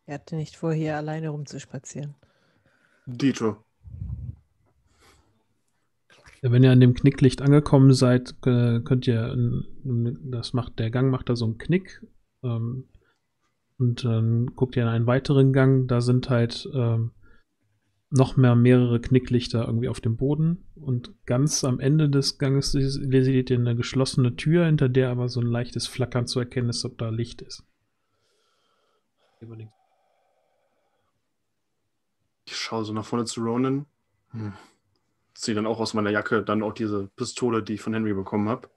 [SPEAKER 3] Er hatte nicht vor, hier alleine rumzuspazieren.
[SPEAKER 2] Dito.
[SPEAKER 1] Ja, Wenn ihr an dem Knicklicht angekommen seid, äh, könnt ihr, ähm, das macht, der Gang macht da so einen Knick. Ähm, und dann guckt ihr in einen weiteren Gang, da sind halt ähm, noch mehr mehrere Knicklichter irgendwie auf dem Boden. Und ganz am Ende des Ganges se- seht ihr eine geschlossene Tür, hinter der aber so ein leichtes Flackern zu erkennen ist, ob da Licht ist.
[SPEAKER 2] Ich schaue so nach vorne zu Ronan. Hm. Ziehe dann auch aus meiner Jacke dann auch diese Pistole, die ich von Henry bekommen habe.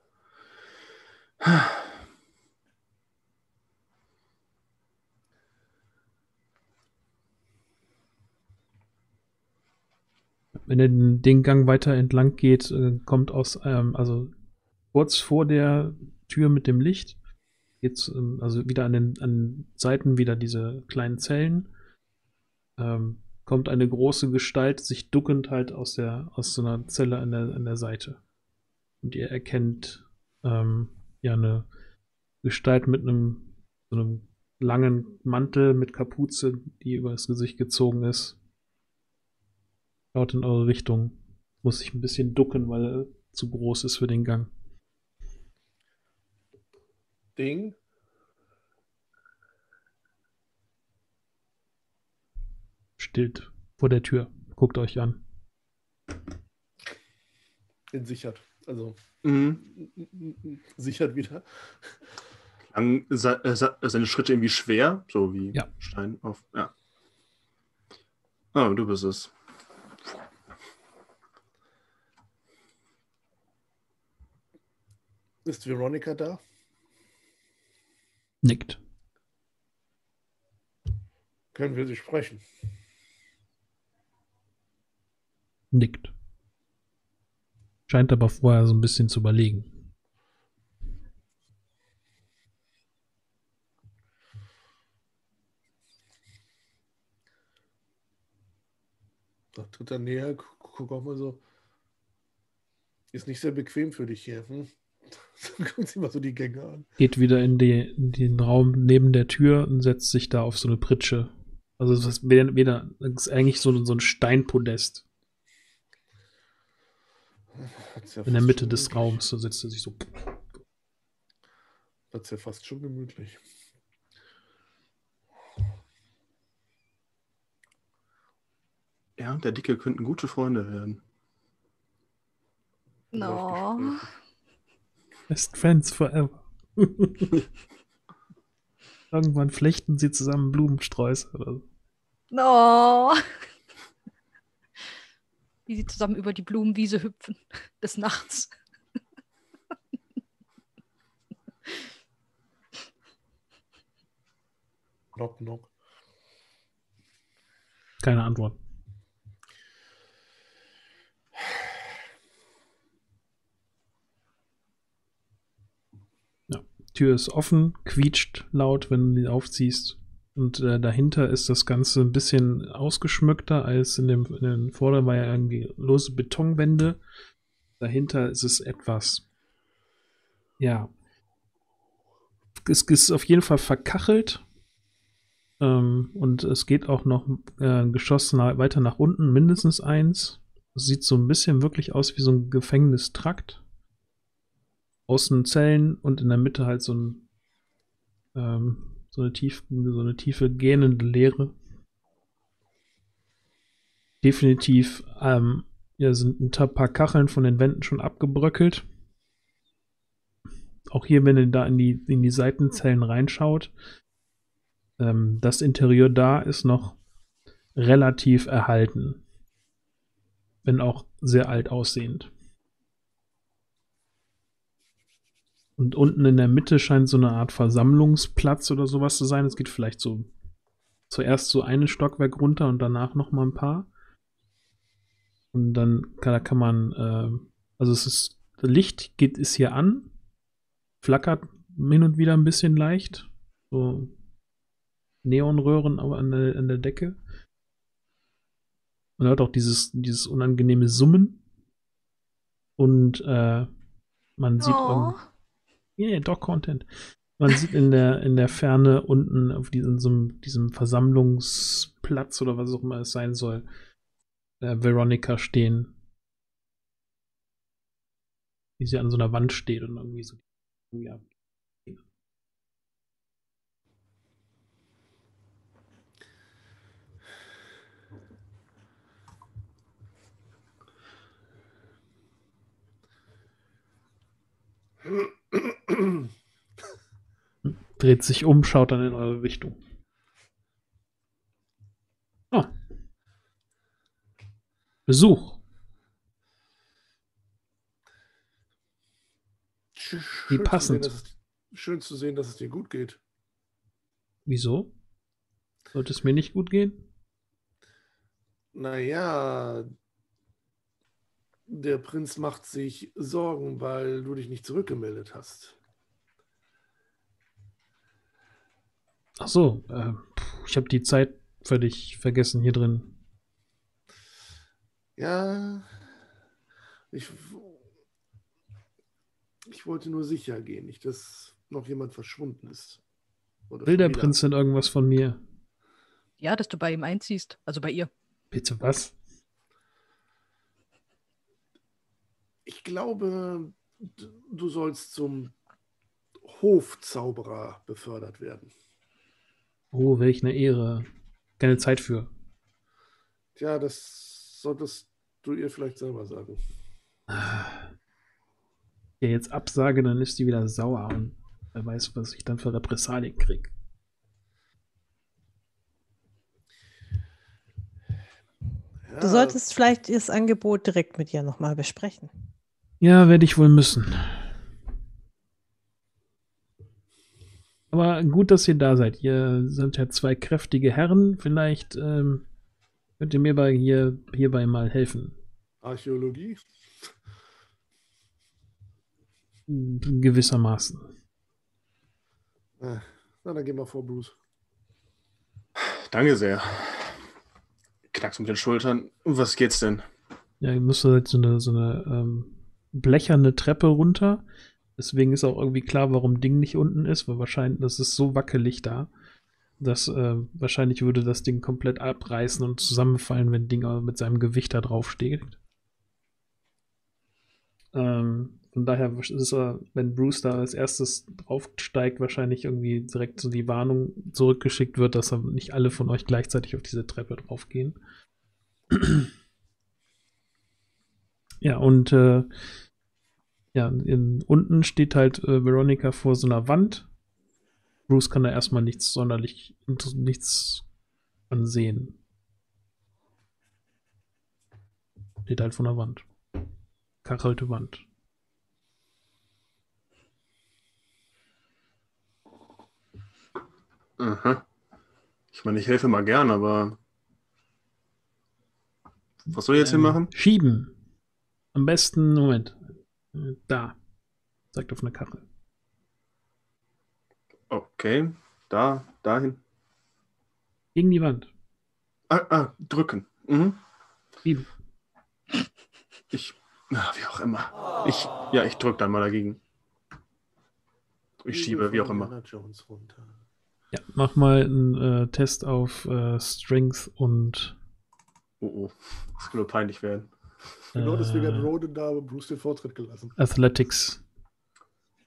[SPEAKER 1] Wenn ihr den, Gang weiter entlang geht, äh, kommt aus, ähm, also kurz vor der Tür mit dem Licht, geht's ähm, also wieder an den, an Seiten wieder diese kleinen Zellen, ähm, kommt eine große Gestalt, sich duckend halt aus der, aus so einer Zelle an der, an der Seite. Und ihr erkennt ähm, ja eine Gestalt mit einem, so einem langen Mantel mit Kapuze, die über das Gesicht gezogen ist. Schaut in eure Richtung. Muss sich ein bisschen ducken, weil er zu groß ist für den Gang.
[SPEAKER 5] Ding.
[SPEAKER 1] Stillt vor der Tür. Guckt euch an.
[SPEAKER 5] Den sichert. Also
[SPEAKER 2] Mhm.
[SPEAKER 5] sichert wieder.
[SPEAKER 2] Klang se se seine Schritte irgendwie schwer, so wie
[SPEAKER 1] Ja.
[SPEAKER 2] Stein auf. Ja. Ah, du bist es.
[SPEAKER 5] Ist Veronica da?
[SPEAKER 1] Nickt.
[SPEAKER 5] Können wir sie sprechen?
[SPEAKER 1] Nickt. Scheint aber vorher so ein bisschen zu überlegen.
[SPEAKER 5] Da tritt er näher, gu- guck auch mal so. Ist nicht sehr bequem für dich hier. Hm? Guckt sich mal so die Gänge an.
[SPEAKER 1] Geht wieder in, die, in den Raum neben der Tür und setzt sich da auf so eine Pritsche. Also das ist weder, weder das ist eigentlich so, so ein Steinpodest
[SPEAKER 5] ja
[SPEAKER 1] in der Mitte des
[SPEAKER 5] gemütlich.
[SPEAKER 1] Raums. Da setzt er sich so.
[SPEAKER 5] Hat's ja fast schon gemütlich.
[SPEAKER 2] Ja, der Dicke könnten gute Freunde werden.
[SPEAKER 4] No.
[SPEAKER 1] Best Friends forever. Irgendwann flechten sie zusammen Blumensträuße oder so.
[SPEAKER 4] No. Wie sie zusammen über die Blumenwiese hüpfen des Nachts.
[SPEAKER 5] Knock, knock.
[SPEAKER 1] Keine Antwort. Ja, Tür ist offen, quietscht laut, wenn du die aufziehst. Und äh, dahinter ist das Ganze ein bisschen ausgeschmückter als in dem, in den Vorder war ja irgendwie lose Betonwände. Dahinter ist es etwas, ja, es ist auf jeden Fall verkachelt. Ähm, und es geht auch noch äh, ein Geschoss na weiter nach unten, mindestens eins. Sieht so ein bisschen wirklich aus wie so ein Gefängnistrakt. Außen Zellen und in der Mitte halt so ein ähm, so eine, tief, so eine tiefe gähnende Leere. Definitiv ähm, ja, sind ein paar Kacheln von den Wänden schon abgebröckelt. Auch hier, wenn ihr da in die, in die Seitenzellen reinschaut, ähm, das Interieur da ist noch relativ erhalten. Wenn auch sehr alt aussehend. Und unten in der Mitte scheint so eine Art Versammlungsplatz oder sowas zu sein. Es geht vielleicht so zuerst so ein Stockwerk runter und danach noch mal ein paar. Und dann kann, da kann man, äh, also es ist, Licht geht, ist hier an, flackert hin und wieder ein bisschen leicht. So Neonröhren aber an der, an der Decke. Man hört auch dieses, dieses unangenehme Summen. Und äh, man sieht
[SPEAKER 4] Oh.
[SPEAKER 1] Yeah, Dog Content. Man sieht in der, in der Ferne unten auf diesem, so diesem Versammlungsplatz oder was auch immer es sein soll, äh, Veronica stehen. Wie sie an so einer Wand steht und irgendwie so. Ja. Dreht sich um, schaut dann in eure Richtung. Oh. Besuch.
[SPEAKER 5] Sch-
[SPEAKER 1] Wie
[SPEAKER 5] schön
[SPEAKER 1] passend.
[SPEAKER 5] Zu sehen, es, schön zu sehen, dass es dir gut geht.
[SPEAKER 1] Wieso? Sollte es mir nicht gut gehen?
[SPEAKER 5] Naja, der Prinz macht sich Sorgen, weil du dich nicht zurückgemeldet hast.
[SPEAKER 1] Ach so, äh, ich habe die Zeit völlig vergessen hier drin.
[SPEAKER 5] Ja, ich, ich wollte nur sicher gehen, nicht, dass noch jemand verschwunden ist. Oder
[SPEAKER 1] Will der. Prinz denn irgendwas von mir?
[SPEAKER 4] Ja, dass du bei ihm einziehst. Also bei ihr.
[SPEAKER 1] Bitte was?
[SPEAKER 5] Ich glaube, du sollst zum Hofzauberer befördert werden.
[SPEAKER 1] Oh, welch eine Ehre. Keine Zeit für.
[SPEAKER 5] Tja, das solltest du ihr vielleicht selber sagen.
[SPEAKER 1] Ja, jetzt absage, dann ist die wieder sauer und wer weiß, was ich dann für Repressalien krieg.
[SPEAKER 5] Ja,
[SPEAKER 3] Du solltest vielleicht das Angebot direkt mit ihr nochmal besprechen.
[SPEAKER 1] Ja, werde ich wohl müssen. Aber gut, dass ihr da seid. Ihr sind ja zwei kräftige Herren. Vielleicht ähm, könnt ihr mir bei hier, hierbei mal helfen.
[SPEAKER 5] Archäologie?
[SPEAKER 1] Gewissermaßen.
[SPEAKER 5] Äh, na, dann geh mal vor, Bruce.
[SPEAKER 2] Danke sehr. Knackst mit den Schultern. Um was geht's denn?
[SPEAKER 1] Ja, ihr müsst halt so eine, so eine ähm, blecherne Treppe runter. Deswegen ist auch irgendwie klar, warum Ding nicht unten ist, weil wahrscheinlich, das ist so wackelig da, dass äh, wahrscheinlich würde das Ding komplett abreißen und zusammenfallen, wenn Ding mit seinem Gewicht da drauf steht. Ähm, von daher ist er, wenn Bruce da als erstes draufsteigt, wahrscheinlich irgendwie direkt so die Warnung zurückgeschickt wird, dass nicht alle von euch gleichzeitig auf diese Treppe draufgehen. Ja, und äh, ja, in, unten steht halt äh, Veronica vor so einer Wand. Bruce kann da erstmal nichts sonderlich, nichts ansehen. Steht halt vor einer Wand. Kachelte Wand.
[SPEAKER 2] Aha. Ich meine, ich helfe mal gern, aber. Was soll ich jetzt hier
[SPEAKER 1] Ähm,
[SPEAKER 2] machen?
[SPEAKER 1] Schieben. Am besten, Moment. Da. Zeigt auf eine Kachel.
[SPEAKER 2] Okay. Da, dahin.
[SPEAKER 1] Gegen die Wand.
[SPEAKER 2] Ah, ah drücken. Mhm.
[SPEAKER 1] Schieben.
[SPEAKER 2] Ich. Na, wie auch immer. Ich. Ja, ich drück dann mal dagegen. Ich schiebe, wie auch immer.
[SPEAKER 1] Ja, mach mal einen äh, Test auf äh, Strength und
[SPEAKER 2] Oh, oh. Das kann nur peinlich werden.
[SPEAKER 5] Genau deswegen hat
[SPEAKER 1] äh,
[SPEAKER 5] Roden da Bruce den Vortritt gelassen.
[SPEAKER 1] Athletics.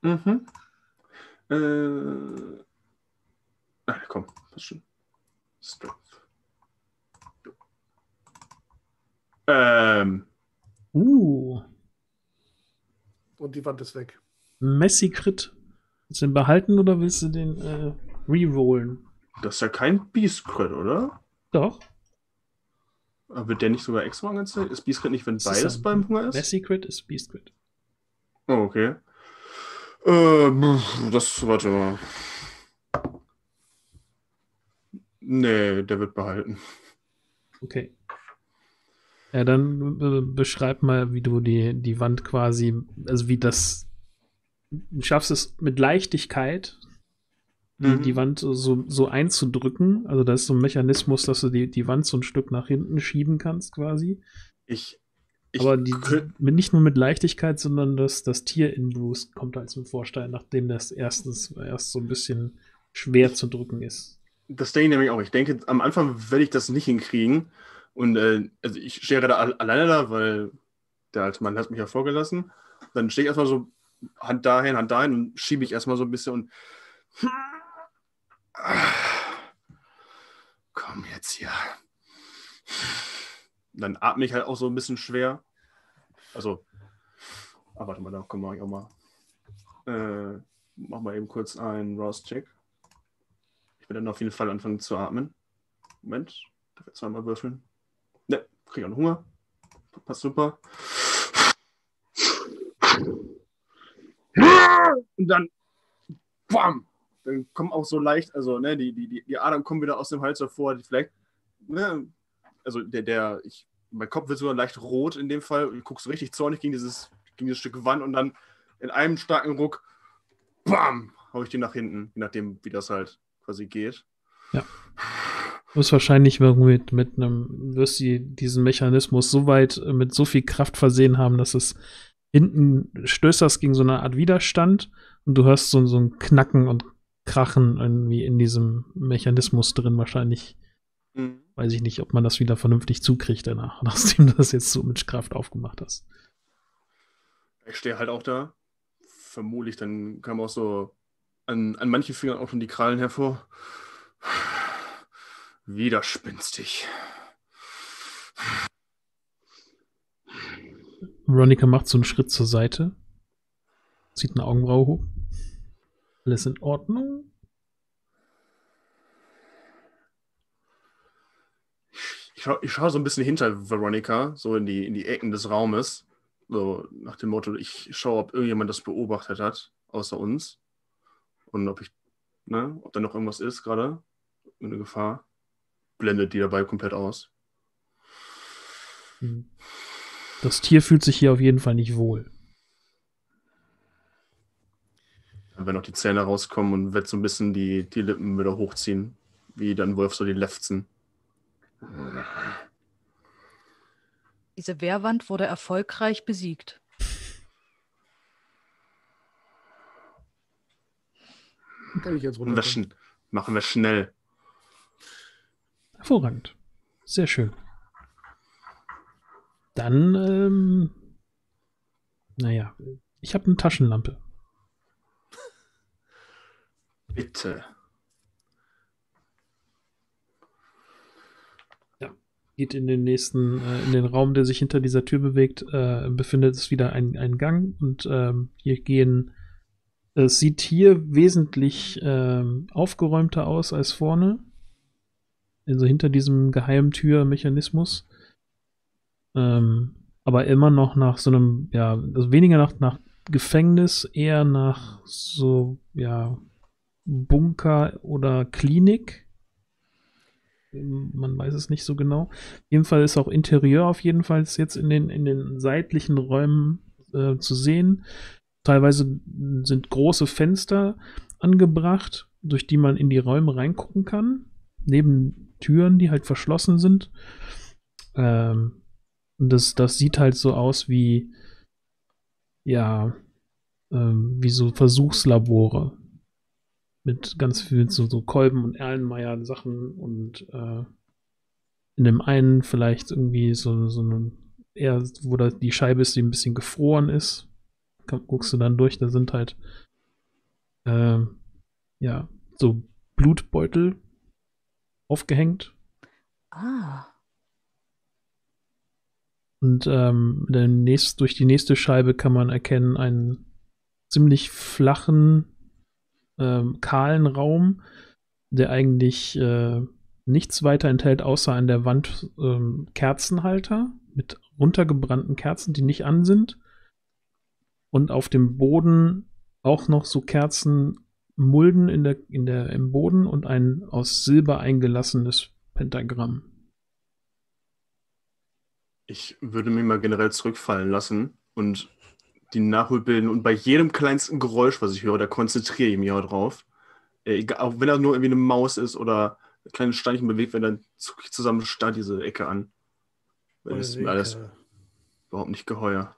[SPEAKER 2] Mhm. Äh. Ah, komm, passt schon. Strength. Ähm.
[SPEAKER 1] Uh,
[SPEAKER 5] Und die Wand ist weg.
[SPEAKER 1] Messi Crit. Willst du den behalten oder willst du den äh, rerollen?
[SPEAKER 2] Das ist ja kein Beast Crit, oder?
[SPEAKER 1] Doch.
[SPEAKER 2] Aber Wird der nicht sogar extra angezeigt? Ist Beast Crit nicht, wenn
[SPEAKER 1] Das ist
[SPEAKER 2] beides
[SPEAKER 1] ein-
[SPEAKER 2] beim Hunger ist?
[SPEAKER 1] Messi Crit ist Beast Crit.
[SPEAKER 2] Oh, okay. Ähm, das, warte mal. Nee, der wird behalten.
[SPEAKER 1] Okay. Ja, dann äh, beschreib mal, wie du die, die Wand quasi, also wie das, du schaffst es mit Leichtigkeit,
[SPEAKER 2] Mhm.
[SPEAKER 1] die Wand so, so einzudrücken. Also da ist so ein Mechanismus, dass du die, die Wand so ein Stück nach hinten schieben kannst quasi.
[SPEAKER 2] Ich. ich
[SPEAKER 1] Aber die, mit, nicht nur mit Leichtigkeit, sondern das, das Tier in Bruce kommt halt zum Vorstein, nachdem das erstens erst so ein bisschen schwer zu drücken ist.
[SPEAKER 2] Das denke ich nämlich auch. Ich denke, am Anfang werde ich das nicht hinkriegen. Und äh, also ich stehe al alleine da, weil der alte Mann hat mich ja vorgelassen. Dann stehe ich erstmal so Hand dahin, Hand dahin und schiebe ich erstmal so ein bisschen und. Komm jetzt hier. Dann atme ich halt auch so ein bisschen schwer. Also. Ah, warte mal, da mach ich auch mal. Äh, mach mal eben kurz einen Rouse-Check. Ich werde dann auf jeden Fall anfangen zu atmen. Moment, darf ich zweimal würfeln. Ne, kriege auch noch Hunger. Passt super. Und dann, bam, dann kommen auch so leicht, also ne, die, die, die- Adern kommen wieder aus dem Hals hervor, die vielleicht, ne, also der, der, ich, mein Kopf wird sogar leicht rot in dem Fall. Ich gucke so richtig zornig gegen dieses, gegen dieses Stück Wand und dann in einem starken Ruck, bam, hau ich den nach hinten, je nachdem, wie das halt quasi geht.
[SPEAKER 1] Du wirst wahrscheinlich mit, mit einem, wirst die, diesen Mechanismus so weit äh, mit so viel Kraft versehen haben, dass es hinten stößt das gegen so eine Art Widerstand und du hörst so, so ein Knacken und Krachen irgendwie in diesem Mechanismus drin. Wahrscheinlich
[SPEAKER 2] Mhm.
[SPEAKER 1] weiß ich nicht, ob man das wieder vernünftig zukriegt danach, nachdem du das jetzt so mit Kraft aufgemacht hast.
[SPEAKER 2] Ich stehe halt auch da. Vermutlich, dann kamen auch so an, an manchen Fingern auch schon die Krallen hervor. Widerspenstig.
[SPEAKER 1] Veronica macht so einen Schritt zur Seite, zieht eine Augenbraue hoch. Alles in Ordnung?
[SPEAKER 2] Ich schaue ich schau so ein bisschen hinter Veronica, so in die, in die Ecken des Raumes. So nach dem Motto, ich schaue, ob irgendjemand das beobachtet hat, außer uns. Und ob ich ne, ob da noch irgendwas ist gerade, eine Gefahr, blendet die dabei komplett aus.
[SPEAKER 1] Hm. Das Tier fühlt sich hier auf jeden Fall nicht wohl.
[SPEAKER 2] Werden auch die Zähne rauskommen und wird so ein bisschen die, die Lippen wieder hochziehen, wie dann Wolf so die Lefzen.
[SPEAKER 4] Diese Wehrwand wurde erfolgreich besiegt.
[SPEAKER 5] Kann ich jetzt
[SPEAKER 2] Machen wir,
[SPEAKER 5] runter?
[SPEAKER 2] machen wir schnell.
[SPEAKER 1] Hervorragend. Sehr schön. Dann, ähm, naja, ich habe eine Taschenlampe.
[SPEAKER 2] Bitte.
[SPEAKER 1] Geht in den nächsten, äh, in den Raum, der sich hinter dieser Tür bewegt, äh, befindet es wieder ein, ein Gang und ähm, hier gehen, es sieht hier wesentlich ähm, aufgeräumter aus als vorne. Also hinter diesem Geheimtürmechanismus. Ähm, aber immer noch nach so einem, ja, also weniger nach, nach Gefängnis, eher nach so, ja, Bunker oder Klinik. Man weiß es nicht so genau. Auf jeden Fall ist auch Interieur auf jeden Fall jetzt in den, in den seitlichen Räumen äh, zu sehen. Teilweise sind große Fenster angebracht, durch die man in die Räume reingucken kann. Neben Türen, die halt verschlossen sind. Ähm, das, das sieht halt so aus wie, ja, ähm, wie so Versuchslabore. Mit ganz vielen so, so Kolben und Erlenmeyer Sachen und äh, in dem einen vielleicht irgendwie so, so eine, eher, wo da die Scheibe ist, die ein bisschen gefroren ist. Guckst du dann durch, da sind halt, ähm, ja, so Blutbeutel aufgehängt.
[SPEAKER 4] Ah.
[SPEAKER 1] Und ähm, der nächst, durch die nächste Scheibe kann man erkennen einen ziemlich flachen, ähm, kahlen Raum, der eigentlich äh, nichts weiter enthält, außer an der Wand ähm, Kerzenhalter mit runtergebrannten Kerzen, die nicht an sind. Und auf dem Boden auch noch so Kerzenmulden in der, in der, im Boden und ein aus Silber eingelassenes Pentagramm.
[SPEAKER 2] Ich würde mich mal generell zurückfallen lassen und die Nachholbilden und bei jedem kleinsten Geräusch, was ich höre, da konzentriere ich mich auch drauf. Äh, egal, auch wenn das nur irgendwie eine Maus ist oder ein kleines Steinchen bewegt, wenn dann zucke ich zusammen starr diese Ecke an. Weil das ist mir alles überhaupt nicht geheuer.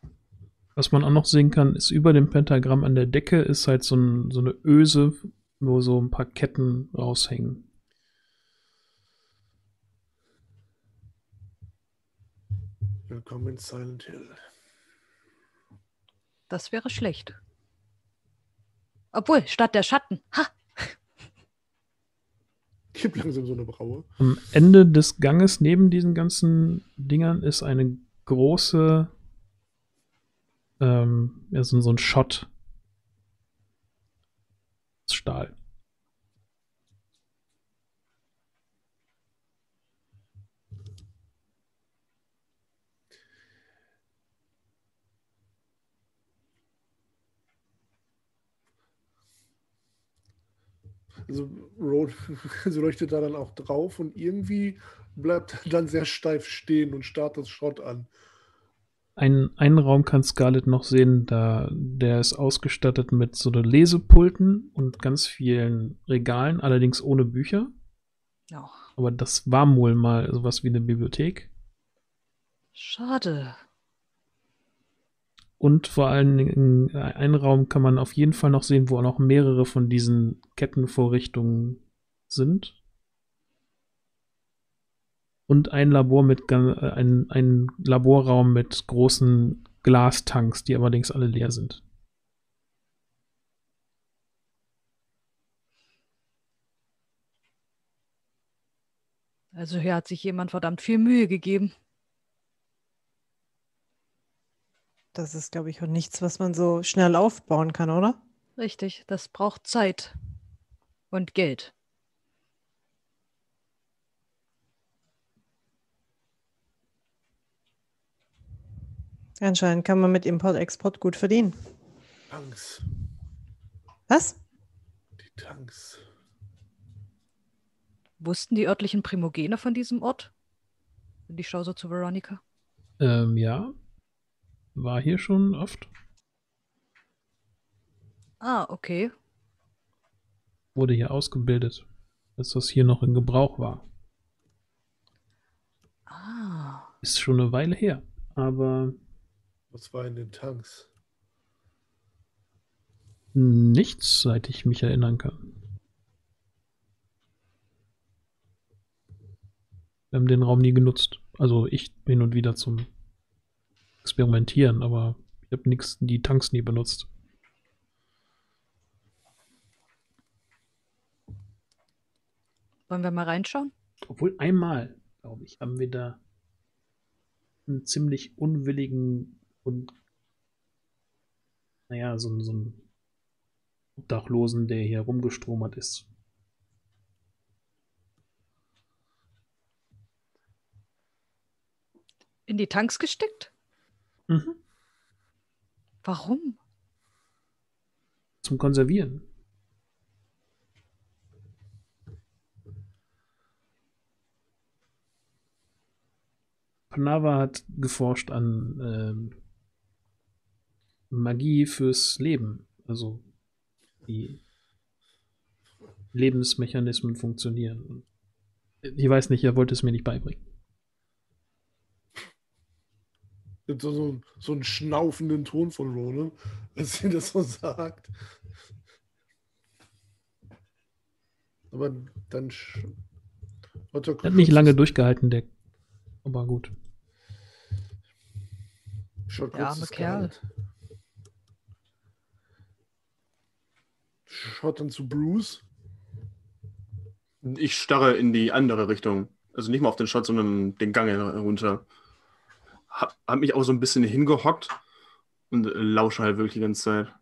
[SPEAKER 1] Was man auch noch sehen kann, ist über dem Pentagramm an der Decke ist halt so, ein, so eine Öse, wo so ein paar Ketten raushängen.
[SPEAKER 5] Willkommen in Silent Hill.
[SPEAKER 4] Das wäre schlecht. Obwohl, statt der Schatten. Ha!
[SPEAKER 5] Ich habe langsam so eine Braue.
[SPEAKER 1] Am Ende des Ganges neben diesen ganzen Dingern ist eine große, ähm, ja, so, so ein Schott. aus Stahl.
[SPEAKER 5] Also Road also leuchtet da dann auch drauf und irgendwie bleibt er dann sehr steif stehen und starrt das Schrott an.
[SPEAKER 1] Ein, einen Raum kann Scarlett noch sehen, da der ist ausgestattet mit so Lesepulten und ganz vielen Regalen, allerdings ohne Bücher.
[SPEAKER 4] Oh,
[SPEAKER 1] Aber das war wohl mal sowas wie eine Bibliothek.
[SPEAKER 4] schade.
[SPEAKER 1] Und vor allen Dingen einen Raum kann man auf jeden Fall noch sehen, wo auch noch mehrere von diesen Kettenvorrichtungen sind. Und ein Labor mit äh, ein, ein Laborraum mit großen Glastanks, die allerdings alle leer sind.
[SPEAKER 4] Also hier hat sich jemand verdammt viel Mühe gegeben.
[SPEAKER 3] Das ist, glaube ich, auch nichts, was man so schnell aufbauen kann, oder?
[SPEAKER 4] Richtig, das braucht Zeit. Und Geld.
[SPEAKER 3] Anscheinend kann man mit Import-Export gut verdienen.
[SPEAKER 5] Tanks.
[SPEAKER 3] Was?
[SPEAKER 5] Die Tanks.
[SPEAKER 4] Wussten die örtlichen Primogene von diesem Ort? Die Schau so zu Veronica.
[SPEAKER 1] Ähm, ja. War hier schon oft.
[SPEAKER 4] Ah, okay.
[SPEAKER 1] Wurde hier ausgebildet, als das hier noch in Gebrauch war.
[SPEAKER 4] Ah.
[SPEAKER 1] Ist schon eine Weile her. Aber
[SPEAKER 5] Was war in den Tanks?
[SPEAKER 1] nichts, seit ich mich erinnern kann. Wir haben den Raum nie genutzt. Also ich hin und wieder zum Experimentieren, aber ich habe nix, die Tanks nie benutzt.
[SPEAKER 4] Wollen wir mal reinschauen?
[SPEAKER 1] Obwohl einmal, glaube ich, haben wir da einen ziemlich unwilligen und naja, so, so einen Obdachlosen, der hier rumgestromert ist.
[SPEAKER 4] In die Tanks gesteckt?
[SPEAKER 1] Mhm.
[SPEAKER 4] Warum?
[SPEAKER 1] Zum Konservieren. Panava hat geforscht an ähm, Magie fürs Leben. Also wie Lebensmechanismen funktionieren. Ich weiß nicht, er wollte es mir nicht beibringen.
[SPEAKER 5] Mit so, so, so einen schnaufenden Ton von Ronan, als sie das so sagt. Aber dann. sch- Otto
[SPEAKER 1] hat nicht lange durchgehalten, der. Aber gut.
[SPEAKER 5] Schaut
[SPEAKER 4] Der arme
[SPEAKER 5] zu
[SPEAKER 4] Kerl.
[SPEAKER 5] Schaut dann zu Bruce.
[SPEAKER 2] Ich starre in die andere Richtung. Also nicht mal auf den Shot, sondern den Gang herunter. Hab, hab mich auch so ein bisschen hingehockt und lausche halt wirklich die ganze Zeit.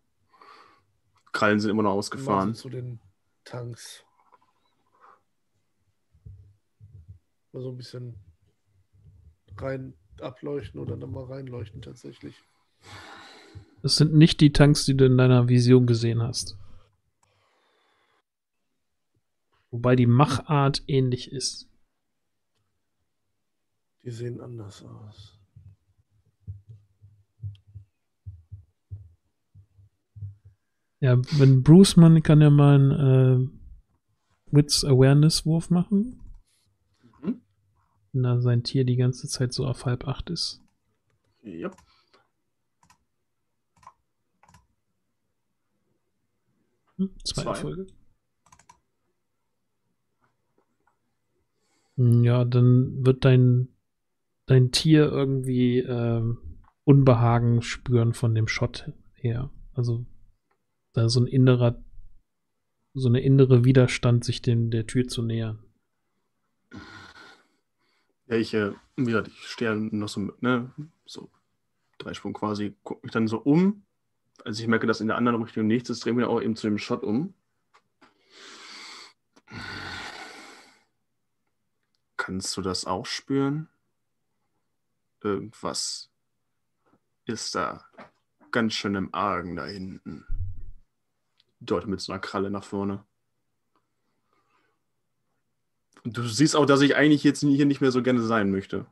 [SPEAKER 2] Krallen sind immer noch ausgefahren.
[SPEAKER 5] so zu den Tanks. Mal so ein bisschen rein ableuchten oder dann mal reinleuchten tatsächlich.
[SPEAKER 1] Das sind nicht die Tanks, die du in deiner Vision gesehen hast. Wobei die Machart ähnlich ist.
[SPEAKER 5] Die sehen anders aus.
[SPEAKER 1] Ja, wenn Bruce man kann ja mal einen äh, Wits Awareness Wurf machen.
[SPEAKER 2] Mhm.
[SPEAKER 1] Wenn da sein Tier die ganze Zeit so auf halb acht ist.
[SPEAKER 2] Ja.
[SPEAKER 1] Hm, zwei,
[SPEAKER 2] Zwei.
[SPEAKER 1] Erfolge. Hm, Ja, dann wird dein, dein Tier irgendwie ähm, Unbehagen spüren von dem Shot her. Also da so ein innerer, so eine innere Widerstand, sich dem der Tür zu nähern.
[SPEAKER 2] Ja, ich, äh, wie ich stehe noch so, ne, so drei Sprung quasi, gucke mich dann so um. Als ich merke, dass in der anderen Richtung nichts ist, drehe ich mich auch eben zu dem Shot um. Kannst du das auch spüren? Irgendwas ist da ganz schön im Argen da hinten. Deute mit so einer Kralle nach vorne. Und du siehst auch, dass ich eigentlich jetzt hier nicht mehr so gerne sein möchte.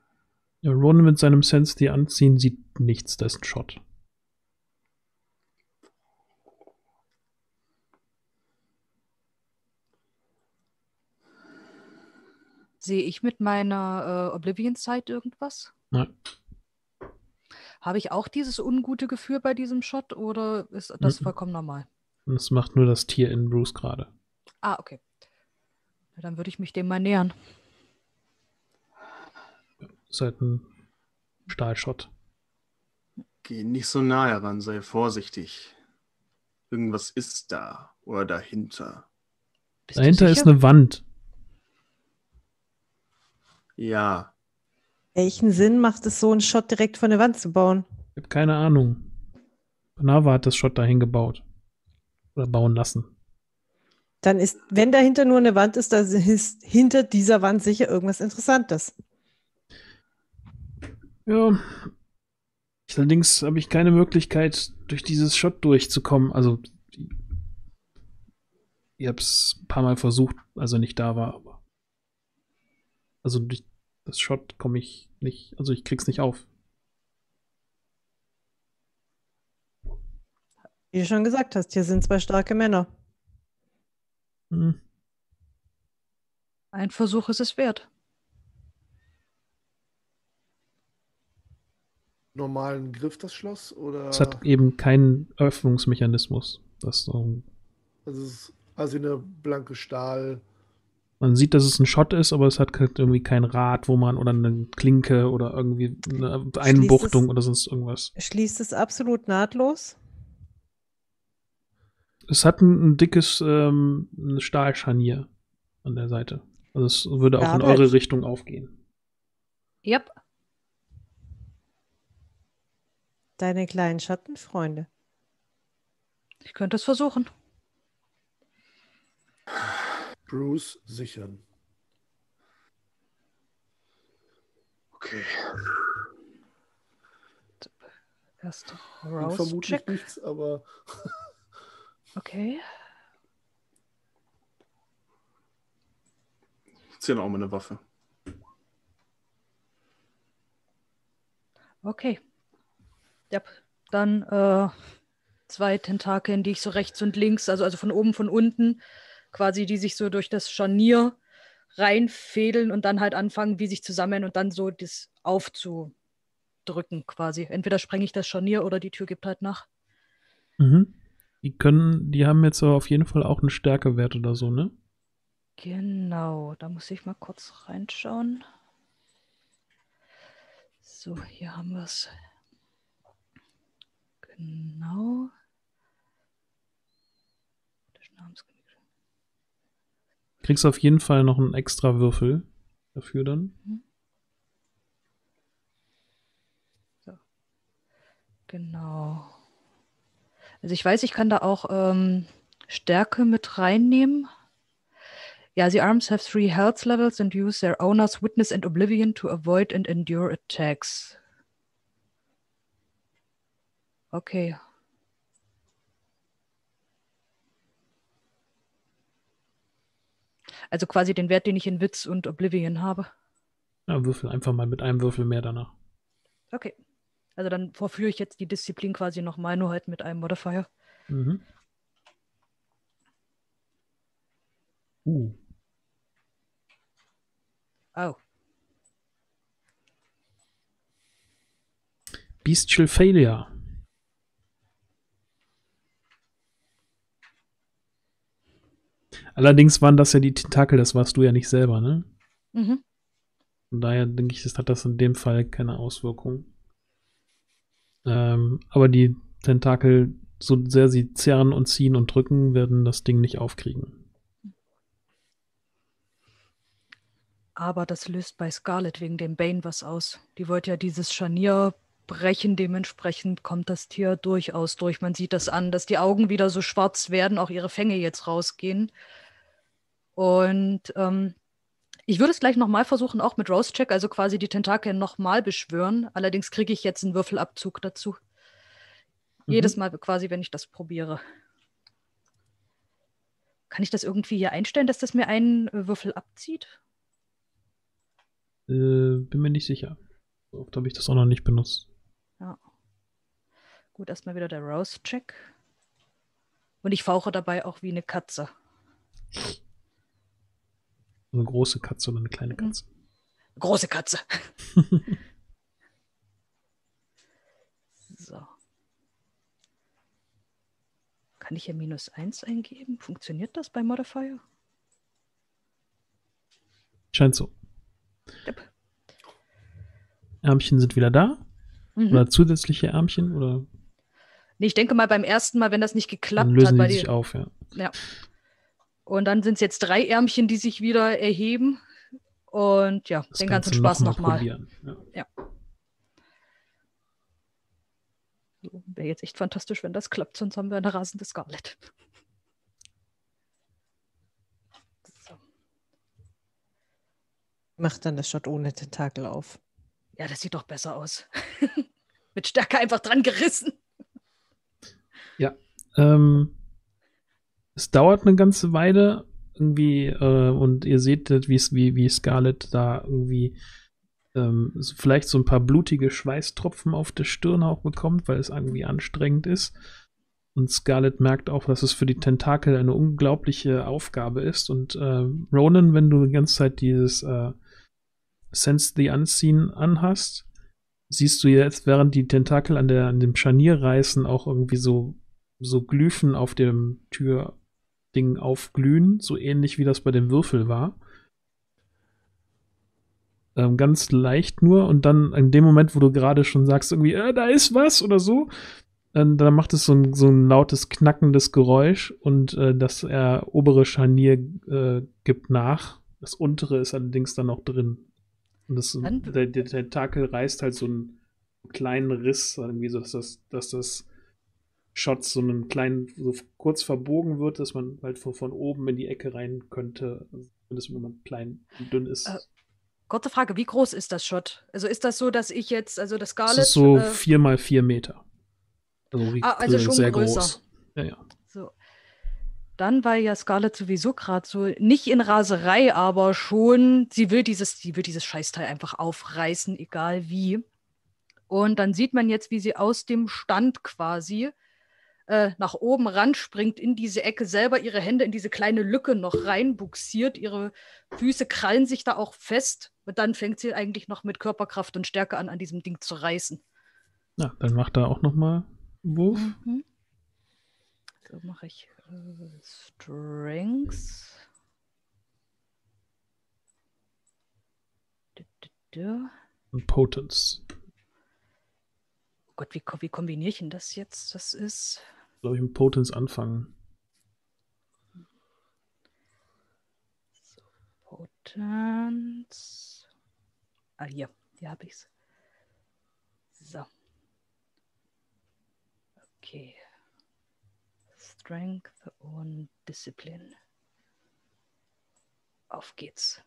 [SPEAKER 1] Ja, Ron mit seinem Sense, die anziehen, sieht nichts, das ist ein Shot.
[SPEAKER 4] Sehe ich mit meiner äh, Oblivion Sight irgendwas?
[SPEAKER 1] Nein.
[SPEAKER 4] Habe ich auch dieses ungute Gefühl bei diesem Shot oder ist das
[SPEAKER 1] Mhm.
[SPEAKER 4] vollkommen normal?
[SPEAKER 1] Und das macht nur das Tier in Bruce gerade.
[SPEAKER 4] Ah, okay. Na, dann würde ich mich dem mal nähern.
[SPEAKER 1] Ist halt ein Stahlshot.
[SPEAKER 2] Geh nicht so nah heran, sei vorsichtig. Irgendwas ist da oder dahinter.
[SPEAKER 4] Bist
[SPEAKER 1] Dahinter ist eine Wand.
[SPEAKER 2] Ja,
[SPEAKER 3] Welchen Sinn macht es, so einen Shot direkt von der Wand zu bauen?
[SPEAKER 1] Ich habe keine Ahnung. Panava hat das Shot dahin gebaut. Oder bauen lassen.
[SPEAKER 3] Dann ist, wenn dahinter nur eine Wand ist, dann ist hinter dieser Wand sicher irgendwas Interessantes.
[SPEAKER 1] Ja. Ich, allerdings habe ich keine Möglichkeit, durch dieses Shot durchzukommen. Also, ich habe es ein paar Mal versucht, als er nicht da war, aber Also durch das Shot komme ich nicht, also ich krieg's nicht auf.
[SPEAKER 3] Wie du schon gesagt hast, hier sind zwei starke Männer.
[SPEAKER 1] Hm.
[SPEAKER 4] Ein Versuch ist es wert.
[SPEAKER 5] Normalen Griff das Schloss oder?
[SPEAKER 1] Es hat eben keinen Öffnungsmechanismus. Das so,
[SPEAKER 5] also es ist also eine blanke Stahl.
[SPEAKER 1] man sieht, dass es ein Shot ist, aber es hat halt irgendwie kein Rad, wo man oder eine Klinke oder irgendwie eine Einbuchtung
[SPEAKER 3] es-
[SPEAKER 1] oder sonst irgendwas.
[SPEAKER 3] Schließt es absolut nahtlos?
[SPEAKER 1] Es hat ein, ein dickes ähm, Stahlscharnier an der Seite. Also es würde auch
[SPEAKER 3] Ja,
[SPEAKER 1] in eure Richtung aufgehen.
[SPEAKER 4] Yep.
[SPEAKER 3] Deine kleinen Schattenfreunde.
[SPEAKER 4] Ich könnte es versuchen.
[SPEAKER 5] Bruce sichern.
[SPEAKER 2] Okay.
[SPEAKER 4] Erst Rouse
[SPEAKER 5] vermutlich nichts, aber
[SPEAKER 4] Okay.
[SPEAKER 2] Ich ziehe auch mal eine Waffe.
[SPEAKER 4] Okay. Ja, dann äh, zwei Tentakeln, die ich so rechts und links, also, also von oben, von unten, quasi, die sich so durch das Scharnier reinfädeln und dann halt anfangen, wie sich zusammen und dann so das aufzudrücken quasi. Entweder sprenge ich das Scharnier oder die Tür gibt halt nach.
[SPEAKER 1] Mhm. Die können, die haben jetzt aber auf jeden Fall auch einen Stärkewert oder so, ne?
[SPEAKER 4] Genau, da muss ich mal kurz reinschauen. So, hier haben wir es. Genau.
[SPEAKER 1] Kriegst auf jeden Fall noch einen extra Würfel dafür dann.
[SPEAKER 4] Genau. Also ich weiß, ich kann da auch ähm, Stärke mit reinnehmen. Ja, the arms have three health levels and use their owner's witness and oblivion to avoid and endure attacks. Okay. Also quasi den Wert, den ich in Witz und Oblivion habe.
[SPEAKER 1] Ja, Würfel einfach mal mit einem Würfel mehr danach.
[SPEAKER 4] Okay. Also dann verführe ich jetzt die Disziplin quasi nochmal, nur halt mit einem Modifier.
[SPEAKER 1] Mhm. Uh,
[SPEAKER 4] Oh.
[SPEAKER 1] Bestial Failure. Allerdings waren das ja die Tentakel, das warst du ja nicht selber, ne?
[SPEAKER 4] Mhm.
[SPEAKER 1] Von daher denke ich, das hat das in dem Fall keine Auswirkung. Ähm, aber die Tentakel, so sehr sie zerren und ziehen und drücken, werden das Ding nicht aufkriegen.
[SPEAKER 4] Aber das löst bei Scarlet wegen dem Bane was aus. Die wollte ja dieses Scharnier brechen, dementsprechend kommt das Tier durchaus durch. Man sieht das an, dass die Augen wieder so schwarz werden, auch ihre Fänge jetzt rausgehen. Und ähm, ich würde es gleich nochmal versuchen, auch mit Rose Check, also quasi die Tentakel nochmal beschwören. Allerdings kriege ich jetzt einen Würfelabzug dazu.
[SPEAKER 1] Mhm.
[SPEAKER 4] Jedes Mal quasi, wenn ich das probiere. Kann ich das irgendwie hier einstellen, dass das mir einen äh, Würfel abzieht?
[SPEAKER 1] Äh, bin mir nicht sicher. So oft habe ich das auch noch nicht benutzt.
[SPEAKER 4] Gut, erstmal wieder der Rouse-Check. Und ich fauche dabei auch wie eine Katze.
[SPEAKER 1] Eine große Katze oder eine kleine
[SPEAKER 4] Mhm.
[SPEAKER 1] Katze.
[SPEAKER 4] Große Katze. so. Kann ich hier minus 1 eingeben? Funktioniert das bei Modifier?
[SPEAKER 1] Scheint so.
[SPEAKER 4] Yep.
[SPEAKER 1] Ärmchen sind wieder da?
[SPEAKER 4] Mhm.
[SPEAKER 1] Oder zusätzliche Ärmchen? Oder
[SPEAKER 4] Nee, ich denke mal beim ersten Mal, wenn das nicht
[SPEAKER 1] dann
[SPEAKER 4] geklappt
[SPEAKER 1] lösen
[SPEAKER 4] hat,
[SPEAKER 1] die sich
[SPEAKER 4] die,
[SPEAKER 1] auf, ja.
[SPEAKER 4] Ja. Und dann sind es jetzt drei Ärmchen, die sich wieder erheben. Und ja,
[SPEAKER 1] Das
[SPEAKER 4] den
[SPEAKER 1] Ganze
[SPEAKER 4] ganzen Spaß
[SPEAKER 1] noch mal
[SPEAKER 4] nochmal.
[SPEAKER 1] probieren. Ja.
[SPEAKER 4] So, Wäre jetzt echt fantastisch, wenn das klappt, sonst haben wir eine rasende Scarlet. So.
[SPEAKER 3] Macht dann das Shot ohne Tentakel auf.
[SPEAKER 4] Ja, das sieht doch besser aus. Mit Stärke einfach dran gerissen.
[SPEAKER 1] Ähm, es dauert eine ganze Weile. irgendwie äh, und ihr seht, wie, wie, Scarlett da irgendwie ähm, vielleicht so ein paar blutige Schweißtropfen auf der Stirn auch bekommt, weil es irgendwie anstrengend ist. Und Scarlett merkt auch, dass es für die Tentakel eine unglaubliche Aufgabe ist. Und äh, Ronan, wenn du die ganze Zeit dieses äh, Sense the Unseen anhast, siehst du jetzt, während die Tentakel an, der, an dem Scharnier reißen, auch irgendwie so, so Glyphen auf dem Türding aufglühen, so ähnlich wie das bei dem Würfel war. Ähm, ganz leicht nur und dann in dem Moment, wo du gerade schon sagst, irgendwie, äh, da ist was oder so, dann, dann macht es so ein, so ein lautes, knackendes Geräusch und äh, das äh, obere Scharnier äh, gibt nach. Das untere ist allerdings dann noch drin. Und das, der, der Tentakel reißt halt so einen kleinen Riss, irgendwie so, dass das, dass das Shot so einen kleinen, so kurz verbogen wird, dass man halt von, von oben in die Ecke rein könnte, wenn es im Moment klein und dünn ist.
[SPEAKER 4] Äh, Kurze Frage, wie groß ist das Shot? Also ist das so, dass ich jetzt, also das
[SPEAKER 1] das
[SPEAKER 4] Scarlett.
[SPEAKER 1] ist so
[SPEAKER 4] äh,
[SPEAKER 1] vier mal vier Meter. Also, wie-
[SPEAKER 4] Ah, also schon
[SPEAKER 1] sehr
[SPEAKER 4] größer.
[SPEAKER 1] groß. Ja, ja.
[SPEAKER 4] So. Dann war ja Scarlett sowieso gerade so, nicht in Raserei, aber schon, sie will dieses, sie will dieses Scheißteil einfach aufreißen, egal wie. Und dann sieht man jetzt, wie sie aus dem Stand quasi äh, nach oben ranspringt, in diese Ecke, selber ihre Hände in diese kleine Lücke noch reinbuxiert. Ihre Füße krallen sich da auch fest. Und dann fängt sie eigentlich noch mit Körperkraft und Stärke an, an diesem Ding zu reißen.
[SPEAKER 1] ja, dann macht er auch noch mal einen Wurf.
[SPEAKER 4] Mhm. So mache ich äh, Strengths.
[SPEAKER 1] Und Potence.
[SPEAKER 4] Oh Gott, wie, wie kombiniere ich denn das jetzt? Das ist.
[SPEAKER 1] Soll ich mit Potence anfangen?
[SPEAKER 4] Potenz. Ah, hier. Hier habe ich es. So. Okay. Strength und Discipline. Auf geht's.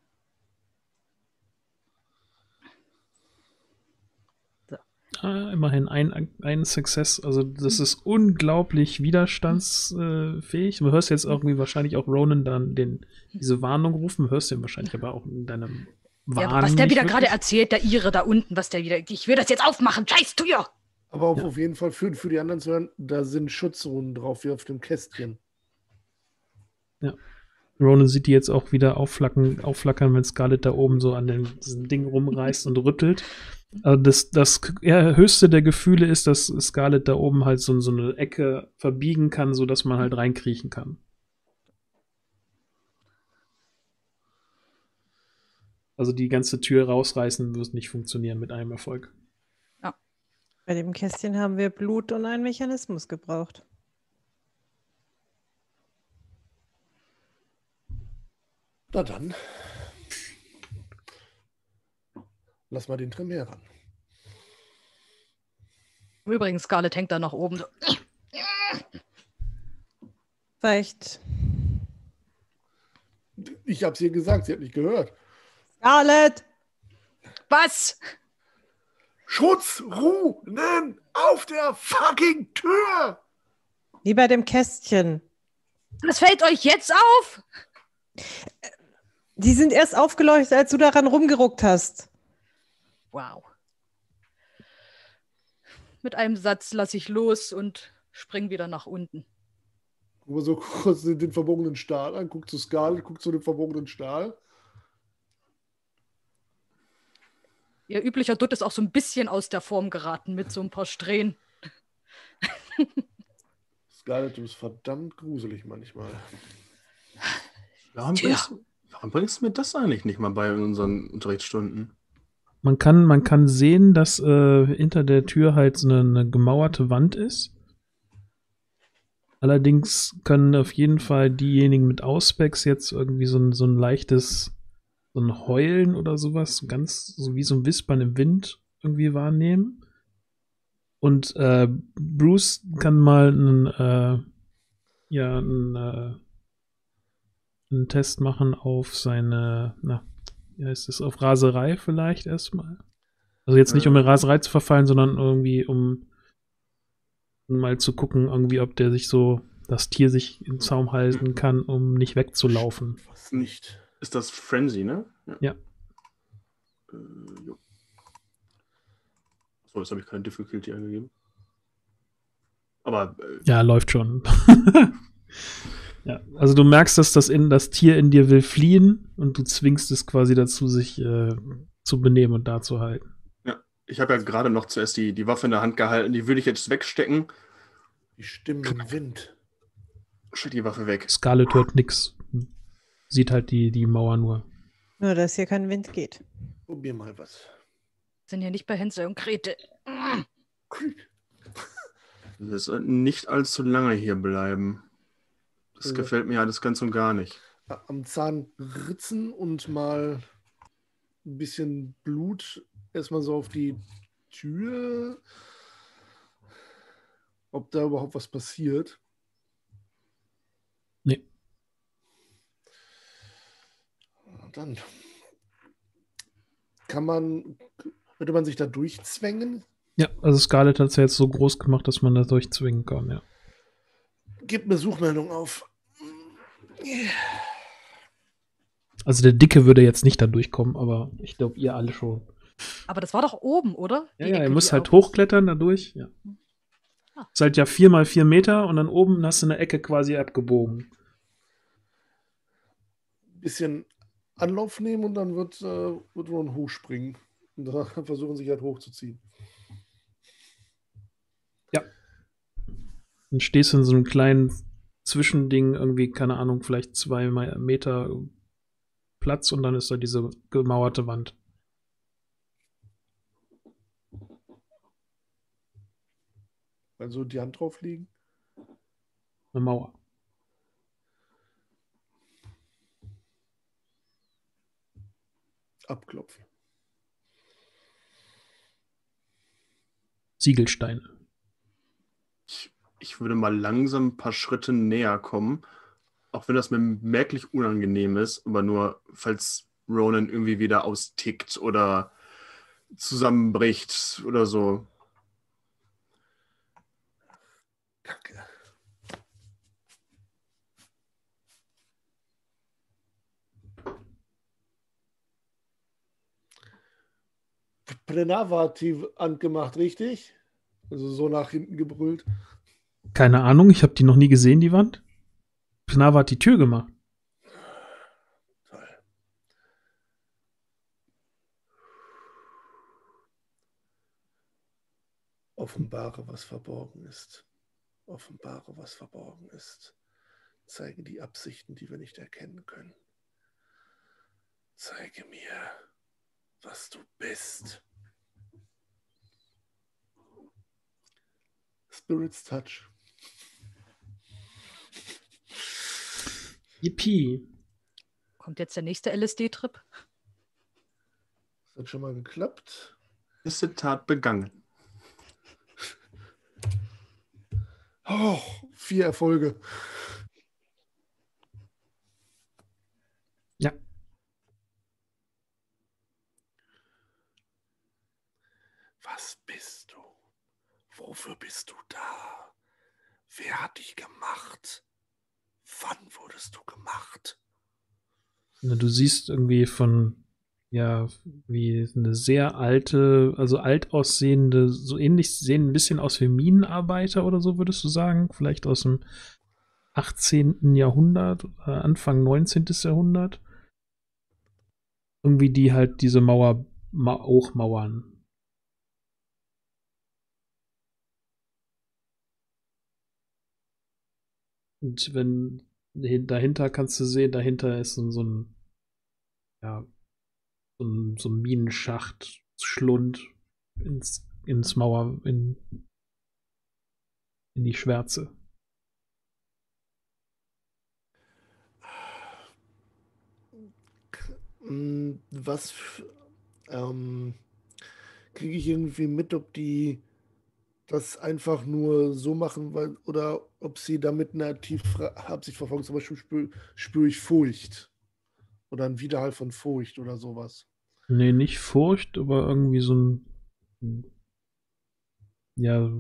[SPEAKER 1] Ah, immerhin ein, ein Success. Also, das ist unglaublich widerstandsfähig. Du hörst jetzt irgendwie wahrscheinlich auch Ronan dann den, diese Warnung rufen. Du hörst den wahrscheinlich aber auch in deinem
[SPEAKER 4] Ja,
[SPEAKER 1] Warn.
[SPEAKER 4] aber was der wieder gerade erzählt, der Ire da unten, was der wieder. Ich will das jetzt aufmachen. Scheiß Tür!
[SPEAKER 5] Aber auf,
[SPEAKER 1] Ja.
[SPEAKER 5] auf jeden Fall für, für die anderen zu hören, da sind Schutzrunden drauf, wie auf dem Kästchen.
[SPEAKER 1] Ronan sieht die jetzt auch wieder aufflackern, aufflackern wenn Scarlett da oben so an dem Ding rumreißt und rüttelt. Also das, das ja, höchste der Gefühle ist, dass Scarlett da oben halt so, so eine Ecke verbiegen kann, sodass man halt reinkriechen kann. Also die ganze Tür rausreißen wird nicht funktionieren mit einem Erfolg.
[SPEAKER 3] Bei dem Kästchen haben wir Blut und einen Mechanismus gebraucht.
[SPEAKER 5] Na dann. Lass mal den Tremere ran.
[SPEAKER 4] Übrigens, Scarlett hängt da nach oben. So.
[SPEAKER 3] Vielleicht.
[SPEAKER 5] Ich hab's ihr gesagt, sie hat nicht gehört.
[SPEAKER 3] Scarlett!
[SPEAKER 4] Was?
[SPEAKER 5] Schutzruhen auf der fucking Tür!
[SPEAKER 3] Wie bei dem Kästchen.
[SPEAKER 4] Das fällt euch jetzt auf?
[SPEAKER 3] Die sind erst aufgeleuchtet, als du daran rumgeruckt hast.
[SPEAKER 4] Wow. Mit einem Satz lasse ich los und spring wieder nach unten.
[SPEAKER 5] Guck mal so kurz den, den verbogenen Stahl an, guckt zu Scarlett, guckt zu dem verbogenen Stahl.
[SPEAKER 4] Ihr üblicher Dutt ist auch so ein bisschen aus der Form geraten mit so ein paar Strähnen.
[SPEAKER 5] Scarlett, du bist verdammt gruselig manchmal.
[SPEAKER 2] Warum
[SPEAKER 4] Tja.
[SPEAKER 2] Warum bringst du mir das eigentlich nicht mal bei unseren Unterrichtsstunden?
[SPEAKER 1] Man kann, man kann sehen, dass äh, hinter der Tür halt so eine, eine gemauerte Wand ist. Allerdings können auf jeden Fall diejenigen mit Auspex jetzt irgendwie so ein, so ein leichtes, so ein Heulen oder sowas, so ganz, so wie so ein Wispern im Wind irgendwie wahrnehmen. Und äh, Bruce kann mal einen, äh, ja, einen, äh, einen Test machen auf seine, na, wie heißt es, auf Raserei vielleicht erstmal. Also jetzt nicht um in Raserei zu verfallen, sondern irgendwie um, mal zu gucken, irgendwie, ob der sich so das Tier sich im Zaum halten kann, um nicht wegzulaufen.
[SPEAKER 5] Was nicht.
[SPEAKER 2] Ist das Frenzy, ne?
[SPEAKER 1] Ja.
[SPEAKER 2] Äh, jo. So, jetzt habe ich keine Difficulty angegeben. Aber äh,
[SPEAKER 1] Ja, läuft schon. ja, also du merkst, dass das, in, das Tier in dir will fliehen und du zwingst es quasi dazu, sich äh, zu benehmen und da zu halten.
[SPEAKER 2] ich habe ja gerade noch zuerst die, die Waffe in der Hand gehalten. Die würde ich jetzt wegstecken.
[SPEAKER 5] Die Stimmen im Wind.
[SPEAKER 2] Schalt die Waffe weg.
[SPEAKER 1] Scarlet hört nix. Sieht halt die, die Mauer nur.
[SPEAKER 3] Nur, dass hier kein Wind geht.
[SPEAKER 5] Probier mal was.
[SPEAKER 4] Sind ja nicht bei Hänsel und Grete.
[SPEAKER 2] Wir sollten nicht allzu lange hier bleiben. Das
[SPEAKER 5] Ja.
[SPEAKER 2] gefällt mir alles ganz und gar nicht.
[SPEAKER 5] Am Zahn ritzen und mal ein bisschen Blut erstmal so auf die Tür. Ob da überhaupt was passiert.
[SPEAKER 1] Nee.
[SPEAKER 5] Dann kann man, würde man sich da durchzwängen?
[SPEAKER 1] Ja, also Scarlet hat es ja jetzt so groß gemacht, dass man da durchzwingen kann, ja.
[SPEAKER 5] Gib mir Suchmeldung auf.
[SPEAKER 1] Also der Dicke würde jetzt nicht da durchkommen, aber ich glaube, ihr alle schon.
[SPEAKER 4] Aber das war doch oben, oder?
[SPEAKER 1] Ja,
[SPEAKER 4] Die
[SPEAKER 1] ja,
[SPEAKER 4] Ecke,
[SPEAKER 1] ihr müsst halt
[SPEAKER 4] auf-
[SPEAKER 1] hochklettern dadurch, ja.
[SPEAKER 4] Ah.
[SPEAKER 1] Ist halt ja vier mal vier Meter und dann oben hast du eine Ecke quasi abgebogen.
[SPEAKER 5] Bisschen Anlauf nehmen und dann wird, äh, wird Ron hochspringen. Und dann versuchen sich halt hochzuziehen.
[SPEAKER 1] Dann stehst du in so einem kleinen Zwischending, irgendwie, keine Ahnung, vielleicht zwei Me- Meter Platz und dann ist da diese gemauerte Wand.
[SPEAKER 5] Also die Hand drauf liegen.
[SPEAKER 1] Eine Mauer.
[SPEAKER 5] Abklopfen.
[SPEAKER 1] Ziegelsteine.
[SPEAKER 2] Ich würde mal langsam ein paar Schritte näher kommen. Auch wenn das mir merklich unangenehm ist, aber nur, falls Ronan irgendwie wieder austickt oder zusammenbricht oder so.
[SPEAKER 5] Kacke. Plenavati angemacht, richtig? Also so nach hinten gebrüllt.
[SPEAKER 1] Keine Ahnung, ich habe die noch nie gesehen, die Wand. Knava hat die Tür gemacht.
[SPEAKER 5] Toll. Offenbare, was verborgen ist. Offenbare, was verborgen ist. Zeige die Absichten, die wir nicht erkennen können. Zeige mir, was du bist. Spirit's Touch.
[SPEAKER 1] Yippie.
[SPEAKER 4] Kommt jetzt der nächste LSD-Trip?
[SPEAKER 5] Das hat schon mal geklappt.
[SPEAKER 2] Ist Tat begangen.
[SPEAKER 5] Oh, vier Erfolge.
[SPEAKER 1] Ja.
[SPEAKER 5] Was bist du? Wofür bist du da? Wer hat dich gemacht? Wann wurdest du gemacht?
[SPEAKER 1] Du siehst irgendwie von, ja, wie eine sehr alte, also alt aussehende, so ähnlich sehen ein bisschen aus wie Minenarbeiter oder so, würdest du sagen? Vielleicht aus dem 18. Jahrhundert, oder Anfang 19. Jahrhundert. Irgendwie die halt diese Mauer ma hochmauern. Und wenn dahinter kannst du sehen, dahinter ist so, so ein, ja, so ein, so ein Minenschacht, Schlund ins, ins Mauer, in, in die Schwärze.
[SPEAKER 5] Hm, Was ähm, kriege ich irgendwie mit, ob die das einfach nur so machen, weil, oder ob sie damit eine tiefe Absicht verfolgen. Zum Beispiel spüre spür ich Furcht. Oder ein Widerhall von Furcht oder sowas.
[SPEAKER 1] Nee, nicht Furcht, aber irgendwie so ein, ja,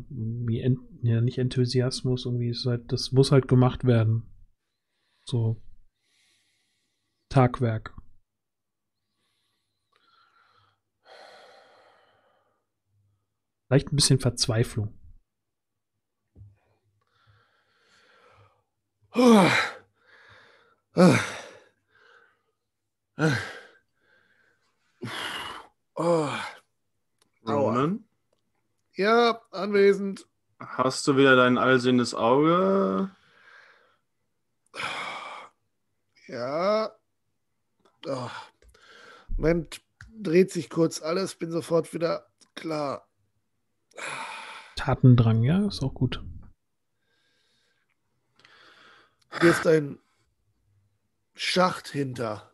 [SPEAKER 1] ja, nicht Enthusiasmus, irgendwie ist halt, das muss halt gemacht werden. So. Tagwerk. Vielleicht ein bisschen Verzweiflung.
[SPEAKER 5] Oh. Oh.
[SPEAKER 2] Ronan,
[SPEAKER 5] Ja, anwesend.
[SPEAKER 2] hast du wieder dein allsehendes Auge?
[SPEAKER 5] Ja. Oh. Moment, dreht sich kurz alles, bin sofort wieder klar.
[SPEAKER 1] Tatendrang, ja, ist auch gut.
[SPEAKER 5] Hier ist ein Schacht hinter.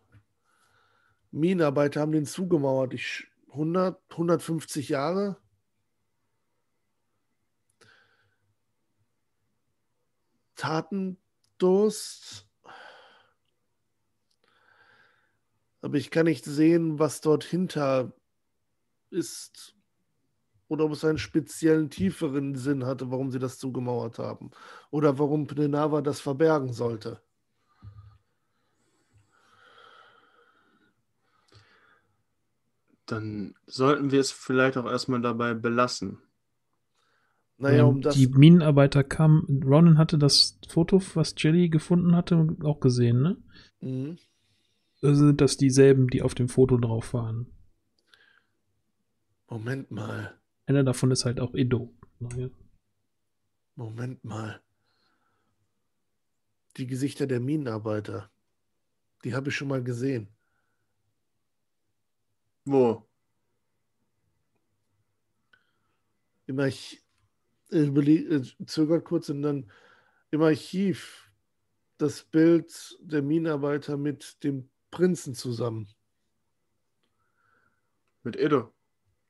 [SPEAKER 5] Minenarbeiter haben den zugemauert. Ich, 100, 150 Jahre. Tatendurst. Aber ich kann nicht sehen, was dort hinter ist. Oder ob es einen speziellen, tieferen Sinn hatte, warum sie das zugemauert haben. Oder warum Pnenava das verbergen sollte.
[SPEAKER 2] Dann sollten wir es vielleicht auch erstmal dabei belassen.
[SPEAKER 5] Naja,
[SPEAKER 1] Ähm,
[SPEAKER 5] um das.
[SPEAKER 1] Die Minenarbeiter kamen, Ronan hatte das Foto, was Jelly gefunden hatte, auch gesehen, ne?
[SPEAKER 5] Mhm.
[SPEAKER 1] Also sind das dieselben, die auf dem Foto drauf waren.
[SPEAKER 5] Moment mal.
[SPEAKER 1] Einer davon ist halt auch Edo. Naja.
[SPEAKER 5] Moment mal. Die Gesichter der Minenarbeiter. Die habe ich schon mal gesehen.
[SPEAKER 2] Wo?
[SPEAKER 5] Im Archiv. Äh, zögert kurz und dann im Archiv das Bild der Minenarbeiter mit dem Prinzen zusammen.
[SPEAKER 2] Mit Edo.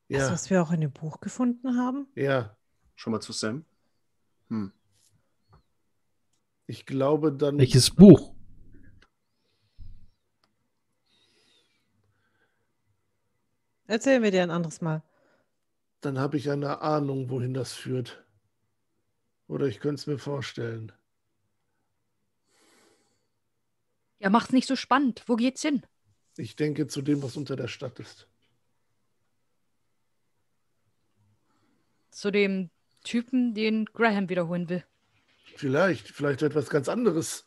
[SPEAKER 3] Das,
[SPEAKER 5] Ja,
[SPEAKER 3] was wir auch in dem Buch gefunden haben?
[SPEAKER 5] ja.
[SPEAKER 2] Schon mal zu Sam? Hm.
[SPEAKER 5] Ich glaube dann.
[SPEAKER 1] Welches Buch?
[SPEAKER 3] Erzählen wir dir ein anderes Mal.
[SPEAKER 5] Dann habe ich eine Ahnung, wohin das führt. Oder ich könnte es mir vorstellen.
[SPEAKER 4] Ja, macht's nicht so spannend. Wo geht's hin?
[SPEAKER 5] Ich denke zu dem, was unter der Stadt ist.
[SPEAKER 4] Zu dem Typen, den Graham wiederholen will.
[SPEAKER 5] Vielleicht, vielleicht etwas ganz anderes.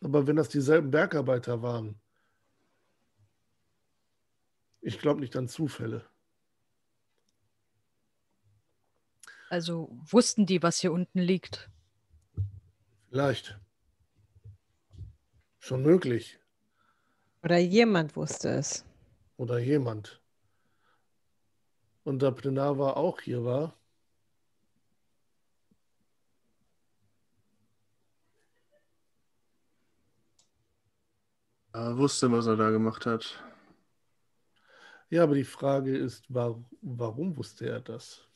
[SPEAKER 5] Aber wenn das dieselben Bergarbeiter waren, ich glaube nicht an Zufälle.
[SPEAKER 4] Also wussten die, was hier unten liegt.
[SPEAKER 5] Vielleicht. Schon möglich.
[SPEAKER 3] Oder jemand wusste es.
[SPEAKER 5] Oder jemand. Und da Plenava auch hier war,
[SPEAKER 2] Er wusste, was er da gemacht hat.
[SPEAKER 5] ja, aber die Frage ist, war, warum wusste er das?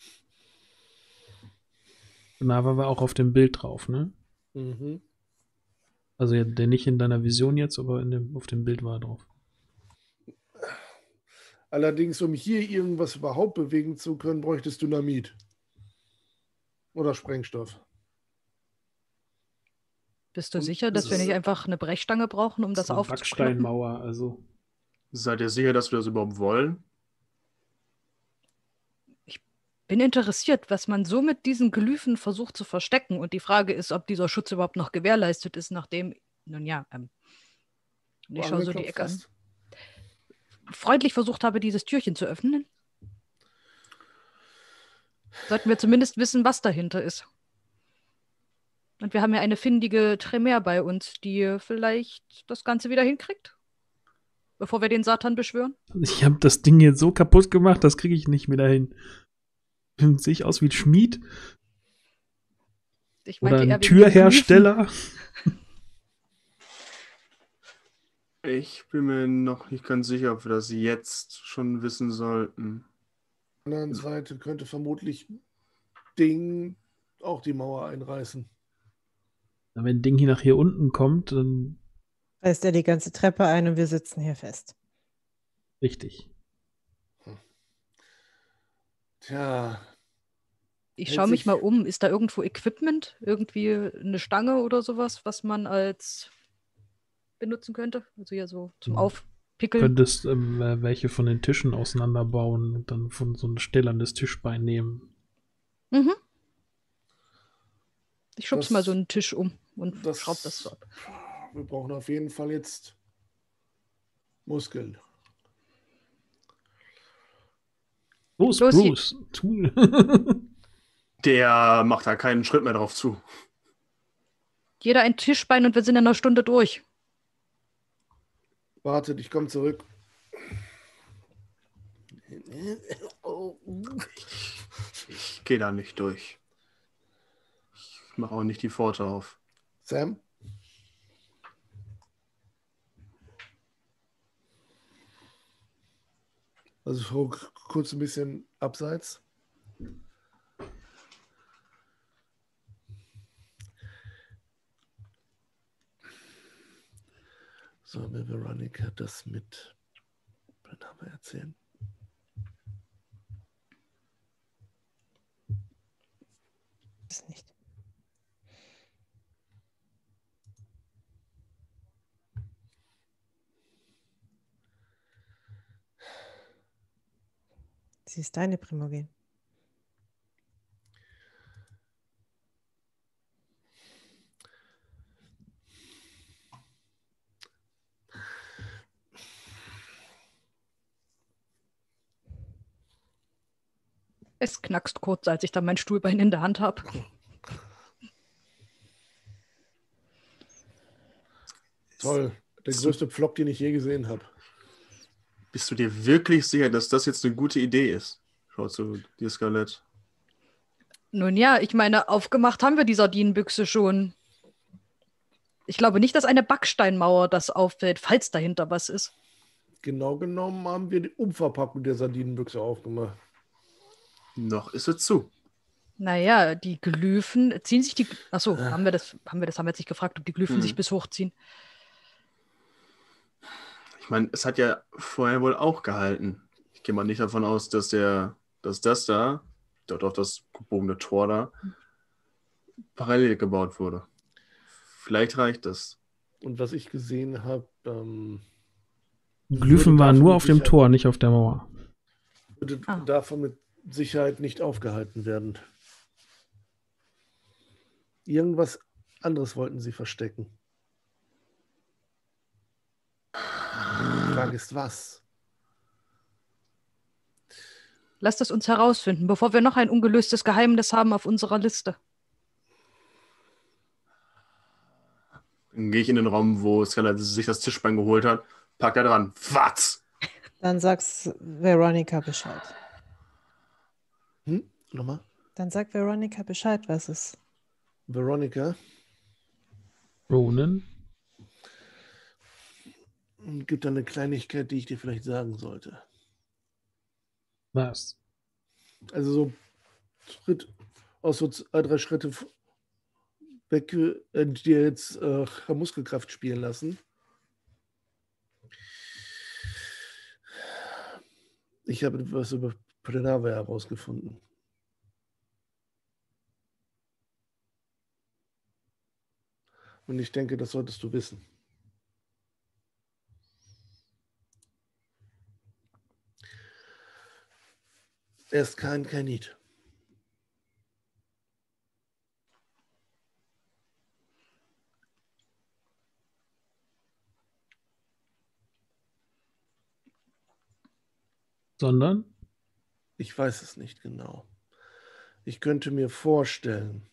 [SPEAKER 1] Nava war auch auf dem Bild drauf, ne?
[SPEAKER 5] Mhm.
[SPEAKER 1] Also ja, der nicht in deiner Vision jetzt, aber in dem, auf dem Bild war er drauf.
[SPEAKER 5] Allerdings, um hier irgendwas überhaupt bewegen zu können, bräuchtest Dynamit. Oder Sprengstoff.
[SPEAKER 4] Bist du
[SPEAKER 2] Und
[SPEAKER 4] sicher, dass wir nicht einfach eine Brechstange brauchen, um das aufzukloppen?
[SPEAKER 1] Backsteinmauer, also.
[SPEAKER 2] Seid ihr sicher, dass wir das überhaupt wollen?
[SPEAKER 4] Bin interessiert, was man so mit diesen Glyphen versucht zu verstecken. Und die Frage ist, ob dieser Schutz überhaupt noch gewährleistet ist, nachdem, nun ja, ähm, ich schaue so die Ecke an. Freundlich versucht habe, dieses Türchen zu öffnen. Sollten wir zumindest wissen, was dahinter ist. Und wir haben ja eine findige Tremere bei uns, die vielleicht das Ganze wieder hinkriegt. Bevor wir den Satan beschwören.
[SPEAKER 1] Ich habe das Ding jetzt so kaputt gemacht, das kriege ich nicht mehr dahin. Sehe ich aus wie ein Schmied
[SPEAKER 4] Ich
[SPEAKER 1] oder
[SPEAKER 4] meinte eher
[SPEAKER 1] ein Türhersteller?
[SPEAKER 2] Ich bin mir noch nicht ganz sicher, ob wir das jetzt schon wissen sollten.
[SPEAKER 5] Auf der anderen Seite könnte vermutlich Ding auch die Mauer einreißen.
[SPEAKER 1] Wenn Ding hier nach hier unten kommt, dann
[SPEAKER 3] Reißt er die ganze Treppe ein und wir sitzen hier fest.
[SPEAKER 1] richtig.
[SPEAKER 5] Tja,
[SPEAKER 4] Ich schaue mich mal um. Ist da irgendwo Equipment? Irgendwie eine Stange oder sowas, was man als benutzen könnte? Also ja so zum
[SPEAKER 1] Hm.
[SPEAKER 4] Aufpickeln.
[SPEAKER 1] Könntest ähm, äh, welche von den Tischen auseinanderbauen und dann von so einem an das Tischbein nehmen.
[SPEAKER 4] Mhm. Ich schub's
[SPEAKER 5] Das-
[SPEAKER 4] mal so einen Tisch um und
[SPEAKER 5] das-
[SPEAKER 4] schraub das so ab.
[SPEAKER 5] wir brauchen auf jeden Fall jetzt Muskeln.
[SPEAKER 1] Los,
[SPEAKER 4] Los,
[SPEAKER 1] Bruce.
[SPEAKER 2] Der macht da keinen Schritt mehr drauf zu.
[SPEAKER 4] Jeder ein Tischbein und wir sind in einer Stunde durch.
[SPEAKER 5] Wartet, ich komme zurück.
[SPEAKER 2] Ich gehe da nicht durch. Ich mache auch nicht die Pforte auf.
[SPEAKER 5] Sam? Also so k- kurz ein bisschen abseits. Soll mir Veronica das mit Brenner erzählen?
[SPEAKER 3] Das nicht. Sie ist deine Primogen.
[SPEAKER 4] Es knackst kurz, als ich dann mein Stuhlbein in der Hand habe.
[SPEAKER 5] Toll. Der größte Flop, den ich je gesehen habe.
[SPEAKER 2] Bist du dir wirklich sicher, dass das jetzt eine gute Idee ist? Schau zu dir, Skelett.
[SPEAKER 4] Nun ja, ich meine, aufgemacht haben wir die Sardinenbüchse schon. Ich glaube nicht, dass eine Backsteinmauer das auffällt, falls dahinter was ist.
[SPEAKER 5] Genau genommen haben wir die Umverpackung der Sardinenbüchse aufgemacht.
[SPEAKER 2] Noch ist es zu.
[SPEAKER 4] Naja, die Glyphen ziehen sich die. Achso,
[SPEAKER 5] Ah.
[SPEAKER 4] haben wir das, haben wir das, haben wir jetzt nicht gefragt, ob die Glyphen
[SPEAKER 2] Hm.
[SPEAKER 4] sich bis hochziehen.
[SPEAKER 2] Ich meine, es hat ja vorher wohl auch gehalten. Ich gehe mal nicht davon aus, dass der, dass das da, dort auf das gebogene Tor da, parallel gebaut wurde. Vielleicht reicht das.
[SPEAKER 5] Und was ich gesehen habe, ähm,
[SPEAKER 1] Glyphen waren nur auf dem Tor, nicht auf der Mauer.
[SPEAKER 5] würde
[SPEAKER 4] Ah.
[SPEAKER 5] davon mit Sicherheit nicht aufgehalten werden. Irgendwas anderes wollten sie verstecken. Die Frage ist, was?
[SPEAKER 4] Lasst es uns herausfinden, bevor wir noch ein ungelöstes Geheimnis haben auf unserer Liste.
[SPEAKER 2] Dann gehe ich in den Raum, wo Skelett sich das Tischbein geholt hat, pack da dran. Was?
[SPEAKER 3] Dann sagst Veronica Bescheid.
[SPEAKER 5] Hm? Nochmal?
[SPEAKER 3] Dann sagt Veronica Bescheid, was ist.
[SPEAKER 5] Veronica,
[SPEAKER 1] Ronan?
[SPEAKER 5] gibt da eine Kleinigkeit, die ich dir vielleicht sagen sollte.
[SPEAKER 1] Was?
[SPEAKER 5] Also so Schritt, aus so zwei, drei Schritte weg, äh, dir jetzt äh, Muskelkraft spielen lassen. Ich habe etwas über Prenave herausgefunden. Und ich denke, das solltest du wissen. Er ist kein Kanit.
[SPEAKER 1] Sondern?
[SPEAKER 5] Ich weiß es nicht genau. Ich könnte mir vorstellen,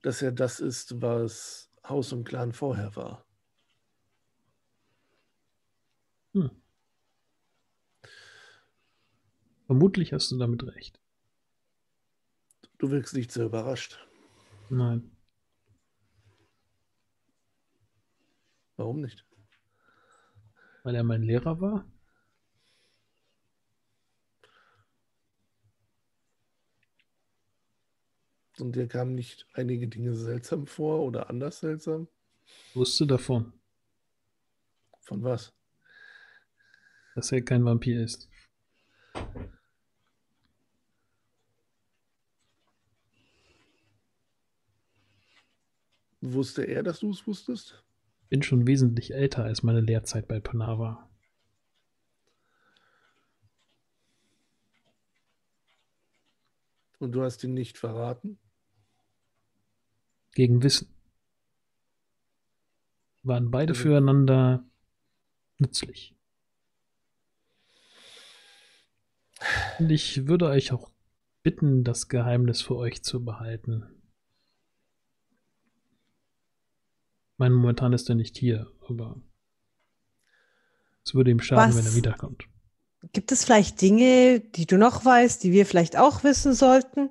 [SPEAKER 5] dass er das ist, was Haus und Clan vorher war.
[SPEAKER 1] Hm. Vermutlich hast du damit recht.
[SPEAKER 5] Du wirkst nicht sehr überrascht.
[SPEAKER 1] Nein.
[SPEAKER 5] Warum nicht?
[SPEAKER 1] Weil er mein Lehrer war?
[SPEAKER 5] und dir kamen nicht einige Dinge seltsam vor oder anders seltsam?
[SPEAKER 1] Wusste davon.
[SPEAKER 5] Von was?
[SPEAKER 1] Dass er kein Vampir ist.
[SPEAKER 5] Wusste er, dass du es wusstest?
[SPEAKER 1] Bin schon wesentlich älter als meine Lehrzeit bei Panava.
[SPEAKER 5] Und du hast ihn nicht verraten?
[SPEAKER 1] Gegen Wissen. Waren beide
[SPEAKER 5] Also-
[SPEAKER 1] füreinander nützlich. Und ich würde euch auch bitten, das Geheimnis für euch zu behalten. Mein momentan ist er nicht hier, aber es würde ihm schaden,
[SPEAKER 3] Was?
[SPEAKER 1] wenn er wiederkommt.
[SPEAKER 3] Gibt es vielleicht Dinge, die du noch weißt, die wir vielleicht auch wissen sollten?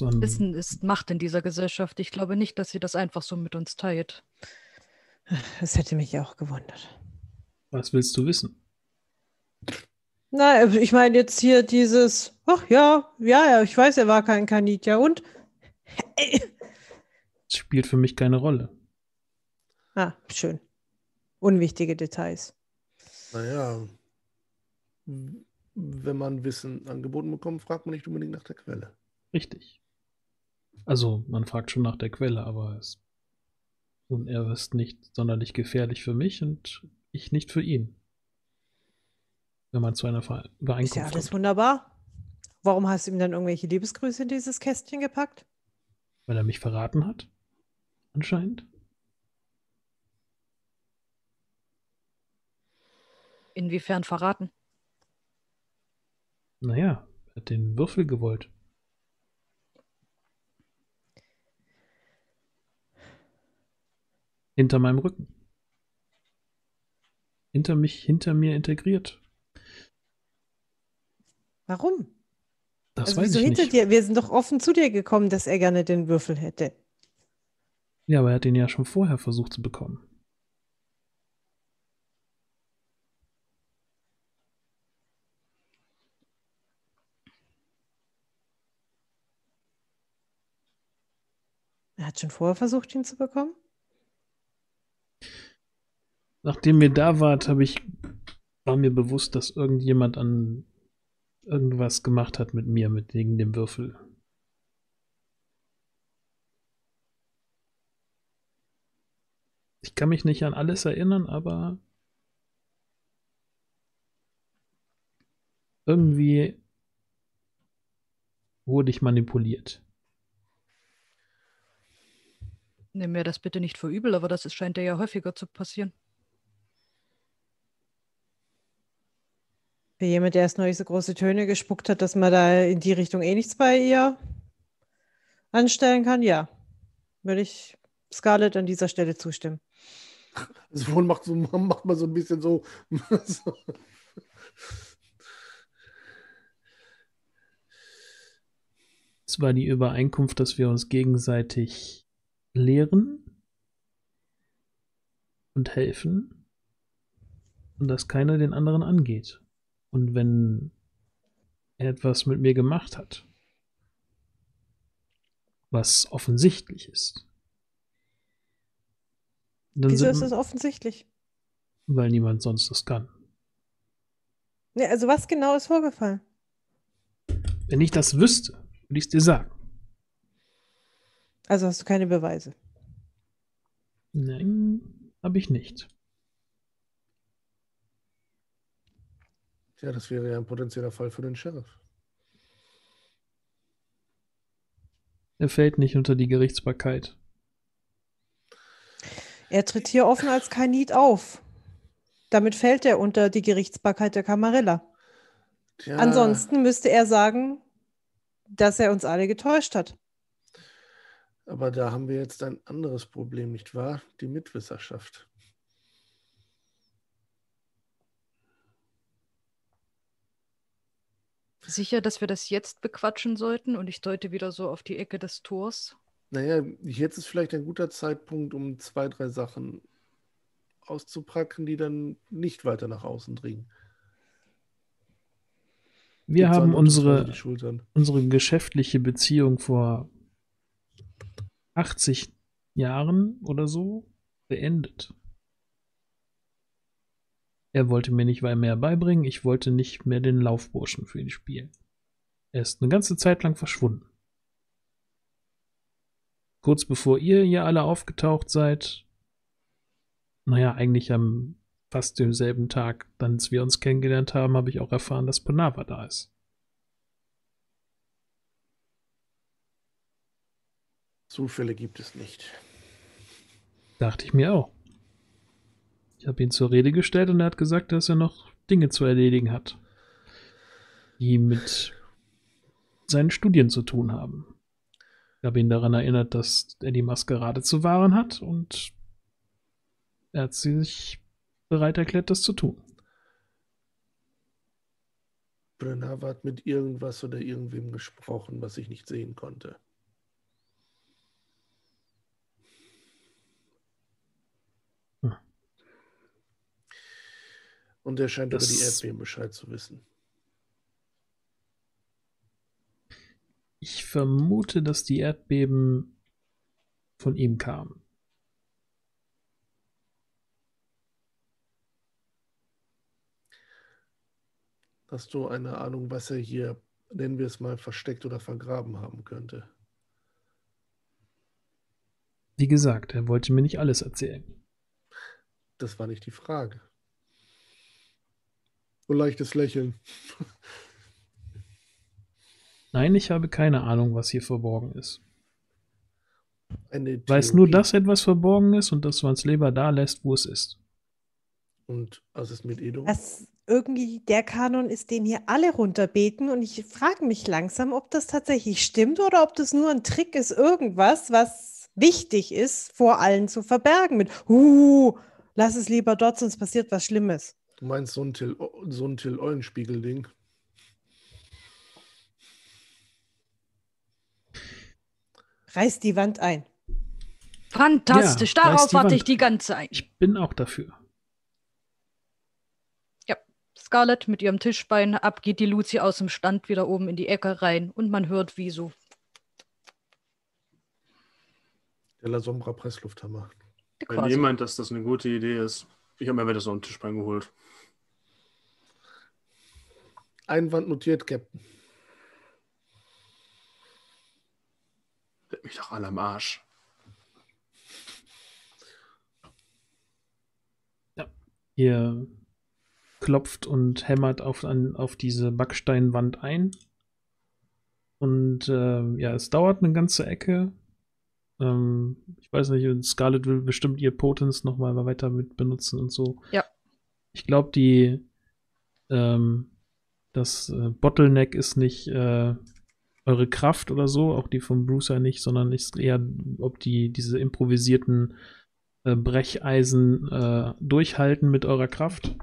[SPEAKER 1] Dann,
[SPEAKER 4] Wissen ist Macht in dieser Gesellschaft. Ich glaube nicht, dass sie das einfach so mit uns teilt.
[SPEAKER 3] Das hätte mich auch gewundert.
[SPEAKER 1] was willst du wissen?
[SPEAKER 3] Na, ich meine jetzt hier dieses, ach ja, ja, ja, ich weiß, er war kein Kanit, ja und?
[SPEAKER 1] Es spielt für mich keine Rolle.
[SPEAKER 3] Ah, schön. Unwichtige Details.
[SPEAKER 5] Naja, wenn man Wissen angeboten bekommt, fragt man nicht unbedingt nach der Quelle.
[SPEAKER 1] Richtig. Also, man fragt schon nach der Quelle, aber es. Und er ist nicht sonderlich gefährlich für mich und ich nicht für ihn. Wenn man zu einer Ver-
[SPEAKER 3] Ist ja
[SPEAKER 1] Übereinkunft
[SPEAKER 3] alles
[SPEAKER 1] kommt.
[SPEAKER 3] wunderbar. Warum hast du ihm dann irgendwelche Liebesgrüße in dieses Kästchen gepackt?
[SPEAKER 1] Weil er mich verraten hat? Anscheinend.
[SPEAKER 4] Inwiefern verraten?
[SPEAKER 1] Naja, er hat den Würfel gewollt. Hinter meinem Rücken. Hinter mich, hinter mir integriert.
[SPEAKER 3] Warum?
[SPEAKER 1] Das
[SPEAKER 3] also
[SPEAKER 1] weiß
[SPEAKER 3] wieso
[SPEAKER 1] ich
[SPEAKER 3] hinter
[SPEAKER 1] nicht.
[SPEAKER 3] dir? Wir sind doch offen zu dir gekommen, dass er gerne den Würfel hätte.
[SPEAKER 1] Ja, aber er hat den ja schon vorher versucht zu bekommen.
[SPEAKER 3] Er hat schon vorher versucht, ihn zu bekommen?
[SPEAKER 1] Nachdem ihr da wart, habe ich war mir bewusst, dass irgendjemand an irgendwas gemacht hat mit mir, mit wegen dem Würfel. Ich kann mich nicht an alles erinnern, aber irgendwie wurde ich manipuliert.
[SPEAKER 4] Nimm mir das bitte nicht für übel, aber das scheint dir ja häufiger zu passieren.
[SPEAKER 3] Für jemand, der erst neulich so große Töne gespuckt hat, dass man da in die Richtung eh nichts bei ihr anstellen kann, ja. Würde ich Scarlett an dieser Stelle zustimmen.
[SPEAKER 5] Das wohl macht, so, macht man so ein bisschen so. so.
[SPEAKER 1] Es war die Übereinkunft, dass wir uns gegenseitig lehren und helfen und dass keiner den anderen angeht. Und wenn er etwas mit mir gemacht hat, was offensichtlich ist, dann
[SPEAKER 3] Wieso ist das offensichtlich?
[SPEAKER 1] weil niemand sonst das kann.
[SPEAKER 3] Nee, also was genau ist vorgefallen?
[SPEAKER 1] Wenn ich das wüsste, würde ich es dir sagen.
[SPEAKER 3] Also hast du keine Beweise.
[SPEAKER 1] Nein, habe ich nicht.
[SPEAKER 5] Ja, das wäre ja ein potenzieller Fall für den Sheriff.
[SPEAKER 1] Er fällt nicht unter die Gerichtsbarkeit.
[SPEAKER 3] Er tritt hier offen als Kanit auf. Damit fällt er unter die Gerichtsbarkeit der Camarilla.
[SPEAKER 5] Tja,
[SPEAKER 3] Ansonsten müsste er sagen, dass er uns alle getäuscht hat.
[SPEAKER 5] Aber da haben wir jetzt ein anderes Problem, nicht wahr? Die Mitwisserschaft.
[SPEAKER 4] Sicher, dass wir das jetzt bequatschen sollten und ich deute wieder so auf die Ecke des Tors.
[SPEAKER 5] Naja, jetzt ist vielleicht ein guter Zeitpunkt, um zwei, drei Sachen auszupacken, die dann nicht weiter nach außen dringen.
[SPEAKER 1] Wir
[SPEAKER 5] Gibt's
[SPEAKER 1] haben unsere, unsere geschäftliche Beziehung vor 80 Jahren oder so beendet. Er wollte mir nicht mehr beibringen, ich wollte nicht mehr den Laufburschen für ihn spielen. Er ist eine ganze Zeit lang verschwunden. kurz bevor ihr hier alle aufgetaucht seid, naja, eigentlich am fast demselben Tag, dann als wir uns kennengelernt haben, habe ich auch erfahren, dass Panava da ist.
[SPEAKER 5] Zufälle gibt es nicht.
[SPEAKER 1] Dachte ich mir auch. Ich habe ihn zur Rede gestellt und er hat gesagt, dass er noch Dinge zu erledigen hat, die mit seinen Studien zu tun haben. Ich habe ihn daran erinnert, dass er die Maskerade zu wahren hat und er hat sich bereit erklärt, das zu tun.
[SPEAKER 5] Brenava hat mit irgendwas oder irgendwem gesprochen, was ich nicht sehen konnte. Und er scheint
[SPEAKER 1] Das-
[SPEAKER 5] über die Erdbeben Bescheid zu wissen.
[SPEAKER 1] Ich vermute, dass die Erdbeben von ihm kamen.
[SPEAKER 5] Hast du eine Ahnung, was er hier, nennen wir es mal, versteckt oder vergraben haben könnte?
[SPEAKER 1] Wie gesagt, er wollte mir nicht alles erzählen.
[SPEAKER 5] Das war nicht die Frage. So leichtes Lächeln.
[SPEAKER 1] Nein, ich habe keine Ahnung, was hier verborgen ist. Weiß nur, dass etwas verborgen ist und dass man es lieber da lässt, wo es ist.
[SPEAKER 5] Und was ist mit Edo?
[SPEAKER 3] Was irgendwie der Kanon ist, den hier alle runterbeten. Und ich frage mich langsam, ob das tatsächlich stimmt oder ob das nur ein Trick ist, irgendwas, was wichtig ist, vor allen zu verbergen. Mit, uh, lass es lieber dort, sonst passiert was Schlimmes.
[SPEAKER 5] Du meinst so ein Till, so ein Till Eulenspiegel-Ding?
[SPEAKER 3] Reiß die Wand ein.
[SPEAKER 4] Fantastisch,
[SPEAKER 1] Ja,
[SPEAKER 4] darauf warte
[SPEAKER 1] Wand.
[SPEAKER 4] ich die ganze ein.
[SPEAKER 1] Ich bin auch dafür.
[SPEAKER 4] Scarlett mit ihrem Tischbein, ab geht die Lucy aus dem Stand wieder oben in die Ecke rein und man hört wie so.
[SPEAKER 5] Der La Sombra Presslufthammer.
[SPEAKER 2] Wenn meint, dass das eine gute Idee ist, ich habe mir wieder so einen Tischbein geholt.
[SPEAKER 5] Einwand notiert, Captain.
[SPEAKER 2] Leck mich doch alle am Arsch.
[SPEAKER 1] Ihr klopft und hämmert auf, an, auf diese Backsteinwand ein. Und äh, ja, es dauert eine ganze Ecke. Ähm, ich weiß nicht, Scarlett will bestimmt ihr Potens nochmal weiter mit benutzen und so.
[SPEAKER 4] Ja.
[SPEAKER 1] Ich glaube, die ähm, das äh, Bottleneck ist nicht äh, eure Kraft oder so, auch die vom Brucer nicht, sondern ist eher, ob die diese improvisierten äh, Brecheisen äh, durchhalten mit eurer Kraft.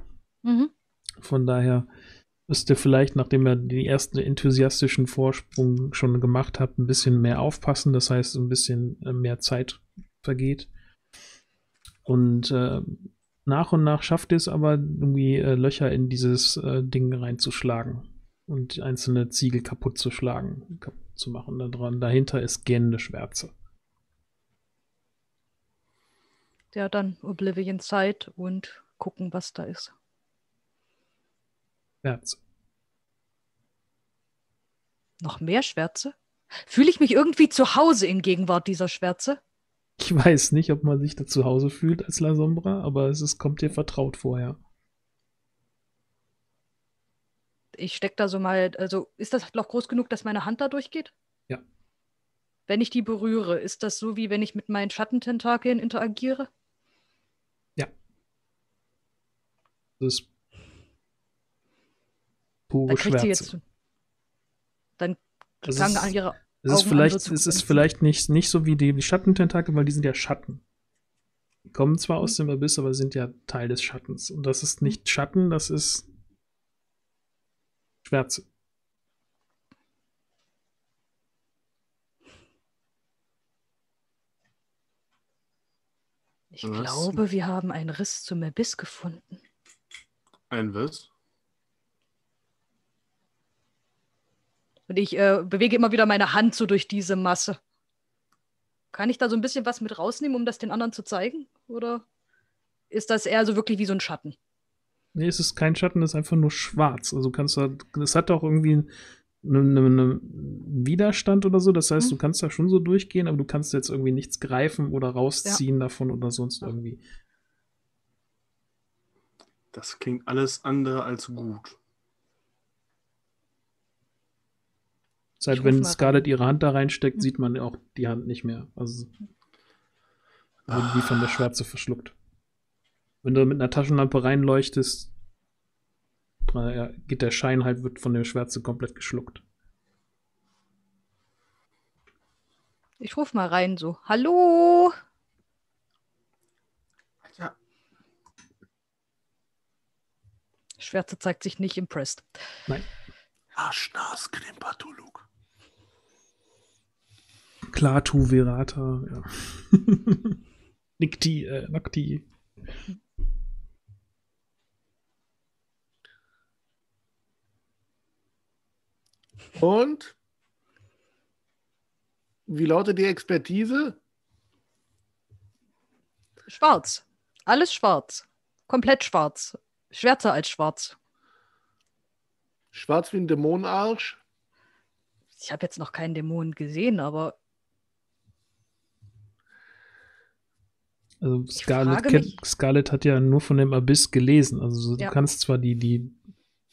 [SPEAKER 4] Mhm.
[SPEAKER 1] Von daher müsst ihr vielleicht, nachdem ihr den ersten enthusiastischen Vorsprung schon gemacht habt, ein bisschen mehr aufpassen. Das heißt, ein bisschen äh, mehr Zeit vergeht. Und äh, nach und nach schafft ihr es aber irgendwie äh, Löcher in dieses äh, Ding reinzuschlagen und einzelne Ziegel kaputt zu schlagen, kaputt zu machen. Da dran, dahinter ist gähnende Schwärze.
[SPEAKER 4] Ja, dann Oblivion Zeit und gucken, was da ist.
[SPEAKER 1] Schwärze.
[SPEAKER 4] Noch mehr Schwärze? Fühle ich mich irgendwie zu Hause in Gegenwart dieser Schwärze?
[SPEAKER 1] Ich weiß nicht, ob man sich da zu Hause fühlt als La Sombra, aber es ist, kommt dir vertraut vorher.
[SPEAKER 4] Ich stecke da so mal, also ist das Loch groß genug, dass meine Hand da durchgeht?
[SPEAKER 1] Ja.
[SPEAKER 4] Wenn ich die berühre, ist das so, wie wenn ich mit meinen Schattententakeln interagiere?
[SPEAKER 1] Das ist
[SPEAKER 4] Dann
[SPEAKER 1] pure
[SPEAKER 4] sie
[SPEAKER 1] Schwärze.
[SPEAKER 4] jetzt. Dann
[SPEAKER 1] ist-
[SPEAKER 4] an ihre
[SPEAKER 1] Es ist vielleicht, es ist vielleicht nicht, nicht so wie die Schattententakel, weil die sind ja Schatten. Die kommen zwar aus dem Abyss, aber sind ja Teil des Schattens. Und das ist nicht Schatten, das ist Schwärze.
[SPEAKER 4] Ich
[SPEAKER 2] Was?
[SPEAKER 4] glaube, wir haben einen Riss zum Abyss gefunden.
[SPEAKER 2] Ein was?
[SPEAKER 4] Und ich äh, bewege immer wieder meine Hand so durch diese Masse. Kann ich da so ein bisschen was mit rausnehmen, um das den anderen zu zeigen? Oder ist das eher so wirklich wie so ein Schatten?
[SPEAKER 1] Nee, es ist kein Schatten, es ist einfach nur schwarz. Also kannst du, es hat auch irgendwie eine, eine, eine, wie Widerstand oder so. Das heißt,
[SPEAKER 4] Mhm.
[SPEAKER 1] du kannst da schon so durchgehen, aber du kannst jetzt irgendwie nichts greifen oder rausziehen davon oder sonst irgendwie.
[SPEAKER 2] Das klingt alles andere als gut.
[SPEAKER 4] Ruf
[SPEAKER 1] wenn Scarlett ihre Hand da reinsteckt,
[SPEAKER 4] Mhm.
[SPEAKER 1] sieht man auch die Hand nicht mehr. Also wird die von der Schwärze verschluckt. Wenn du mit einer Taschenlampe reinleuchtest, geht der Schein halt, wird von der Schwärze komplett geschluckt.
[SPEAKER 4] Ich ruf mal rein so. Hallo?
[SPEAKER 2] Ja.
[SPEAKER 4] Schwärze zeigt sich nicht impressed.
[SPEAKER 5] Arschnas Klimpatuluk.
[SPEAKER 1] Klatu Verata, ja. Nikti, äh, Nakti.
[SPEAKER 5] Und wie lautet die Expertise?
[SPEAKER 4] Schwarz. Alles schwarz. Komplett schwarz. Schwärzer als schwarz.
[SPEAKER 5] Schwarz wie ein Dämonenarsch.
[SPEAKER 4] Ich habe jetzt noch keinen Dämon gesehen, aber
[SPEAKER 1] Also Scarlett,
[SPEAKER 4] mich-
[SPEAKER 1] Scarlett hat ja nur von dem Abyss gelesen. Also du
[SPEAKER 4] Ja.
[SPEAKER 1] kannst zwar die, die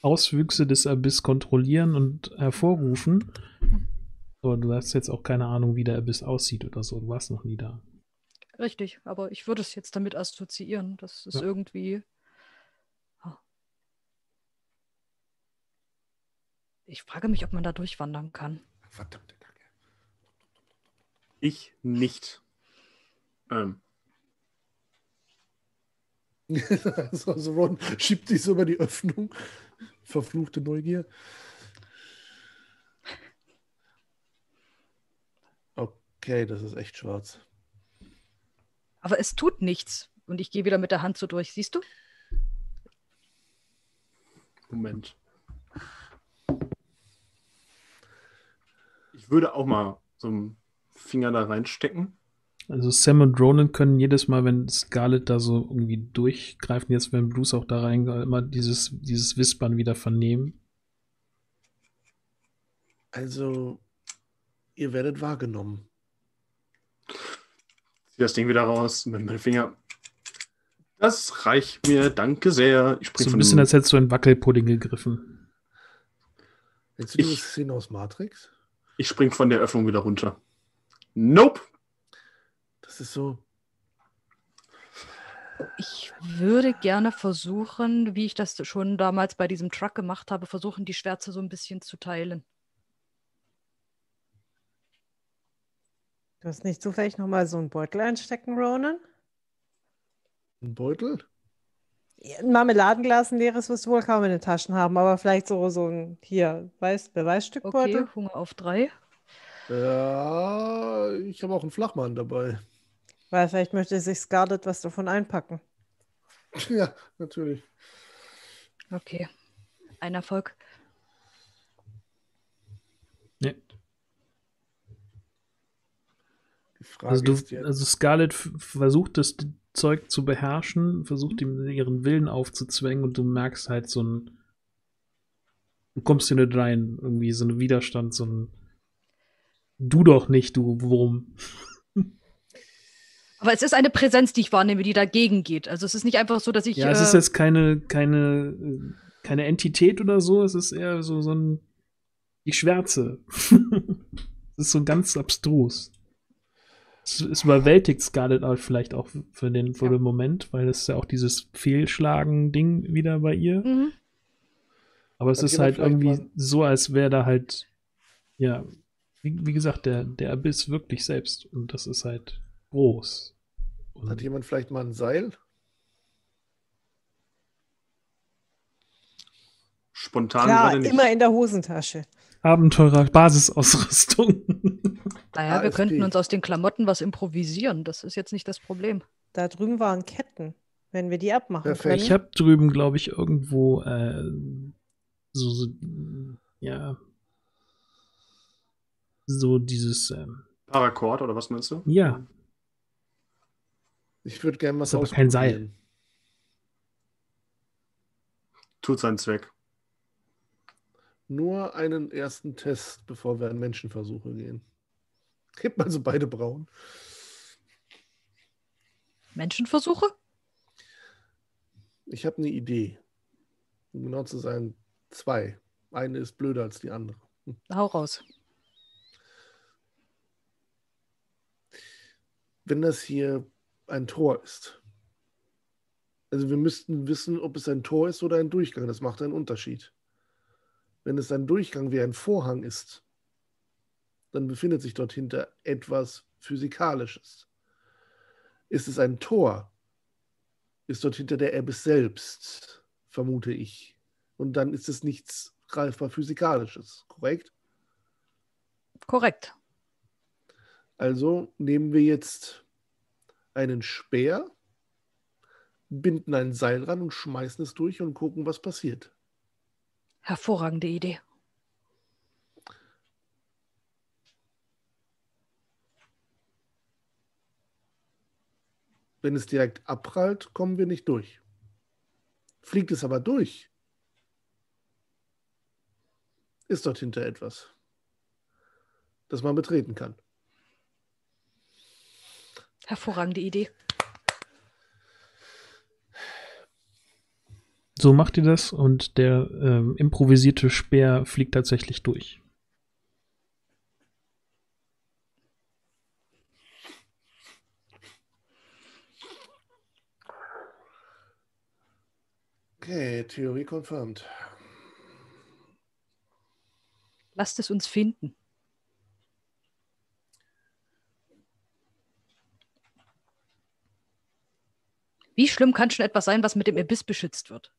[SPEAKER 1] Auswüchse des Abyss kontrollieren und hervorrufen, aber du hast jetzt auch keine Ahnung, wie der Abyss aussieht oder so. Du warst noch nie da.
[SPEAKER 4] richtig. Aber ich würde es jetzt damit assoziieren. Das ist
[SPEAKER 1] Ja.
[SPEAKER 4] irgendwie. Ah. Ich frage mich, ob man da durchwandern kann.
[SPEAKER 5] Verdammte Kacke.
[SPEAKER 2] Ich nicht. Ähm,
[SPEAKER 5] also, Ron schiebt sich so über die Öffnung. Verfluchte Neugier. Okay, das ist echt schwarz.
[SPEAKER 4] Aber es tut nichts. Und ich gehe wieder mit der Hand so durch. Siehst du?
[SPEAKER 2] Moment. Ich würde auch mal so einen Finger da reinstecken.
[SPEAKER 1] Also Sam und Ronan können jedes Mal, wenn Scarlett da so irgendwie durchgreift, jetzt wenn Bruce auch da rein, immer dieses, dieses Wispern wieder vernehmen.
[SPEAKER 5] Also, ihr werdet wahrgenommen.
[SPEAKER 2] Zieh das Ding wieder raus mit meinem Finger. Das reicht mir, danke sehr. Ich spring
[SPEAKER 1] So ein
[SPEAKER 2] von
[SPEAKER 1] bisschen, als hättest du einen Wackelpudding gegriffen.
[SPEAKER 5] Kennst du
[SPEAKER 2] Ich-
[SPEAKER 5] Szene aus Matrix?
[SPEAKER 2] ich spring von der Öffnung wieder runter. Nope.
[SPEAKER 5] Das ist so.
[SPEAKER 4] Ich würde gerne versuchen, wie ich das schon damals bei diesem Truck gemacht habe, versuchen, die Schwärze so ein bisschen zu teilen.
[SPEAKER 3] Du hast nicht zufällig nochmal so einen Beutel einstecken, Ronan?
[SPEAKER 5] Ein Beutel?
[SPEAKER 3] Ein Marmeladenglas, ein leeres wirst du wohl kaum in den Taschen haben, aber vielleicht so, so ein, hier, weiß, Beweisstückbeutel.
[SPEAKER 4] Okay, Hunger auf drei.
[SPEAKER 5] Ja, ich habe auch einen Flachmann dabei.
[SPEAKER 3] Weil vielleicht möchte sich Scarlett was davon einpacken.
[SPEAKER 5] Ja, natürlich.
[SPEAKER 4] Okay. Ein Erfolg.
[SPEAKER 5] Frage
[SPEAKER 1] Also, du,
[SPEAKER 5] jetzt,
[SPEAKER 1] also Scarlett versucht das Zeug zu beherrschen, versucht ihm ihren Willen aufzuzwängen und du merkst halt so ein. Du kommst hier nicht rein, irgendwie so ein Widerstand, so ein. Du doch nicht, du Wurm.
[SPEAKER 4] Aber es ist eine Präsenz, die ich wahrnehme, die dagegen geht. Also es ist nicht einfach so, dass ich.
[SPEAKER 1] Ja, es ist
[SPEAKER 4] äh,
[SPEAKER 1] jetzt keine, keine, äh, keine Entität oder so, es ist eher so, so ein. Die Schwärze. es ist so ganz abstrus. Es, es überwältigt Scarlett halt vielleicht auch für den, für
[SPEAKER 4] Ja.
[SPEAKER 1] den Moment, weil es ist ja auch dieses Fehlschlagen-Ding wieder bei ihr.
[SPEAKER 4] mhm.
[SPEAKER 1] Aber es
[SPEAKER 5] Hat
[SPEAKER 1] ist halt irgendwie
[SPEAKER 5] mal-
[SPEAKER 1] so, als wäre da halt, ja, wie, wie gesagt, der, der Abyss wirklich selbst. Und das ist halt groß. Und
[SPEAKER 5] hat jemand vielleicht mal ein Seil?
[SPEAKER 2] Spontan
[SPEAKER 3] Klar, immer in der Hosentasche.
[SPEAKER 1] Abenteurer Basisausrüstung.
[SPEAKER 4] Naja, wir könnten uns aus den Klamotten was improvisieren. Das ist jetzt nicht das Problem.
[SPEAKER 3] Da drüben waren Ketten, wenn wir die abmachen
[SPEAKER 5] Perfekt.
[SPEAKER 3] können.
[SPEAKER 1] ich habe drüben, glaube ich, irgendwo äh, so, so, ja, so dieses, ähm,
[SPEAKER 2] Paracord oder was meinst du?
[SPEAKER 1] ja,
[SPEAKER 5] Ich würde gerne was
[SPEAKER 1] Ist aber kein Seil.
[SPEAKER 2] Tut seinen Zweck.
[SPEAKER 5] nur einen ersten Test, bevor wir an Menschenversuche gehen. Hebt mal so beide Brauen.
[SPEAKER 4] Menschenversuche?
[SPEAKER 5] Ich habe eine Idee. Um genau zu sein, zwei. Eine ist blöder als die andere.
[SPEAKER 4] Hau raus.
[SPEAKER 5] Wenn das hier ein Tor ist. Also wir müssten wissen, ob es ein Tor ist oder ein Durchgang. Das macht einen Unterschied. Wenn es ein Durchgang wie ein Vorhang ist, dann befindet sich dort hinter etwas Physikalisches. Ist es ein Tor, ist dort hinter der Abyss selbst, vermute ich. Und dann ist es nichts greifbar Physikalisches, korrekt?
[SPEAKER 4] Korrekt.
[SPEAKER 5] Also nehmen wir jetzt einen Speer, binden ein Seil ran und schmeißen es durch und gucken, was passiert.
[SPEAKER 4] Hervorragende Idee.
[SPEAKER 5] Wenn es direkt abprallt, kommen wir nicht durch. Fliegt es aber durch, ist dort hinter etwas, das man betreten kann.
[SPEAKER 4] Hervorragende Idee.
[SPEAKER 1] So macht ihr das und der ähm, improvisierte Speer fliegt tatsächlich durch.
[SPEAKER 5] Okay, Theorie confirmed.
[SPEAKER 4] Lasst es uns finden. Wie schlimm kann schon etwas sein, was mit dem Abyss beschützt wird?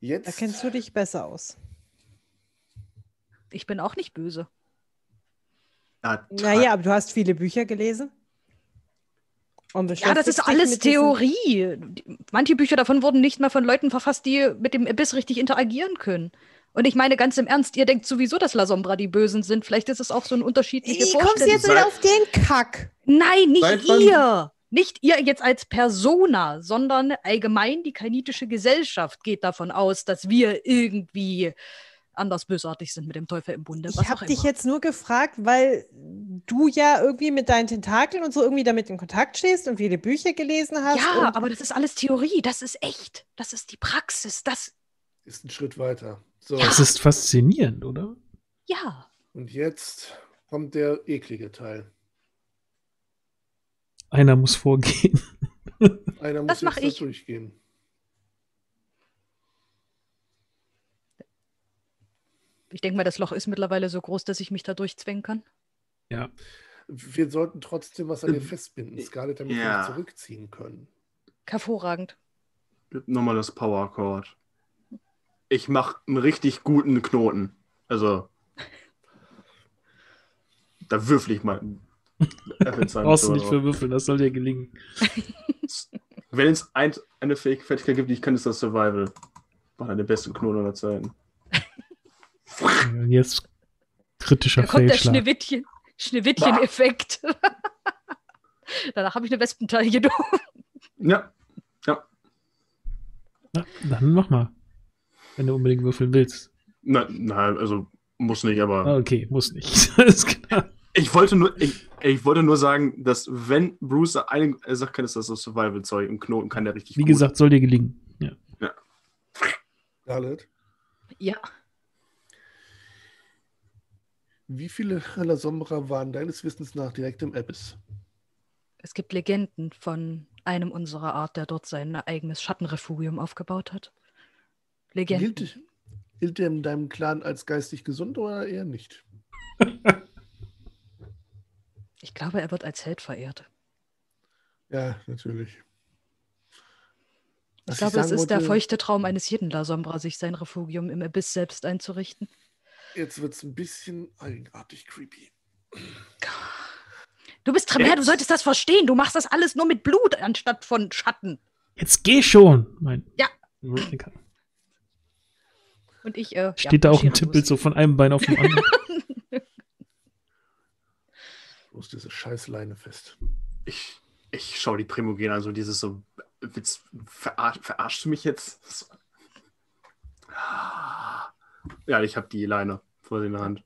[SPEAKER 5] Jetzt
[SPEAKER 3] Da kennst du dich besser aus.
[SPEAKER 4] Ich bin auch nicht böse.
[SPEAKER 2] Ja,
[SPEAKER 3] Naja, aber du hast viele Bücher gelesen. Und
[SPEAKER 4] Ja, das ist alles Theorie. Manche Bücher davon wurden nicht mal von Leuten verfasst, die mit dem Abyss richtig interagieren können. Und ich meine ganz im Ernst, ihr denkt sowieso, dass La Sombra die Bösen sind. Vielleicht ist es auch so ein unterschiedliche
[SPEAKER 3] Wie kommst du jetzt wieder auf den Kack?
[SPEAKER 4] Nein, nicht
[SPEAKER 2] Seit
[SPEAKER 4] ihr. Nicht ihr jetzt als Persona, sondern allgemein die kainitische Gesellschaft geht davon aus, dass wir irgendwie anders bösartig sind mit dem Teufel im Bunde.
[SPEAKER 3] Ich habe dich jetzt nur gefragt, weil du ja irgendwie mit deinen Tentakeln und so irgendwie damit in Kontakt stehst und viele Bücher gelesen hast.
[SPEAKER 4] Ja, aber das ist alles Theorie. Das ist echt. Das ist die Praxis. Das,
[SPEAKER 5] ist ein Schritt weiter. So,
[SPEAKER 1] Das ist faszinierend, oder?
[SPEAKER 4] ja.
[SPEAKER 5] und jetzt kommt der eklige Teil.
[SPEAKER 1] Einer muss vorgehen.
[SPEAKER 5] Einer muss
[SPEAKER 4] Das
[SPEAKER 5] jetzt
[SPEAKER 4] ich.
[SPEAKER 5] durchgehen.
[SPEAKER 4] Ich denke mal, das Loch ist mittlerweile so groß, dass ich mich da durchzwängen kann.
[SPEAKER 1] Ja.
[SPEAKER 5] Wir sollten trotzdem was an dir
[SPEAKER 2] Ähm,
[SPEAKER 5] festbinden, Scarlett, damit wir
[SPEAKER 2] ja.
[SPEAKER 5] uns zurückziehen können.
[SPEAKER 4] Hervorragend.
[SPEAKER 2] Nochmal das Power Chord. Ich mache einen richtig guten Knoten. Also. Da würfel ich mal.
[SPEAKER 1] Brauchst du nicht für würfeln, das soll dir gelingen.
[SPEAKER 2] Wenn es ein, eine Fähig- Fertigkeit gibt, die ich kann, ist das Survival. War der besten Knoten aller Zeiten.
[SPEAKER 1] Jetzt kritischer
[SPEAKER 4] Da kommt der. Schneewittchen. Schneewittchen-Effekt. Danach habe ich eine Wespenteile
[SPEAKER 2] Ja,
[SPEAKER 1] Na, dann mach mal. Wenn du unbedingt würfeln willst.
[SPEAKER 2] na, na, also muss nicht, aber.
[SPEAKER 1] Ah, okay, muss nicht. Alles klar.
[SPEAKER 2] Ich wollte nur, ich, ich wollte nur sagen, dass wenn Bruce eine Sache kann, ist das so Survival-Zeug im Knoten kann der richtig
[SPEAKER 1] Wie
[SPEAKER 2] gut.
[SPEAKER 1] gesagt, soll dir gelingen. Ja.
[SPEAKER 5] Scarlett,
[SPEAKER 4] Ja.
[SPEAKER 5] wie viele La Sombra waren deines Wissens nach direkt im Abyss?
[SPEAKER 4] Es gibt Legenden von einem unserer Art, der dort sein eigenes Schattenrefugium aufgebaut hat. Legenden.
[SPEAKER 5] Gilt, gilt der in deinem Clan als geistig gesund oder eher nicht?
[SPEAKER 4] Ich glaube, er wird als Held verehrt.
[SPEAKER 5] Ja, natürlich.
[SPEAKER 4] Ich
[SPEAKER 5] Was
[SPEAKER 4] glaube, es
[SPEAKER 5] sagen
[SPEAKER 4] ist der
[SPEAKER 5] wollte,
[SPEAKER 4] feuchte Traum eines jeden La Sombra, sich sein Refugium im Abyss selbst einzurichten.
[SPEAKER 5] Jetzt wird es ein bisschen eigenartig creepy.
[SPEAKER 4] Du bist Tremere, du solltest das verstehen. Du machst das alles nur mit Blut anstatt von Schatten.
[SPEAKER 1] Jetzt geh schon! Mein
[SPEAKER 4] Ja.
[SPEAKER 1] Ravnica.
[SPEAKER 4] Und ich, äh,
[SPEAKER 1] Steht
[SPEAKER 4] ja,
[SPEAKER 1] da auch ein Tippel so von einem Bein auf dem anderen.
[SPEAKER 5] Bloß diese Scheißleine fest.
[SPEAKER 2] Ich, ich schaue die Primogen an, so dieses so Witz, verar verarschst du mich jetzt? Ja, ich habe die Leine vor in der Hand.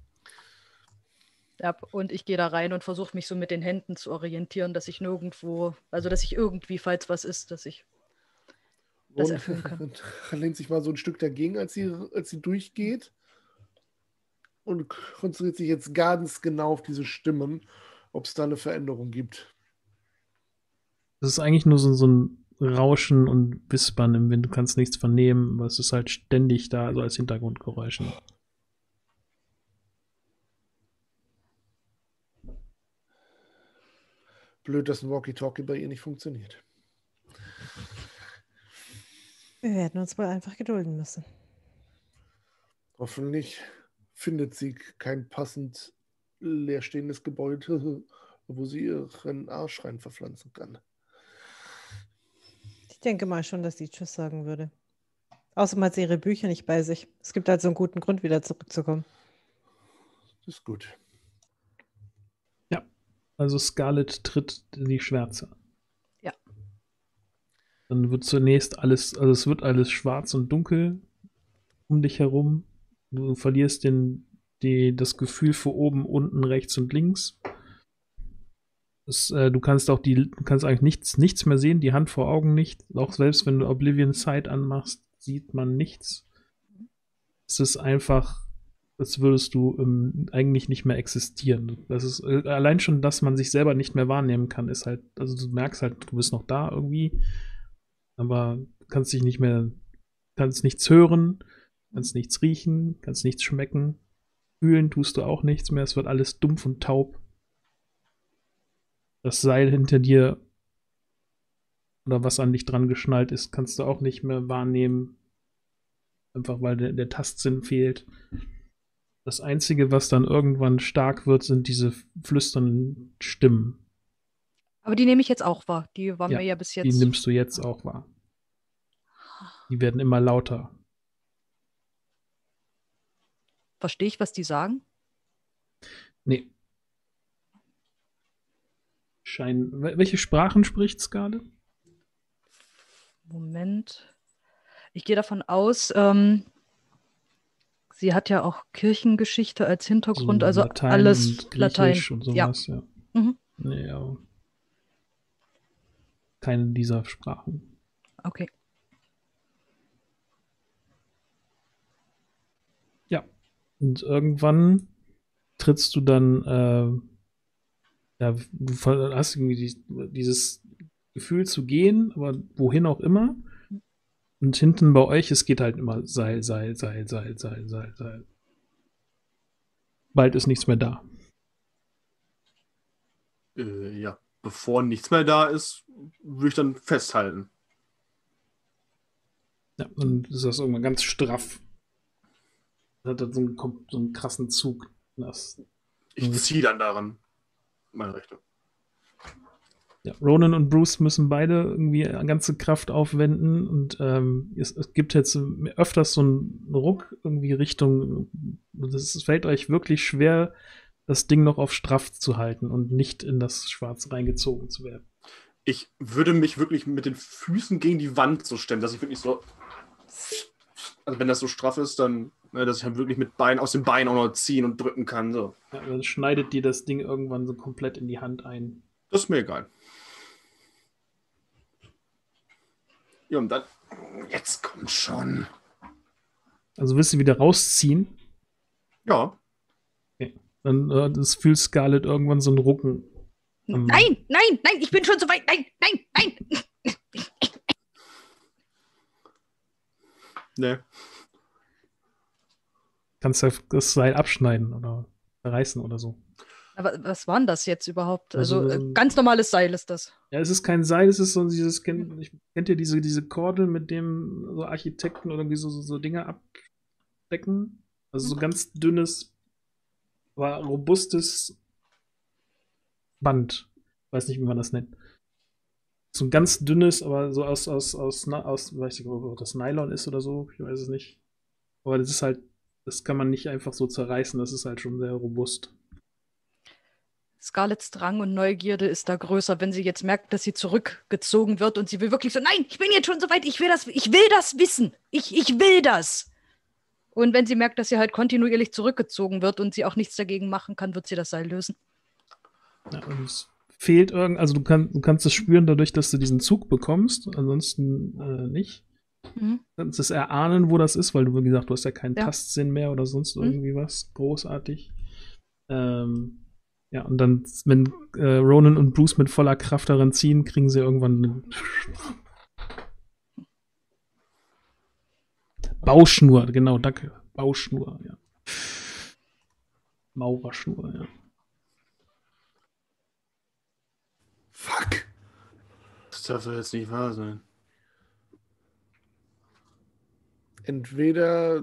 [SPEAKER 4] Ja, und ich gehe da rein und versuche mich so mit den Händen zu orientieren, dass ich nirgendwo, also dass ich irgendwie, falls was ist, dass ich das erfüllen kann.
[SPEAKER 5] lehnt sich mal so ein Stück dagegen, als sie, als sie durchgeht und konzentriert sich jetzt ganz genau auf diese Stimmen, ob es da eine Veränderung gibt.
[SPEAKER 1] Das ist eigentlich nur so, so ein Rauschen und Wispern im Wind. Du kannst nichts vernehmen, aber es ist halt ständig da, so als Hintergrundgeräusch.
[SPEAKER 5] Blöd, dass ein Walkie-Talkie bei ihr nicht funktioniert.
[SPEAKER 3] Wir werden uns wohl einfach gedulden müssen.
[SPEAKER 5] Hoffentlich findet sie kein passend leerstehendes Gebäude, wo sie ihren Arsch rein verpflanzen kann.
[SPEAKER 3] Ich denke mal schon, dass sie Tschüss sagen würde. Außerdem hat sie ihre Bücher nicht bei sich. Es gibt also einen guten Grund, wieder zurückzukommen.
[SPEAKER 5] Das ist gut.
[SPEAKER 1] Ja, also Scarlett tritt in die Schwärze. Dann wird zunächst alles, also es wird alles schwarz und dunkel um dich herum. Du verlierst den, die, das Gefühl für oben, unten, rechts und links. Es, äh, du kannst auch die, du kannst eigentlich nichts, nichts mehr sehen, die Hand vor Augen nicht. Auch selbst wenn du Oblivion Sight anmachst, sieht man nichts. Es ist einfach, als würdest du ähm, eigentlich nicht mehr existieren. Das ist äh, allein schon, dass man sich selber nicht mehr wahrnehmen kann, ist halt, also du merkst halt, du bist noch da irgendwie, aber kannst dich nicht mehr, kannst nichts hören, kannst nichts riechen, kannst nichts schmecken, fühlen tust du auch nichts mehr, es wird alles dumpf und taub. Das Seil hinter dir oder was an dich dran geschnallt ist, kannst du auch nicht mehr wahrnehmen. Einfach weil der, der Tastsinn fehlt. Das Einzige, was dann irgendwann stark wird, sind diese flüsternden Stimmen.
[SPEAKER 4] Aber die nehme ich jetzt auch wahr. Die waren
[SPEAKER 1] Ja,
[SPEAKER 4] mir ja bis
[SPEAKER 1] Die
[SPEAKER 4] jetzt.
[SPEAKER 1] nimmst du jetzt auch wahr. Die werden immer lauter.
[SPEAKER 4] Verstehe ich, was die sagen?
[SPEAKER 1] Nee. Schein. wel- Welche Sprachen spricht Skade?
[SPEAKER 4] Moment. Ich gehe davon aus, ähm, sie hat ja auch Kirchengeschichte als Hintergrund, also alles
[SPEAKER 1] und
[SPEAKER 4] Latein.
[SPEAKER 1] Und
[SPEAKER 4] Ja.
[SPEAKER 1] sowas, ja.
[SPEAKER 4] Mhm.
[SPEAKER 1] Nee, aber keine dieser Sprachen.
[SPEAKER 4] Okay.
[SPEAKER 1] Und irgendwann trittst du dann, äh, ja, du hast irgendwie die, dieses Gefühl zu gehen, aber wohin auch immer. Und hinten bei euch, es geht halt immer Seil, Seil, Seil, Seil, Seil, Seil, Seil. Bald ist nichts mehr da.
[SPEAKER 2] Äh, ja, bevor nichts mehr da ist, würde ich dann festhalten.
[SPEAKER 1] Ja, und ist das irgendwann ganz straff. Das hat dann so einen, so einen krassen Zug. Das,
[SPEAKER 2] Ich
[SPEAKER 1] Mhm.
[SPEAKER 2] ziehe dann daran. Meine Rechte.
[SPEAKER 1] ja, Ronan und Bruce müssen beide irgendwie ganze Kraft aufwenden und ähm, es, es gibt jetzt öfters so einen Ruck irgendwie Richtung. Es fällt euch wirklich schwer, das Ding noch auf straff zu halten und nicht in das Schwarz reingezogen zu werden.
[SPEAKER 2] Ich würde mich wirklich mit den Füßen gegen die Wand so stemmen, dass ich wirklich so. Also, wenn das so straff ist, dann, ne, dass ich halt wirklich mit Bein aus dem Bein auch noch ziehen und drücken kann. So.
[SPEAKER 1] Ja, dann schneidet dir das Ding irgendwann so komplett in die Hand ein.
[SPEAKER 2] Das ist mir egal. Ja, und dann. Jetzt kommt schon.
[SPEAKER 1] Also willst du wieder rausziehen,
[SPEAKER 2] Ja.
[SPEAKER 1] Dann äh, das fühlt Scarlett irgendwann so ein Rucken. Ähm.
[SPEAKER 4] Nein, nein, nein, ich bin schon so weit. Nein, nein, nein.
[SPEAKER 2] Ne.
[SPEAKER 1] Kannst du das Seil abschneiden oder reißen oder so.
[SPEAKER 4] Aber was war denn das jetzt überhaupt? Also,
[SPEAKER 1] Also,
[SPEAKER 4] äh,
[SPEAKER 1] ähm,
[SPEAKER 4] ganz normales Seil ist das.
[SPEAKER 1] Ja, es ist kein Seil, es ist so dieses, kennt, ich, kennt ihr diese, diese Kordel, mit dem so Architekten oder irgendwie so, so, so Dinge abdecken? Also so ganz dünnes, aber robustes Band. Weiß nicht, wie man das nennt. So ein ganz dünnes, aber so aus, aus, aus, na- aus weiß ich nicht, ob das Nylon ist oder so, ich weiß es nicht. Aber das ist halt, das kann man nicht einfach so zerreißen, das ist halt schon sehr robust.
[SPEAKER 4] Scarletts Drang und Neugierde ist da größer, wenn sie jetzt merkt, dass sie zurückgezogen wird und sie will wirklich so, nein, ich bin jetzt schon so weit, ich will das, ich will das wissen. Ich, ich will das. Und wenn sie merkt, dass sie halt kontinuierlich zurückgezogen wird und sie auch nichts dagegen machen kann, wird sie das Seil lösen.
[SPEAKER 1] Ja, und es fehlt irgend, also du, kann, du kannst es spüren dadurch, dass du diesen Zug bekommst, ansonsten äh, nicht.
[SPEAKER 4] Mhm.
[SPEAKER 1] kannst es erahnen, wo das ist, weil du, wie gesagt, du hast ja keinen
[SPEAKER 4] Ja.
[SPEAKER 1] Tastsinn mehr oder sonst
[SPEAKER 4] Mhm.
[SPEAKER 1] irgendwie was. Großartig. Ähm, ja, und dann, wenn äh, Ronan und Bruce mit voller Kraft daran ziehen, kriegen sie irgendwann Bauschnur, genau, danke. Bauschnur, ja. Maurerschnur, ja.
[SPEAKER 5] Fuck.
[SPEAKER 2] Das darf doch jetzt nicht wahr sein.
[SPEAKER 5] Entweder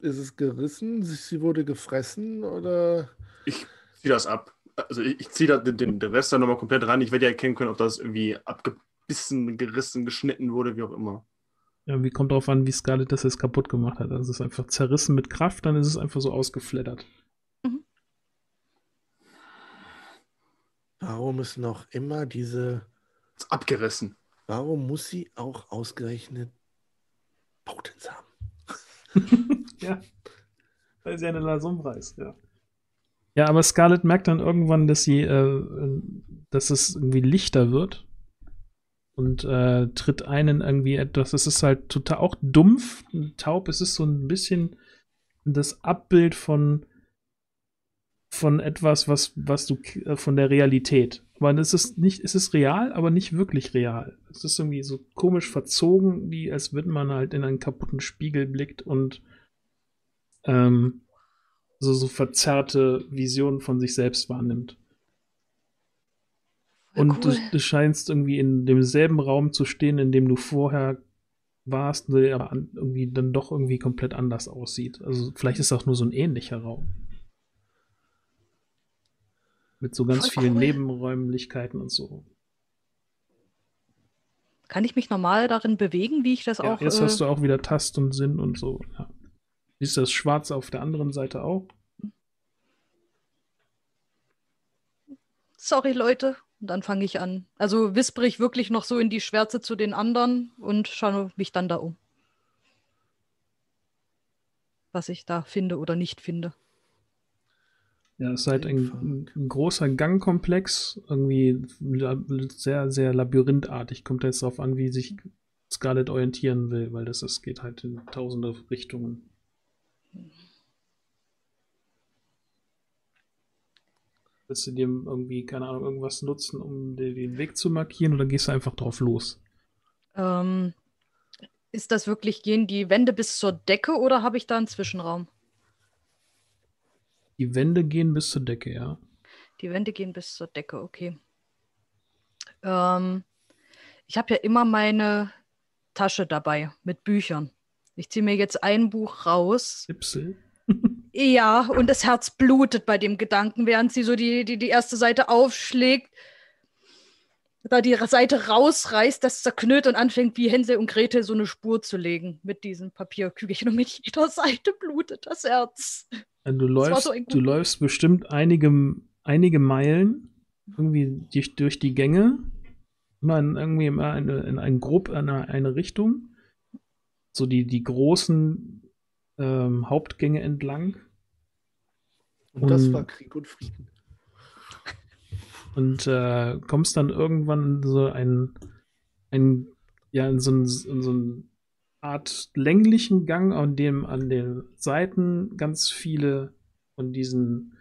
[SPEAKER 5] ist es gerissen, sie wurde gefressen oder.
[SPEAKER 2] Ich ziehe das ab. Also ich, ich ziehe da den, den, den Rest dann nochmal komplett ran. Ich werde ja erkennen können, ob das irgendwie abgebissen, gerissen, geschnitten wurde, wie auch immer.
[SPEAKER 1] Ja, wie kommt drauf an, wie Scarlett das jetzt kaputt gemacht hat. Also es ist einfach zerrissen mit Kraft, dann ist es einfach so ausgeflattert.
[SPEAKER 5] Warum ist noch immer diese.
[SPEAKER 2] Ist abgerissen.
[SPEAKER 5] Warum muss sie auch ausgerechnet Potenz haben?
[SPEAKER 1] ja. Weil sie eine Lasum ist, ja. Ja, aber Scarlett merkt dann irgendwann, dass sie, äh, dass es irgendwie lichter wird. Und äh, tritt einen irgendwie etwas. Es ist halt total auch dumpf, taub. Es ist so ein bisschen das Abbild von von etwas, was, was du äh, von der Realität. Aber es ist es real, aber nicht wirklich real. Es ist irgendwie so komisch verzogen, wie als würde man halt in einen kaputten Spiegel blickt und ähm, so, so verzerrte Visionen von sich selbst wahrnimmt. Und
[SPEAKER 4] cool.
[SPEAKER 1] du, du scheinst irgendwie in demselben Raum zu stehen, in dem du vorher warst, der aber an, irgendwie dann doch irgendwie komplett anders aussieht. Also vielleicht ist auch nur so ein ähnlicher Raum. Mit so ganz
[SPEAKER 4] Voll
[SPEAKER 1] vielen
[SPEAKER 4] cool.
[SPEAKER 1] Nebenräumlichkeiten und so.
[SPEAKER 4] Kann ich mich normal darin bewegen, wie ich das
[SPEAKER 1] Ja,
[SPEAKER 4] auch.
[SPEAKER 1] jetzt
[SPEAKER 4] äh,
[SPEAKER 1] hast du auch wieder Tast und Sinn und so. Ja. Siehst du das Schwarze auf der anderen Seite auch?
[SPEAKER 4] Sorry, Leute. Und dann fange ich an. Also wispere ich wirklich noch so in die Schwärze zu den anderen und schaue mich dann da um. Was ich da finde oder nicht finde.
[SPEAKER 1] Ja, es ist halt ein, ein, großer Gangkomplex, irgendwie sehr, sehr labyrinthartig. Kommt jetzt darauf an, wie sich Scarlett orientieren will, weil das ist, geht halt in tausende Richtungen. Willst du dir irgendwie, keine Ahnung, irgendwas nutzen, um dir den Weg zu markieren oder gehst du einfach drauf los?
[SPEAKER 4] Ähm, ist das wirklich, gehen die Wände bis zur Decke oder habe ich da einen Zwischenraum?
[SPEAKER 1] Die Wände gehen bis zur Decke, ja.
[SPEAKER 4] Die Wände gehen bis zur Decke, okay. Ähm, ich habe ja immer meine Tasche dabei mit Büchern. Ich ziehe mir jetzt ein Buch raus.
[SPEAKER 1] Ipsel.
[SPEAKER 4] Ja, und das Herz blutet bei dem Gedanken, während sie so die, die, die erste Seite aufschlägt, da die Seite rausreißt, das zerknüllt und anfängt, wie Hänsel und Gretel so eine Spur zu legen mit diesen Papierkügelchen. Und mit jeder Seite blutet das Herz.
[SPEAKER 1] Ja, Du läufst,
[SPEAKER 4] so
[SPEAKER 1] du läufst bestimmt einige, einige Meilen irgendwie durch, durch die Gänge. Immer in, irgendwie immer eine, in ein grob eine, eine Richtung. So die, die großen ähm, Hauptgänge entlang.
[SPEAKER 5] Und das war Krieg und Frieden.
[SPEAKER 1] Und äh, kommst dann irgendwann in so ein, ein ja, in so, ein, in so eine Art länglichen Gang, an dem an den Seiten ganz viele von diesen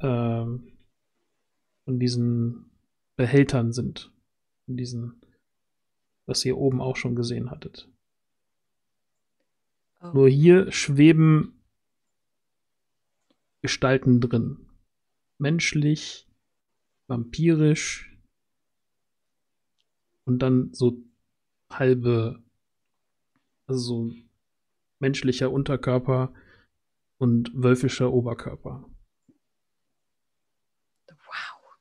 [SPEAKER 1] ähm, von diesen Behältern sind. Von diesen, was ihr oben auch schon gesehen hattet.
[SPEAKER 4] Oh.
[SPEAKER 1] Nur hier schweben Gestalten drin. Menschlich, vampirisch und dann so halbe, also so menschlicher Unterkörper und wölfischer Oberkörper.
[SPEAKER 4] Wow.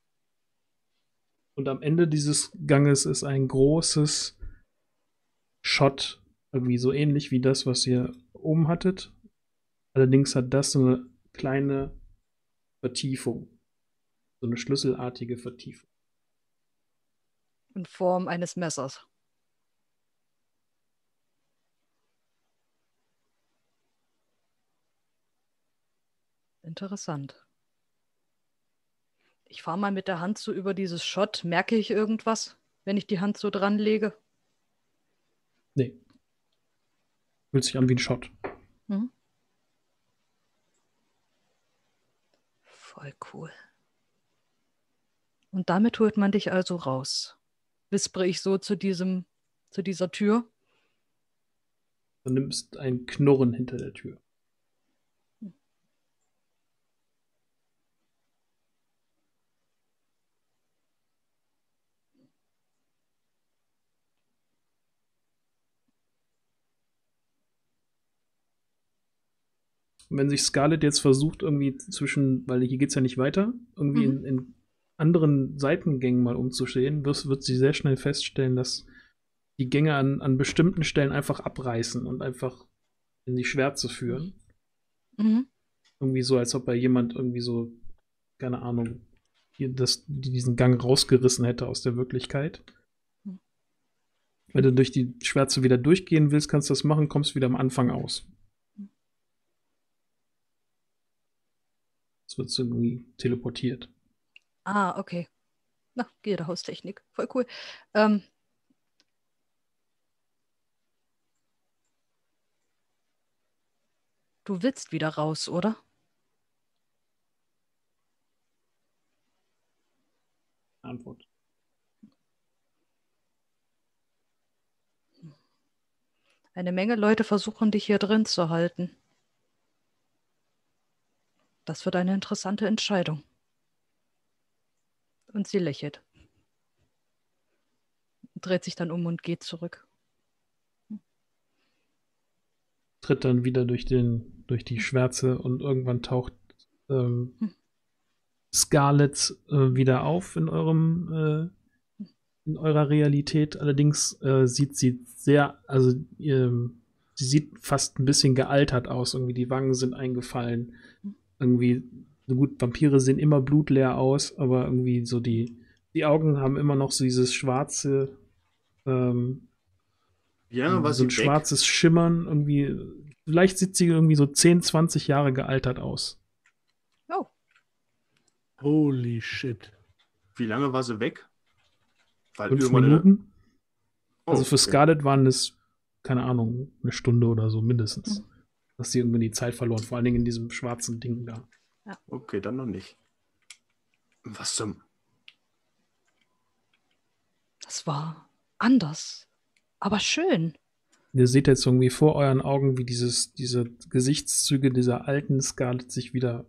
[SPEAKER 1] Und am Ende dieses Ganges ist ein großes Schott, irgendwie so ähnlich wie das, was ihr oben hattet. Allerdings hat das so eine kleine Vertiefung. So eine schlüsselartige Vertiefung.
[SPEAKER 4] In Form eines Messers. Interessant. Ich fahre mal mit der Hand so über dieses Schott. Merke ich irgendwas, wenn ich die Hand so dran lege?
[SPEAKER 1] Nee. Fühlt sich an wie ein Shot.
[SPEAKER 4] Mhm. Voll cool. Und damit holt man dich also raus. Wispere ich so zu diesem, zu dieser Tür.
[SPEAKER 1] Du nimmst ein Knurren hinter der Tür. Wenn sich Scarlett jetzt versucht, irgendwie zwischen, weil hier geht es ja nicht weiter, irgendwie
[SPEAKER 4] Mhm.
[SPEAKER 1] in, in anderen Seitengängen mal umzusehen, wird, wird sie sehr schnell feststellen, dass die Gänge an, an bestimmten Stellen einfach abreißen und einfach in die Schwärze führen.
[SPEAKER 4] Mhm.
[SPEAKER 1] Irgendwie so, als ob bei jemand irgendwie so, keine Ahnung, hier das, diesen Gang rausgerissen hätte aus der Wirklichkeit.
[SPEAKER 4] Hm.
[SPEAKER 1] Wenn du durch die Schwärze wieder durchgehen willst, kannst du das machen, kommst wieder am Anfang aus. Es wird irgendwie teleportiert.
[SPEAKER 4] Ah, okay. Na, Gildehaustechnik. Voll cool. Ähm, du willst wieder raus, oder?
[SPEAKER 1] Antwort.
[SPEAKER 4] Eine Menge Leute versuchen, dich hier drin zu halten. Das wird eine interessante Entscheidung. Und sie lächelt. Dreht sich dann um und geht zurück.
[SPEAKER 1] Tritt dann wieder durch, den, durch die Schwärze und irgendwann taucht ähm,
[SPEAKER 4] Hm.
[SPEAKER 1] Scarlett äh, wieder auf in eurem äh, in eurer Realität. Allerdings äh, sieht sie sehr, also ähm, sie sieht fast ein bisschen gealtert aus. Irgendwie die Wangen sind eingefallen. Irgendwie, so gut, Vampire sehen immer blutleer aus, aber irgendwie so die, die Augen haben immer noch so dieses schwarze, ähm,
[SPEAKER 2] Wie lange war
[SPEAKER 1] so ein
[SPEAKER 2] weg?
[SPEAKER 1] schwarzes Schimmern. Irgendwie, vielleicht sieht sie irgendwie so 10, 20 Jahre gealtert aus.
[SPEAKER 4] Oh,
[SPEAKER 5] Holy shit.
[SPEAKER 2] Wie lange war sie weg? Weil
[SPEAKER 1] Fünf Minuten.
[SPEAKER 2] Oh,
[SPEAKER 1] Also für
[SPEAKER 2] okay.
[SPEAKER 1] Scarlett waren es, keine Ahnung, eine Stunde oder so mindestens. Dass sie irgendwie die Zeit verloren, vor allen Dingen in diesem schwarzen Ding da.
[SPEAKER 2] Okay, dann noch nicht. Was zum.
[SPEAKER 4] das war anders. Aber schön.
[SPEAKER 1] Ihr seht jetzt irgendwie vor euren Augen, wie dieses, diese Gesichtszüge dieser alten Scarlett sich wieder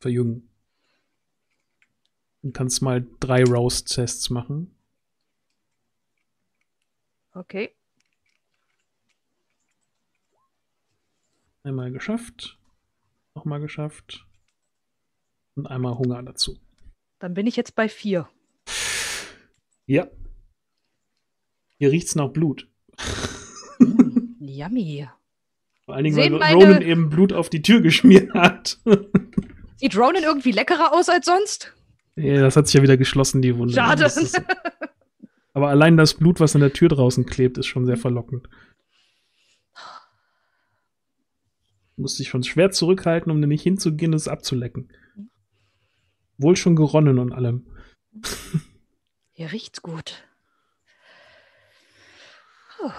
[SPEAKER 1] verjüngen. Du kannst mal drei Roast-Tests machen.
[SPEAKER 4] Okay.
[SPEAKER 1] Einmal geschafft, nochmal geschafft und einmal Hunger dazu.
[SPEAKER 4] Dann bin ich jetzt bei vier.
[SPEAKER 1] Ja. Hier riecht's nach Blut.
[SPEAKER 4] Mm, yummy.
[SPEAKER 1] Vor allen Dingen,
[SPEAKER 4] Sehen
[SPEAKER 1] weil
[SPEAKER 4] meine-
[SPEAKER 1] Ronan eben Blut auf die Tür geschmiert hat.
[SPEAKER 4] Sieht Ronan irgendwie leckerer aus als sonst?
[SPEAKER 1] ja, das hat sich ja wieder geschlossen, die Wunde.
[SPEAKER 4] Schade.
[SPEAKER 1] Ist- aber allein das Blut, was an der Tür draußen klebt, ist schon sehr verlockend. Musste ich schon schwer zurückhalten, um nämlich hinzugehen und es abzulecken. Wohl schon geronnen und allem.
[SPEAKER 4] Hier riecht's gut. Puh.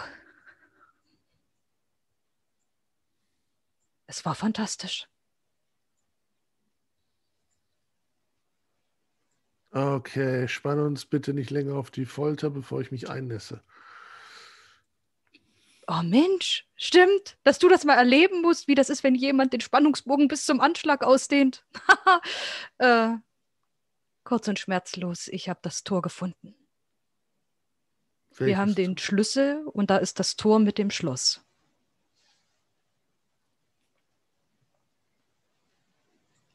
[SPEAKER 4] Es war fantastisch.
[SPEAKER 5] Okay, spann uns bitte nicht länger auf die Folter, bevor ich mich einnässe.
[SPEAKER 4] Oh Mensch, stimmt, dass du das mal erleben musst, wie das ist, wenn jemand den Spannungsbogen bis zum Anschlag ausdehnt. äh, kurz und schmerzlos, ich habe das Tor gefunden. Wir
[SPEAKER 5] Welches
[SPEAKER 4] haben den Schlüssel und da ist das Tor mit dem Schloss.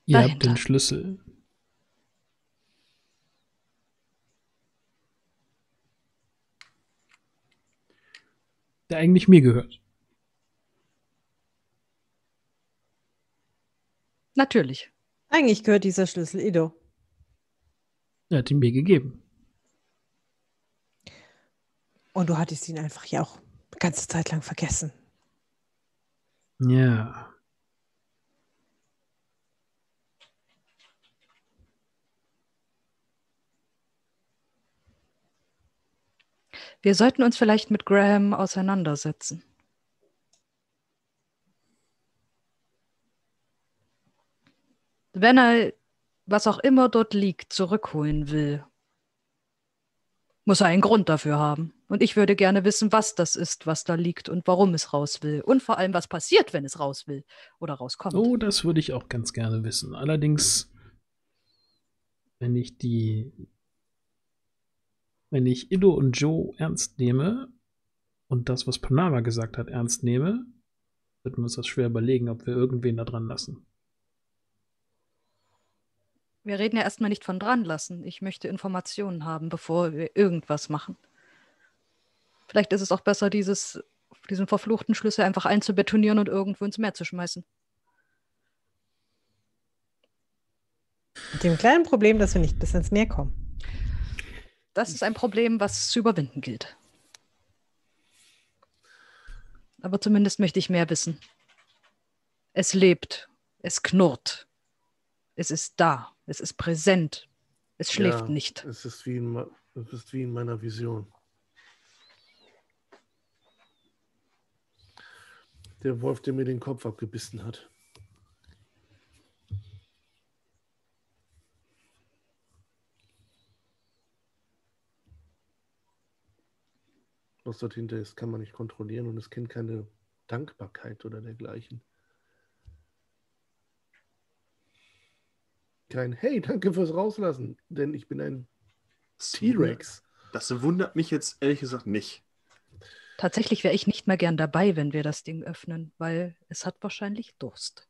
[SPEAKER 1] Ihr habt
[SPEAKER 4] Dahinter.
[SPEAKER 1] den Schlüssel. Der eigentlich mir gehört.
[SPEAKER 4] Natürlich.
[SPEAKER 3] Eigentlich gehört dieser Schlüssel Ido.
[SPEAKER 1] Er hat ihn mir gegeben.
[SPEAKER 3] Und du hattest ihn einfach ja auch eine ganze Zeit lang vergessen.
[SPEAKER 1] Ja.
[SPEAKER 4] Wir sollten uns vielleicht mit Graham auseinandersetzen. Wenn er was auch immer dort liegt, zurückholen will, muss er einen Grund dafür haben. Und ich würde gerne wissen, was das ist, was da liegt und warum es raus will. Und vor allem, was passiert, wenn es raus will oder rauskommt.
[SPEAKER 1] Oh, das würde ich auch ganz gerne wissen. Allerdings, wenn ich die, wenn ich Ido und Joe ernst nehme und das, was Panama gesagt hat, ernst nehme, wird wir uns das schwer überlegen, ob wir irgendwen da dran lassen.
[SPEAKER 4] Wir reden ja erstmal nicht von dran lassen. Ich möchte Informationen haben, bevor wir irgendwas machen. Vielleicht ist es auch besser, dieses, diesen verfluchten Schlüssel einfach einzubetonieren und irgendwo ins Meer zu schmeißen.
[SPEAKER 3] Mit dem kleinen Problem, dass wir nicht bis ins Meer kommen.
[SPEAKER 4] Das ist ein Problem, was zu überwinden gilt. Aber zumindest möchte ich mehr wissen. Es lebt, es knurrt, es ist da, es ist präsent, es schläft
[SPEAKER 5] Ja,
[SPEAKER 4] nicht.
[SPEAKER 5] Es ist, wie in, es ist wie in meiner Vision. Der Wolf, der mir den Kopf abgebissen hat. Was dort hinter ist, kann man nicht kontrollieren und es kennt keine Dankbarkeit oder dergleichen. Kein Hey, danke fürs Rauslassen, denn ich bin ein T-Rex.
[SPEAKER 2] Das wundert mich jetzt ehrlich gesagt nicht.
[SPEAKER 4] Tatsächlich wäre ich nicht mehr gern dabei, wenn wir das Ding öffnen, weil es hat wahrscheinlich Durst.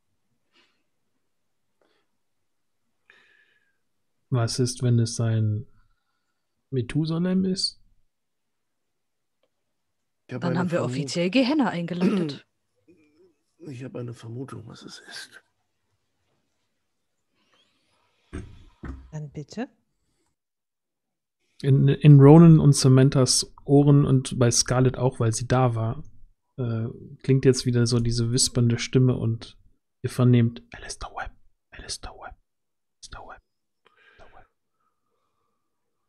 [SPEAKER 1] Was ist, wenn es ein Methusalem ist?
[SPEAKER 5] Habe
[SPEAKER 4] Dann haben wir offiziell Gehenna eingeleitet.
[SPEAKER 5] Ich habe eine Vermutung, was es ist.
[SPEAKER 3] Dann bitte.
[SPEAKER 1] In, in Ronan und Samanthas Ohren und bei Scarlett auch, weil sie da war, äh, klingt jetzt wieder so diese wispernde Stimme und ihr vernehmt Alistair Webb, Alistair Webb, Alistair Webb, Alistair Webb.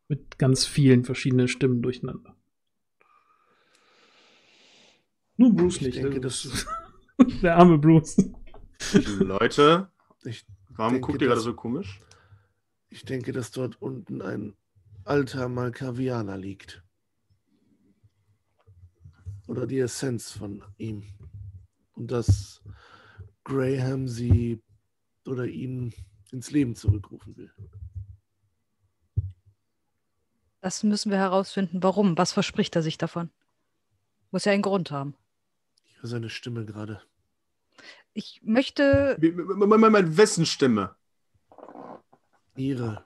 [SPEAKER 1] Mit ganz vielen verschiedenen Stimmen durcheinander. Nur Bruce
[SPEAKER 5] Ich
[SPEAKER 1] nicht.
[SPEAKER 5] denke,
[SPEAKER 1] ne?
[SPEAKER 5] das-
[SPEAKER 1] Der arme Bruce.
[SPEAKER 2] Leute,
[SPEAKER 5] Ich,
[SPEAKER 2] warum
[SPEAKER 5] denke,
[SPEAKER 2] guckt ihr gerade
[SPEAKER 5] das-
[SPEAKER 2] so komisch?
[SPEAKER 5] ich denke, dass dort unten ein alter Malkavianer liegt. Oder die Essenz von ihm. Und dass Graham sie oder ihn ins Leben zurückrufen will.
[SPEAKER 4] Das müssen wir herausfinden. Warum? Was verspricht er sich davon? Muss ja einen Grund haben.
[SPEAKER 5] Höre seine Stimme gerade.
[SPEAKER 4] Ich möchte.
[SPEAKER 2] Moment, wessen Stimme?
[SPEAKER 5] Ihre,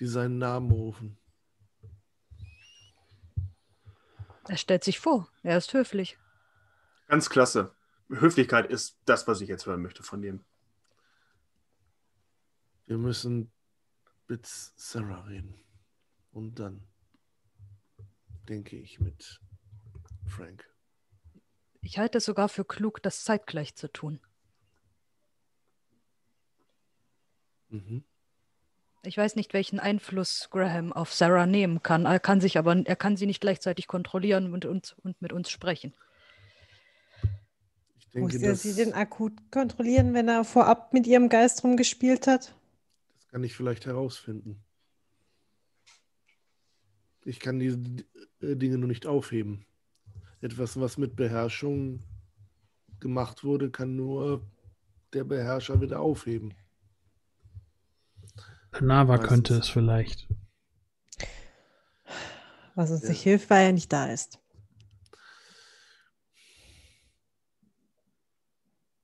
[SPEAKER 5] die seinen Namen rufen.
[SPEAKER 4] Er stellt sich vor. Er ist höflich.
[SPEAKER 2] Ganz klasse. Höflichkeit ist das, was ich jetzt hören möchte von dem.
[SPEAKER 5] Wir müssen mit Sarah reden. Und dann denke ich mit Frank.
[SPEAKER 4] Ich halte es sogar für klug, das zeitgleich zu tun.
[SPEAKER 5] Mhm.
[SPEAKER 4] Ich weiß nicht, welchen Einfluss Graham auf Sarah nehmen kann. Er kann sich aber, er kann sie nicht gleichzeitig kontrollieren und, uns, und mit uns sprechen.
[SPEAKER 5] Ich denke,
[SPEAKER 3] Muss er sie denn akut kontrollieren, wenn er vorab mit ihrem Geist rumgespielt hat?
[SPEAKER 5] das kann ich vielleicht herausfinden. Ich kann diese äh, Dinge nur nicht aufheben. Etwas, was mit Beherrschung gemacht wurde, kann nur der Beherrscher wieder aufheben.
[SPEAKER 1] Panava könnte es vielleicht.
[SPEAKER 3] Was uns
[SPEAKER 5] Ja.
[SPEAKER 3] nicht hilft, weil er nicht da ist.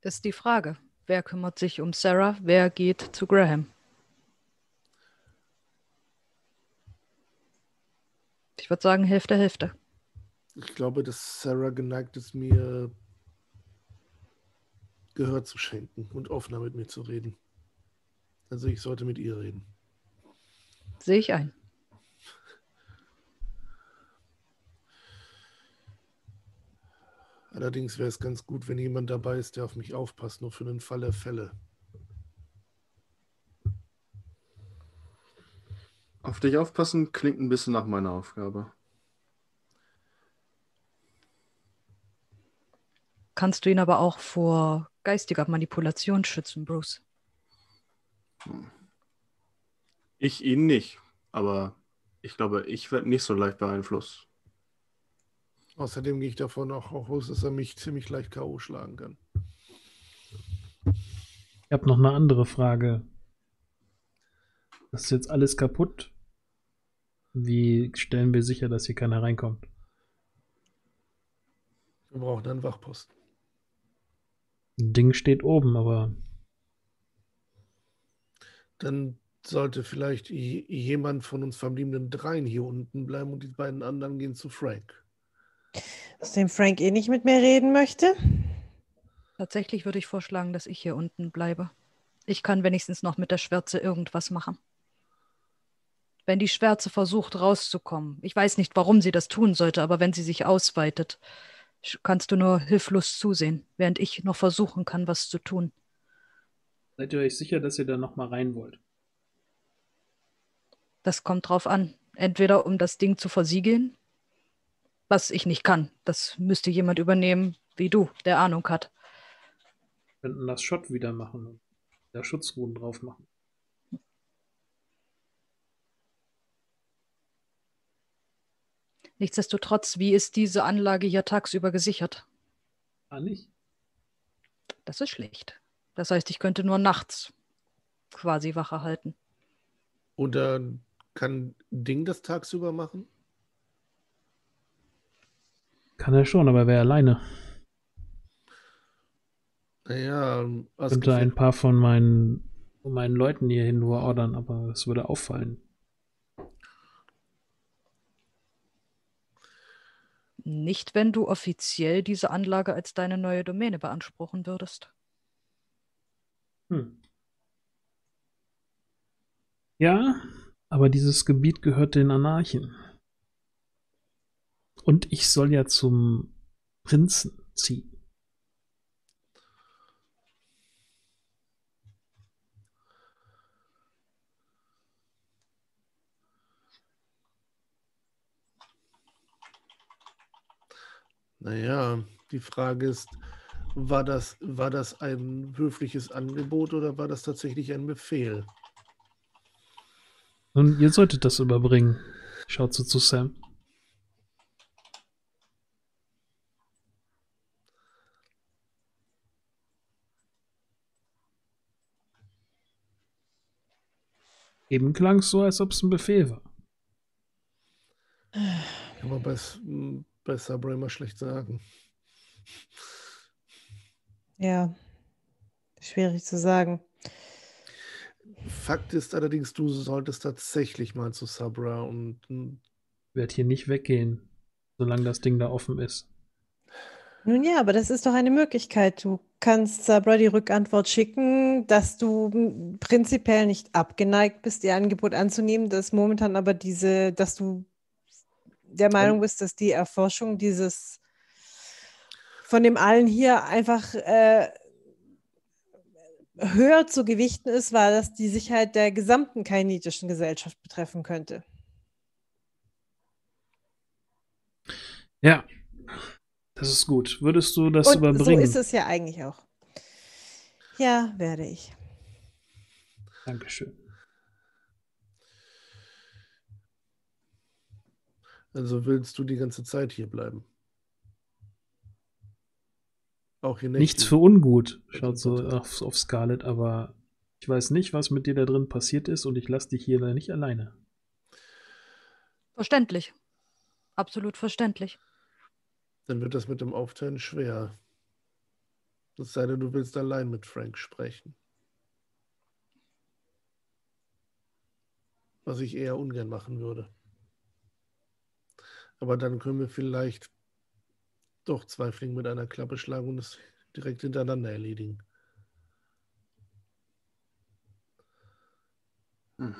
[SPEAKER 4] Das ist die Frage. Wer kümmert sich um Sarah? Wer geht zu Graham? Ich würde sagen, Hälfte, Hälfte.
[SPEAKER 5] Ich glaube, dass Sarah geneigt ist, mir Gehör zu schenken und offener mit mir zu reden. Also ich sollte mit ihr reden.
[SPEAKER 4] Sehe ich ein.
[SPEAKER 5] Allerdings wäre es ganz gut, wenn jemand dabei ist, der auf mich aufpasst, nur für den Fall der Fälle.
[SPEAKER 2] Auf dich aufpassen klingt ein bisschen nach meiner Aufgabe.
[SPEAKER 4] Kannst du ihn aber auch vor geistiger Manipulation schützen, Bruce?
[SPEAKER 2] Ich ihn nicht, aber ich glaube, ich werde nicht so leicht beeinflusst.
[SPEAKER 5] Außerdem gehe ich davon auch aus, dass er mich ziemlich leicht K.O. schlagen kann.
[SPEAKER 1] Ich habe noch eine andere Frage. Das ist jetzt alles kaputt. Wie stellen wir sicher, dass hier keiner reinkommt?
[SPEAKER 5] Wir brauchen einen Wachposten.
[SPEAKER 1] Ein Ding steht oben, aber
[SPEAKER 5] Dann sollte vielleicht jemand von uns verbliebenen dreien hier unten bleiben und die beiden anderen gehen zu Frank.
[SPEAKER 3] Aus dem Frank eh nicht mit mir reden möchte.
[SPEAKER 4] Tatsächlich würde ich vorschlagen, dass ich hier unten bleibe. Ich kann wenigstens noch mit der Schwärze irgendwas machen. Wenn die Schwärze versucht rauszukommen, ich weiß nicht, warum sie das tun sollte, aber wenn sie sich ausweitet, kannst du nur hilflos zusehen, während ich noch versuchen kann, was zu tun.
[SPEAKER 1] seid ihr euch sicher, dass ihr da nochmal rein wollt?
[SPEAKER 4] Das kommt drauf an. Entweder um das Ding zu versiegeln, was ich nicht kann. Das müsste jemand übernehmen, wie du, der Ahnung hat.
[SPEAKER 1] Wir könnten das Shot wieder machen und da Schutzruhen drauf machen.
[SPEAKER 4] Nichtsdestotrotz, wie ist diese Anlage hier tagsüber gesichert?
[SPEAKER 1] Ah, nicht?
[SPEAKER 4] Das ist schlecht. Das heißt, ich könnte nur nachts quasi Wache halten.
[SPEAKER 5] Oder kann Ding das tagsüber machen?
[SPEAKER 1] Kann er schon, aber wer alleine?
[SPEAKER 5] Naja, als
[SPEAKER 1] Könnte ein paar von meinen, von meinen Leuten hierhin nur ordern, aber es würde auffallen.
[SPEAKER 4] Nicht, wenn du offiziell diese Anlage als deine neue Domäne beanspruchen würdest.
[SPEAKER 1] Hm. Ja, aber dieses Gebiet gehört den Anarchen. Und ich soll ja zum Prinzen ziehen.
[SPEAKER 5] Naja, die Frage ist, war das, war das ein höfliches Angebot oder war das tatsächlich ein Befehl?
[SPEAKER 1] Und ihr solltet das überbringen. Schaut so zu Sam. Eben klang es so, als ob es ein Befehl war.
[SPEAKER 5] Man bei, Bei Sabra immer schlecht sagen.
[SPEAKER 3] Ja, schwierig zu sagen.
[SPEAKER 5] Fakt ist allerdings, du solltest tatsächlich mal zu Sabra und
[SPEAKER 1] Ich werde hier nicht weggehen, solange das Ding da offen ist.
[SPEAKER 3] Nun ja, aber das ist doch eine Möglichkeit. Du kannst Sabra die Rückantwort schicken, dass du m, prinzipiell nicht abgeneigt bist, ihr Angebot anzunehmen, dass momentan aber diese, dass du der Meinung bist, dass die Erforschung dieses von dem allen hier einfach äh, höher zu gewichten ist, weil das die Sicherheit der gesamten kainitischen Gesellschaft betreffen könnte.
[SPEAKER 1] Ja, das ist gut. Würdest du das
[SPEAKER 3] Und so
[SPEAKER 1] überbringen?
[SPEAKER 3] ist es ja eigentlich auch. Ja, werde ich.
[SPEAKER 1] Dankeschön.
[SPEAKER 5] Also willst du die ganze Zeit hier bleiben? Auch hier
[SPEAKER 1] Nichts für ungut, schaut so auf, auf Scarlett, aber ich weiß nicht, was mit dir da drin passiert ist und ich lasse dich hier nicht alleine.
[SPEAKER 4] Verständlich. Absolut verständlich.
[SPEAKER 5] Dann wird das mit dem Aufteilen schwer. Es sei denn, du willst allein mit Frank sprechen. Was ich eher ungern machen würde. Aber dann können wir vielleicht doch zwei Fliegen mit einer Klappe schlagen und es direkt hintereinander erledigen. Hm.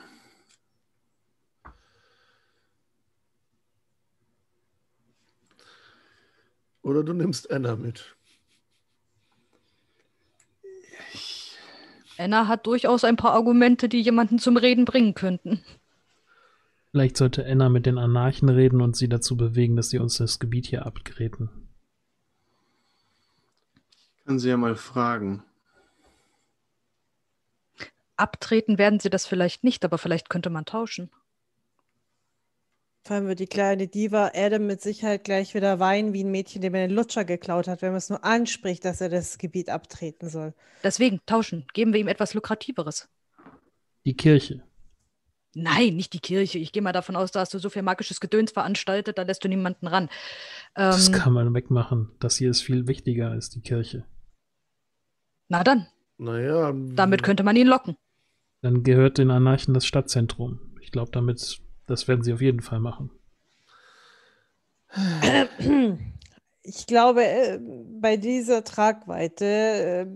[SPEAKER 5] Oder du nimmst Anna mit.
[SPEAKER 4] Anna hat durchaus ein paar Argumente, die jemanden zum Reden bringen könnten.
[SPEAKER 1] Vielleicht sollte Anna mit den Anarchen reden und sie dazu bewegen, dass sie uns das Gebiet hier abtreten.
[SPEAKER 2] Kann sie ja mal fragen.
[SPEAKER 4] Abtreten werden sie das vielleicht nicht, aber vielleicht könnte man tauschen.
[SPEAKER 3] Vor allem wird die kleine Diva Adam mit Sicherheit gleich wieder weinen wie ein Mädchen, dem er den Lutscher geklaut hat, wenn man es nur anspricht, dass er das Gebiet abtreten soll.
[SPEAKER 4] Deswegen tauschen. Geben wir ihm etwas Lukrativeres.
[SPEAKER 1] Die Kirche.
[SPEAKER 4] Nein, nicht die Kirche. Ich gehe mal davon aus, da hast du so viel magisches Gedöns veranstaltet, da lässt du niemanden ran. Ähm,
[SPEAKER 1] Das kann man wegmachen. Das hier ist viel wichtiger als die Kirche.
[SPEAKER 4] na dann,
[SPEAKER 5] Naja.
[SPEAKER 4] damit könnte man ihn locken.
[SPEAKER 1] Dann gehört den Anarchen das Stadtzentrum. Ich glaube, damit, das werden sie auf jeden Fall machen.
[SPEAKER 3] Ich glaube, äh, bei dieser Tragweite, äh,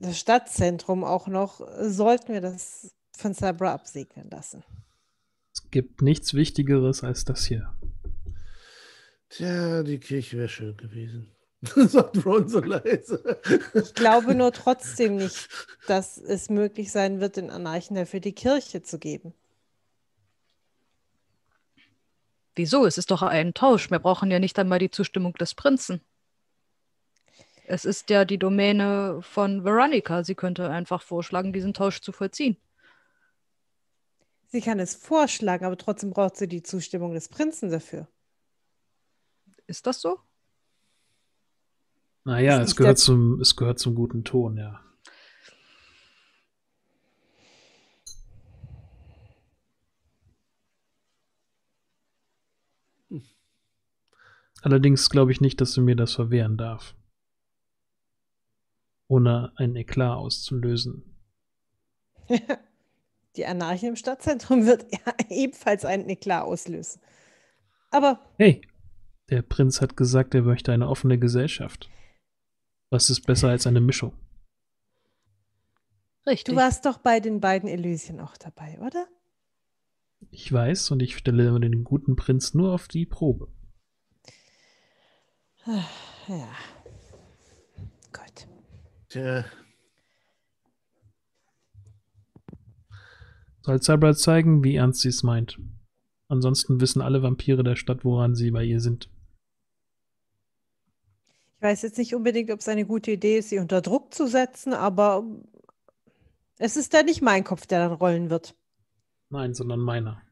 [SPEAKER 3] das Stadtzentrum auch noch, sollten wir das von Sabra absegnen lassen.
[SPEAKER 1] Es gibt nichts Wichtigeres als das hier.
[SPEAKER 5] Tja, die Kirche wäre schön gewesen. Sagt Ron so leise.
[SPEAKER 3] Ich glaube nur trotzdem nicht, dass es möglich sein wird, den Anarchen dafür die Kirche zu geben.
[SPEAKER 4] Wieso? Es ist doch ein Tausch. Wir brauchen ja nicht einmal die Zustimmung des Prinzen. Es ist ja die Domäne von Veronica. Sie könnte einfach vorschlagen, diesen Tausch zu vollziehen.
[SPEAKER 3] Sie kann es vorschlagen, aber trotzdem braucht sie die Zustimmung des Prinzen dafür.
[SPEAKER 4] Ist das so?
[SPEAKER 1] Naja, es gehört, zum, es gehört zum guten Ton, ja. Allerdings glaube ich nicht, dass sie mir das verwehren darf. Ohne ein Eklat auszulösen.
[SPEAKER 3] Die Anarchie im Stadtzentrum wird ja ebenfalls einen Eklat auslösen. Aber
[SPEAKER 1] Hey, der Prinz hat gesagt, er möchte eine offene Gesellschaft. Was ist besser als eine Mischung?
[SPEAKER 4] Richtig.
[SPEAKER 3] du warst doch bei den beiden Elysien auch dabei, oder?
[SPEAKER 1] Ich weiß und ich stelle den guten Prinz nur auf die Probe.
[SPEAKER 3] Ja. Gut.
[SPEAKER 5] Tja,
[SPEAKER 1] Soll Sabra zeigen, wie ernst sie es meint. Ansonsten wissen alle Vampire der Stadt, woran sie bei ihr sind.
[SPEAKER 3] Ich weiß jetzt nicht unbedingt, ob es eine gute Idee ist, sie unter Druck zu setzen, aber es ist ja nicht mein Kopf, der dann rollen wird.
[SPEAKER 1] Nein, sondern meiner.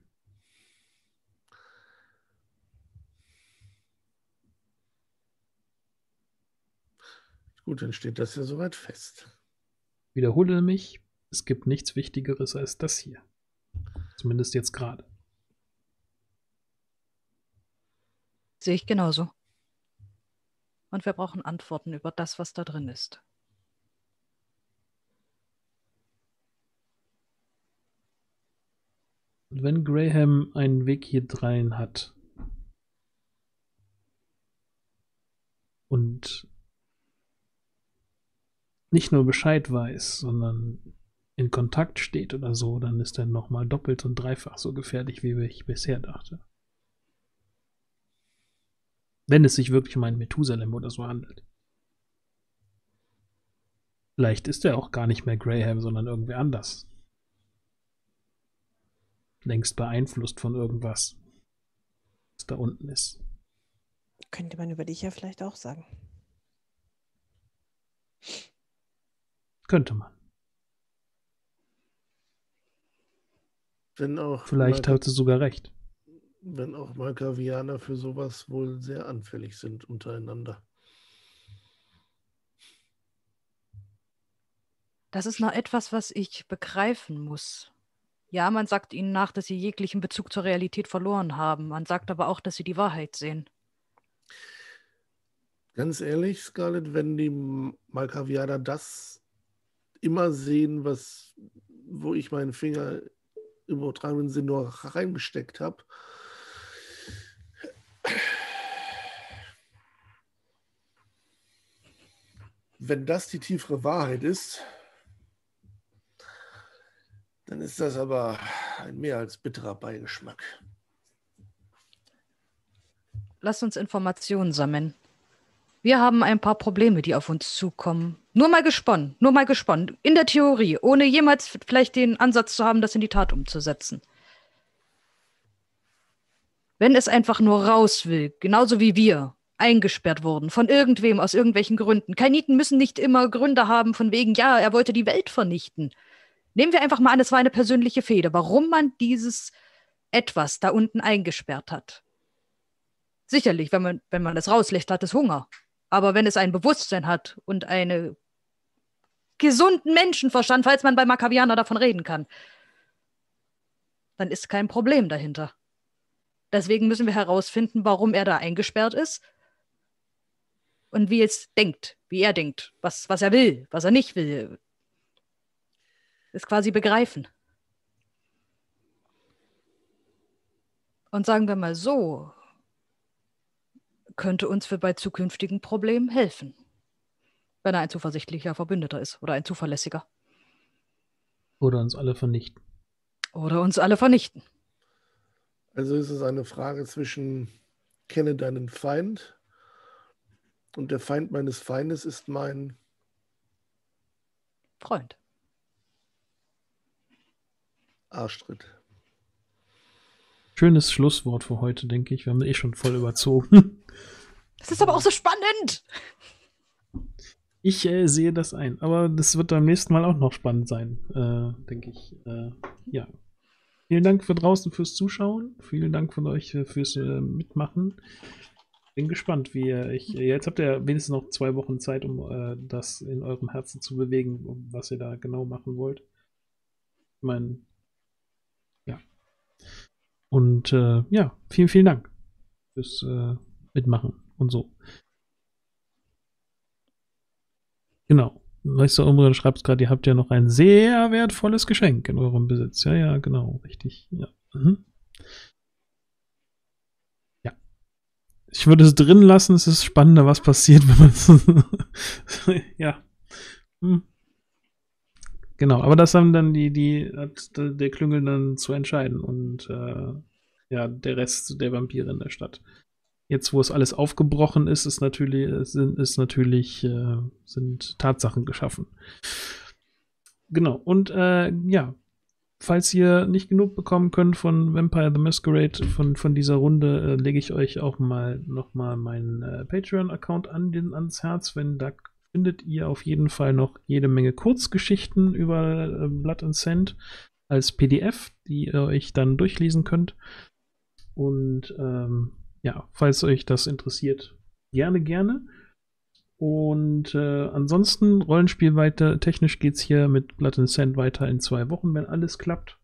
[SPEAKER 5] gut, dann steht das ja soweit fest.
[SPEAKER 1] Wiederhole mich, es gibt nichts Wichtigeres als das hier. Zumindest jetzt gerade.
[SPEAKER 4] Sehe ich genauso. Und wir brauchen Antworten über das, was da drin ist.
[SPEAKER 1] Und wenn Graham einen Weg hier drein hat und nicht nur Bescheid weiß, sondern in Kontakt steht oder so, dann ist er nochmal doppelt und dreifach so gefährlich, wie ich bisher dachte. Wenn es sich wirklich um einen Methusalem oder so handelt. Vielleicht ist er auch gar nicht mehr Graham, sondern irgendwer anders. Längst beeinflusst von irgendwas, was da unten ist.
[SPEAKER 3] Könnte man über dich ja vielleicht auch sagen.
[SPEAKER 1] Könnte man.
[SPEAKER 5] Wenn auch,
[SPEAKER 1] Vielleicht hat sie sogar recht.
[SPEAKER 5] wenn auch Malkavianer für sowas wohl sehr anfällig sind untereinander.
[SPEAKER 4] Das ist noch etwas, was ich begreifen muss. Ja, man sagt ihnen nach, dass sie jeglichen Bezug zur Realität verloren haben. Man sagt aber auch, dass sie die Wahrheit sehen.
[SPEAKER 5] Ganz ehrlich, Scarlett, wenn die Malkavianer das immer sehen, was, wo ich meinen Finger im übertragenen Sinn nur reingesteckt habe, wenn das die tiefere Wahrheit ist, dann ist das aber ein mehr als bitterer Beigeschmack.
[SPEAKER 4] Lasst uns Informationen sammeln. Wir haben ein paar Probleme, die auf uns zukommen. Nur mal gesponnen, nur mal gesponnen. In der Theorie, ohne jemals vielleicht den Ansatz zu haben, das in die Tat umzusetzen. Wenn es einfach nur raus will, genauso wie wir, eingesperrt wurden, von irgendwem aus irgendwelchen Gründen. Kainiten müssen nicht immer Gründe haben, von wegen, ja, er wollte die Welt vernichten. Nehmen wir einfach mal an, es war eine persönliche Fehde, warum man dieses etwas da unten eingesperrt hat. Sicherlich, wenn man, wenn man es rauslässt, hat es Hunger. Aber wenn es ein Bewusstsein hat und einen gesunden Menschenverstand, falls man bei Maccabianer davon reden kann, dann ist kein Problem dahinter. Deswegen müssen wir herausfinden, warum er da eingesperrt ist und wie es denkt, wie er denkt, was, was er will, was er nicht will. Ist quasi begreifen. Und sagen wir mal so, könnte uns für bei zukünftigen Problemen helfen. Wenn er ein zuversichtlicher Verbündeter ist oder ein zuverlässiger.
[SPEAKER 1] Oder uns alle vernichten.
[SPEAKER 4] Oder uns alle vernichten.
[SPEAKER 5] Also ist es eine Frage zwischen kenne deinen Feind und der Feind meines Feindes ist mein
[SPEAKER 4] Freund.
[SPEAKER 5] Arschtritt.
[SPEAKER 1] Schönes Schlusswort für heute, denke ich. Wir haben eh schon voll überzogen.
[SPEAKER 4] Das ist aber auch so spannend.
[SPEAKER 1] Ich äh, sehe das ein, aber das wird beim nächsten Mal auch noch spannend sein, äh, denke ich. Äh, ja. Vielen Dank für draußen fürs Zuschauen. Vielen Dank von euch fürs äh, Mitmachen. Bin gespannt, wie ihr ich. Jetzt habt ihr wenigstens noch zwei Wochen Zeit, um äh, das in eurem Herzen zu bewegen, was ihr da genau machen wollt. Ich meine. Und äh, ja, vielen, vielen Dank fürs äh, Mitmachen und so. Genau. Weißt du, Umre schreibt gerade, ihr habt ja noch ein sehr wertvolles Geschenk in eurem Besitz. Ja, ja, genau, richtig. Ja. Mhm. ja. Ich würde es drin lassen, es ist spannender, was passiert, wenn man es. ja. Hm. Genau, aber das haben dann die, die, hat der Klüngel dann zu entscheiden und äh, ja, der Rest der Vampire in der Stadt. Jetzt, wo es alles aufgebrochen ist, ist natürlich, sind, ist natürlich, äh, sind Tatsachen geschaffen. Genau, und äh, ja, falls ihr nicht genug bekommen könnt von Vampire the Masquerade, von, von dieser Runde, äh, lege ich euch auch mal nochmal meinen äh, Patreon-Account an ans Herz, wenn da findet ihr auf jeden Fall noch jede Menge Kurzgeschichten über äh, Blood and Sand als PDF, die ihr euch dann durchlesen könnt. Und ähm, ja, falls euch das interessiert, gerne, gerne. Und äh, ansonsten Rollenspiel weiter. Technisch geht es hier mit Blood and Sand weiter in zwei Wochen, wenn alles klappt.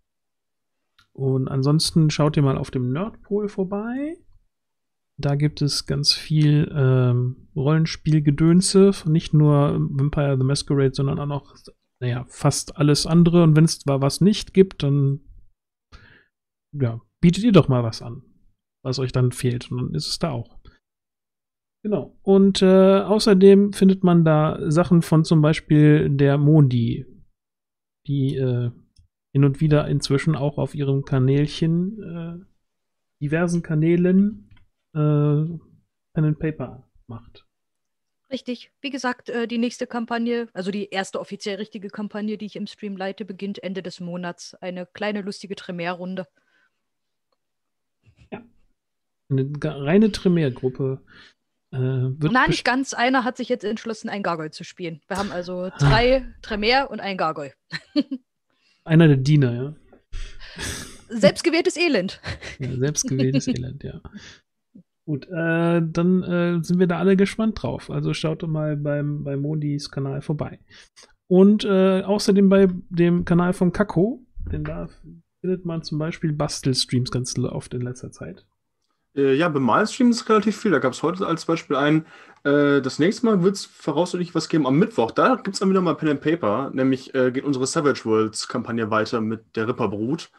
[SPEAKER 1] Und ansonsten schaut ihr mal auf dem Nerdpol vorbei. Da gibt es ganz viel ähm, Rollenspielgedönse, nicht nur Vampire the Masquerade, sondern auch noch, naja, fast alles andere. Und wenn es zwar was nicht gibt, dann ja, bietet ihr doch mal was an, was euch dann fehlt. Und dann ist es da auch. Genau. Und äh, außerdem findet man da Sachen von zum Beispiel der Mondi, die äh, hin und wieder inzwischen auch auf ihrem Kanälchen, äh, diversen Kanälen, Pen and Paper macht.
[SPEAKER 4] Richtig. Wie gesagt, äh, die nächste Kampagne, also die erste offiziell richtige Kampagne, die ich im Stream leite, beginnt Ende des Monats. Eine kleine lustige Tremere-Runde.
[SPEAKER 1] Ja. Eine reine Tremere-Gruppe. Äh,
[SPEAKER 4] Nein, nicht ganz. Einer hat sich jetzt entschlossen, ein Gargoyle zu spielen. Wir haben also drei ah. Tremere und ein Gargoyle.
[SPEAKER 1] Einer der Diener, ja.
[SPEAKER 4] Selbstgewähltes Elend.
[SPEAKER 1] Ja, selbstgewähltes Elend, ja. Gut, äh, dann äh, sind wir da alle gespannt drauf. Also schaut mal beim, bei Modis Kanal vorbei. Und äh, außerdem bei dem Kanal von Kako, denn da findet man zum Beispiel Bastelstreams ganz oft in letzter Zeit.
[SPEAKER 2] Äh, ja, beim Malstream ist relativ viel. Da gab es heute als Beispiel einen. Äh, das nächste Mal wird es voraussichtlich was geben am Mittwoch. Da gibt es dann wieder mal Pen and Paper. Nämlich äh, geht unsere Savage Worlds Kampagne weiter mit der Ripperbrut.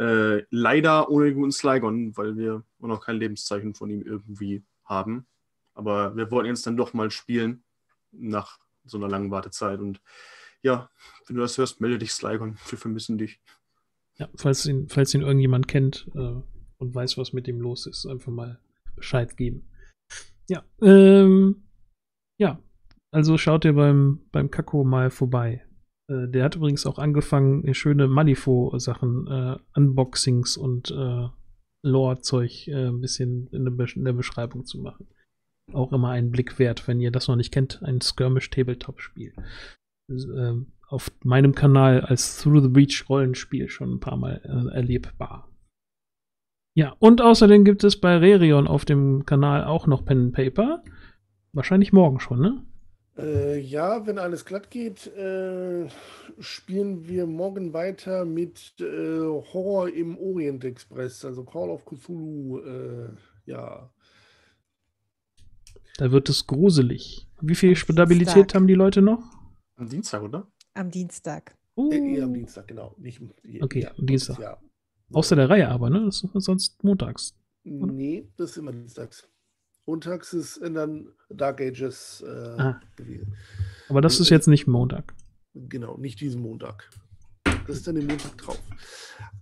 [SPEAKER 2] Äh, leider ohne guten Slygon, weil wir noch kein Lebenszeichen von ihm irgendwie haben. Aber wir wollten jetzt dann doch mal spielen nach so einer langen Wartezeit. Und ja, wenn du das hörst, melde dich, Slygon. Wir vermissen dich.
[SPEAKER 1] Ja, falls ihn, falls ihn irgendjemand kennt äh, und weiß, was mit ihm los ist, einfach mal Bescheid geben. Ja, ähm, ja, also schaut ihr beim, beim Kako mal vorbei. Äh, der hat übrigens auch angefangen, äh, schöne Malifaux-Sachen, äh, Unboxings und äh, Lore-Zeug äh, ein bisschen in der, Besch in der Beschreibung zu machen. Auch immer einen Blick wert, wenn ihr das noch nicht kennt, ein Skirmish-Tabletop-Spiel. Äh, auf meinem Kanal als Through the Breach Rollenspiel schon ein paar Mal äh, erlebbar. Ja, und außerdem gibt es bei Rerion auf dem Kanal auch noch Pen and Paper. Wahrscheinlich morgen schon, ne?
[SPEAKER 5] Äh, ja, wenn alles glatt geht, äh, spielen wir morgen weiter mit äh, Horror im Orient Express, also Call of Cthulhu. Äh, ja,
[SPEAKER 1] Da wird es gruselig. Wie viel
[SPEAKER 3] Am
[SPEAKER 1] Stabilität
[SPEAKER 3] Dienstag.
[SPEAKER 1] haben die Leute noch?
[SPEAKER 2] Am Dienstag, oder?
[SPEAKER 3] Am Dienstag.
[SPEAKER 1] Uh,
[SPEAKER 5] äh, eher am Dienstag, genau. Nicht,
[SPEAKER 1] Okay,
[SPEAKER 5] ja,
[SPEAKER 1] am Dienstag.
[SPEAKER 5] Ja.
[SPEAKER 1] Außer der Reihe aber, ne? Das ist sonst montags.
[SPEAKER 5] Nee, das ist immer dienstags. Montags ist äh, dann Dark Ages. Äh,
[SPEAKER 1] Ah.
[SPEAKER 5] gewesen.
[SPEAKER 1] Aber das ist jetzt nicht Montag.
[SPEAKER 5] Genau, nicht diesen Montag. Das ist dann den Montag drauf.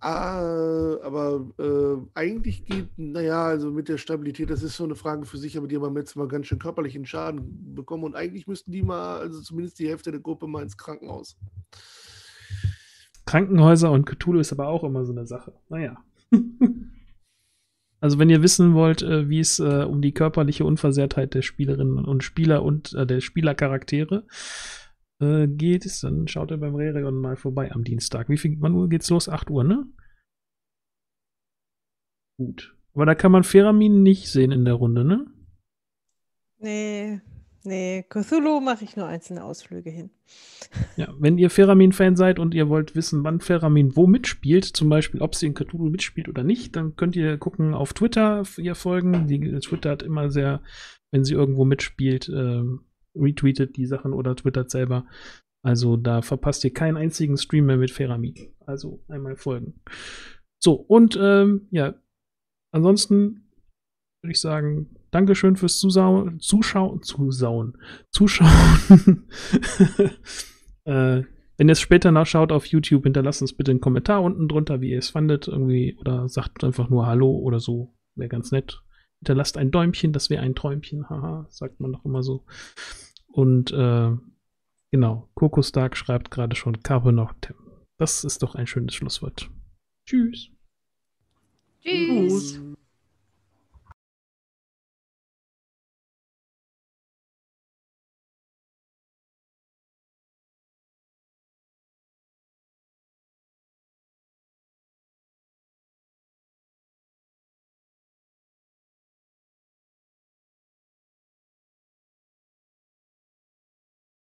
[SPEAKER 5] Ah, aber äh, eigentlich geht, naja, also mit der Stabilität, das ist so eine Frage für sich, aber die haben letzten Mal ganz schön körperlichen Schaden bekommen und eigentlich müssten die mal, also zumindest die Hälfte der Gruppe mal ins Krankenhaus.
[SPEAKER 1] Krankenhäuser und Cthulhu ist aber auch immer so eine Sache. Naja. Also wenn ihr wissen wollt, äh, wie es äh, um die körperliche Unversehrtheit der Spielerinnen und Spieler und äh, der Spielercharaktere geht, dann schaut ihr beim Rerion mal vorbei am Dienstag. Wie viel wann Uhr geht's los? 8 Uhr, ne? Gut. Aber da kann man Feramin nicht sehen in der Runde, ne?
[SPEAKER 3] Nee, nee, Cthulhu mache ich nur einzelne Ausflüge hin.
[SPEAKER 1] Ja, wenn ihr Feramin-Fan seid und ihr wollt wissen, wann Feramin wo mitspielt, zum Beispiel, ob sie in Cthulhu mitspielt oder nicht, dann könnt ihr gucken auf Twitter, ihr folgen. Die Twitter hat immer sehr, wenn sie irgendwo mitspielt, ähm, retweetet die Sachen oder twittert selber. Also da verpasst ihr keinen einzigen Stream mehr mit Feramin. Also einmal folgen. So, und ähm, ja, ansonsten würde ich sagen, Dankeschön fürs Zusauen, Zuschauen, Zusauen, Zuschauen. äh, wenn ihr es später nachschaut auf YouTube, hinterlasst uns bitte einen Kommentar unten drunter, wie ihr es fandet, irgendwie, oder sagt einfach nur Hallo oder so. Wäre ganz nett. Hinterlasst ein Däumchen, das wäre ein Träumchen, haha, sagt man doch immer so. Und äh, genau, Kokostark schreibt gerade schon Carpe Noctem. Das ist doch ein schönes Schlusswort. Tschüss.
[SPEAKER 4] Tschüss.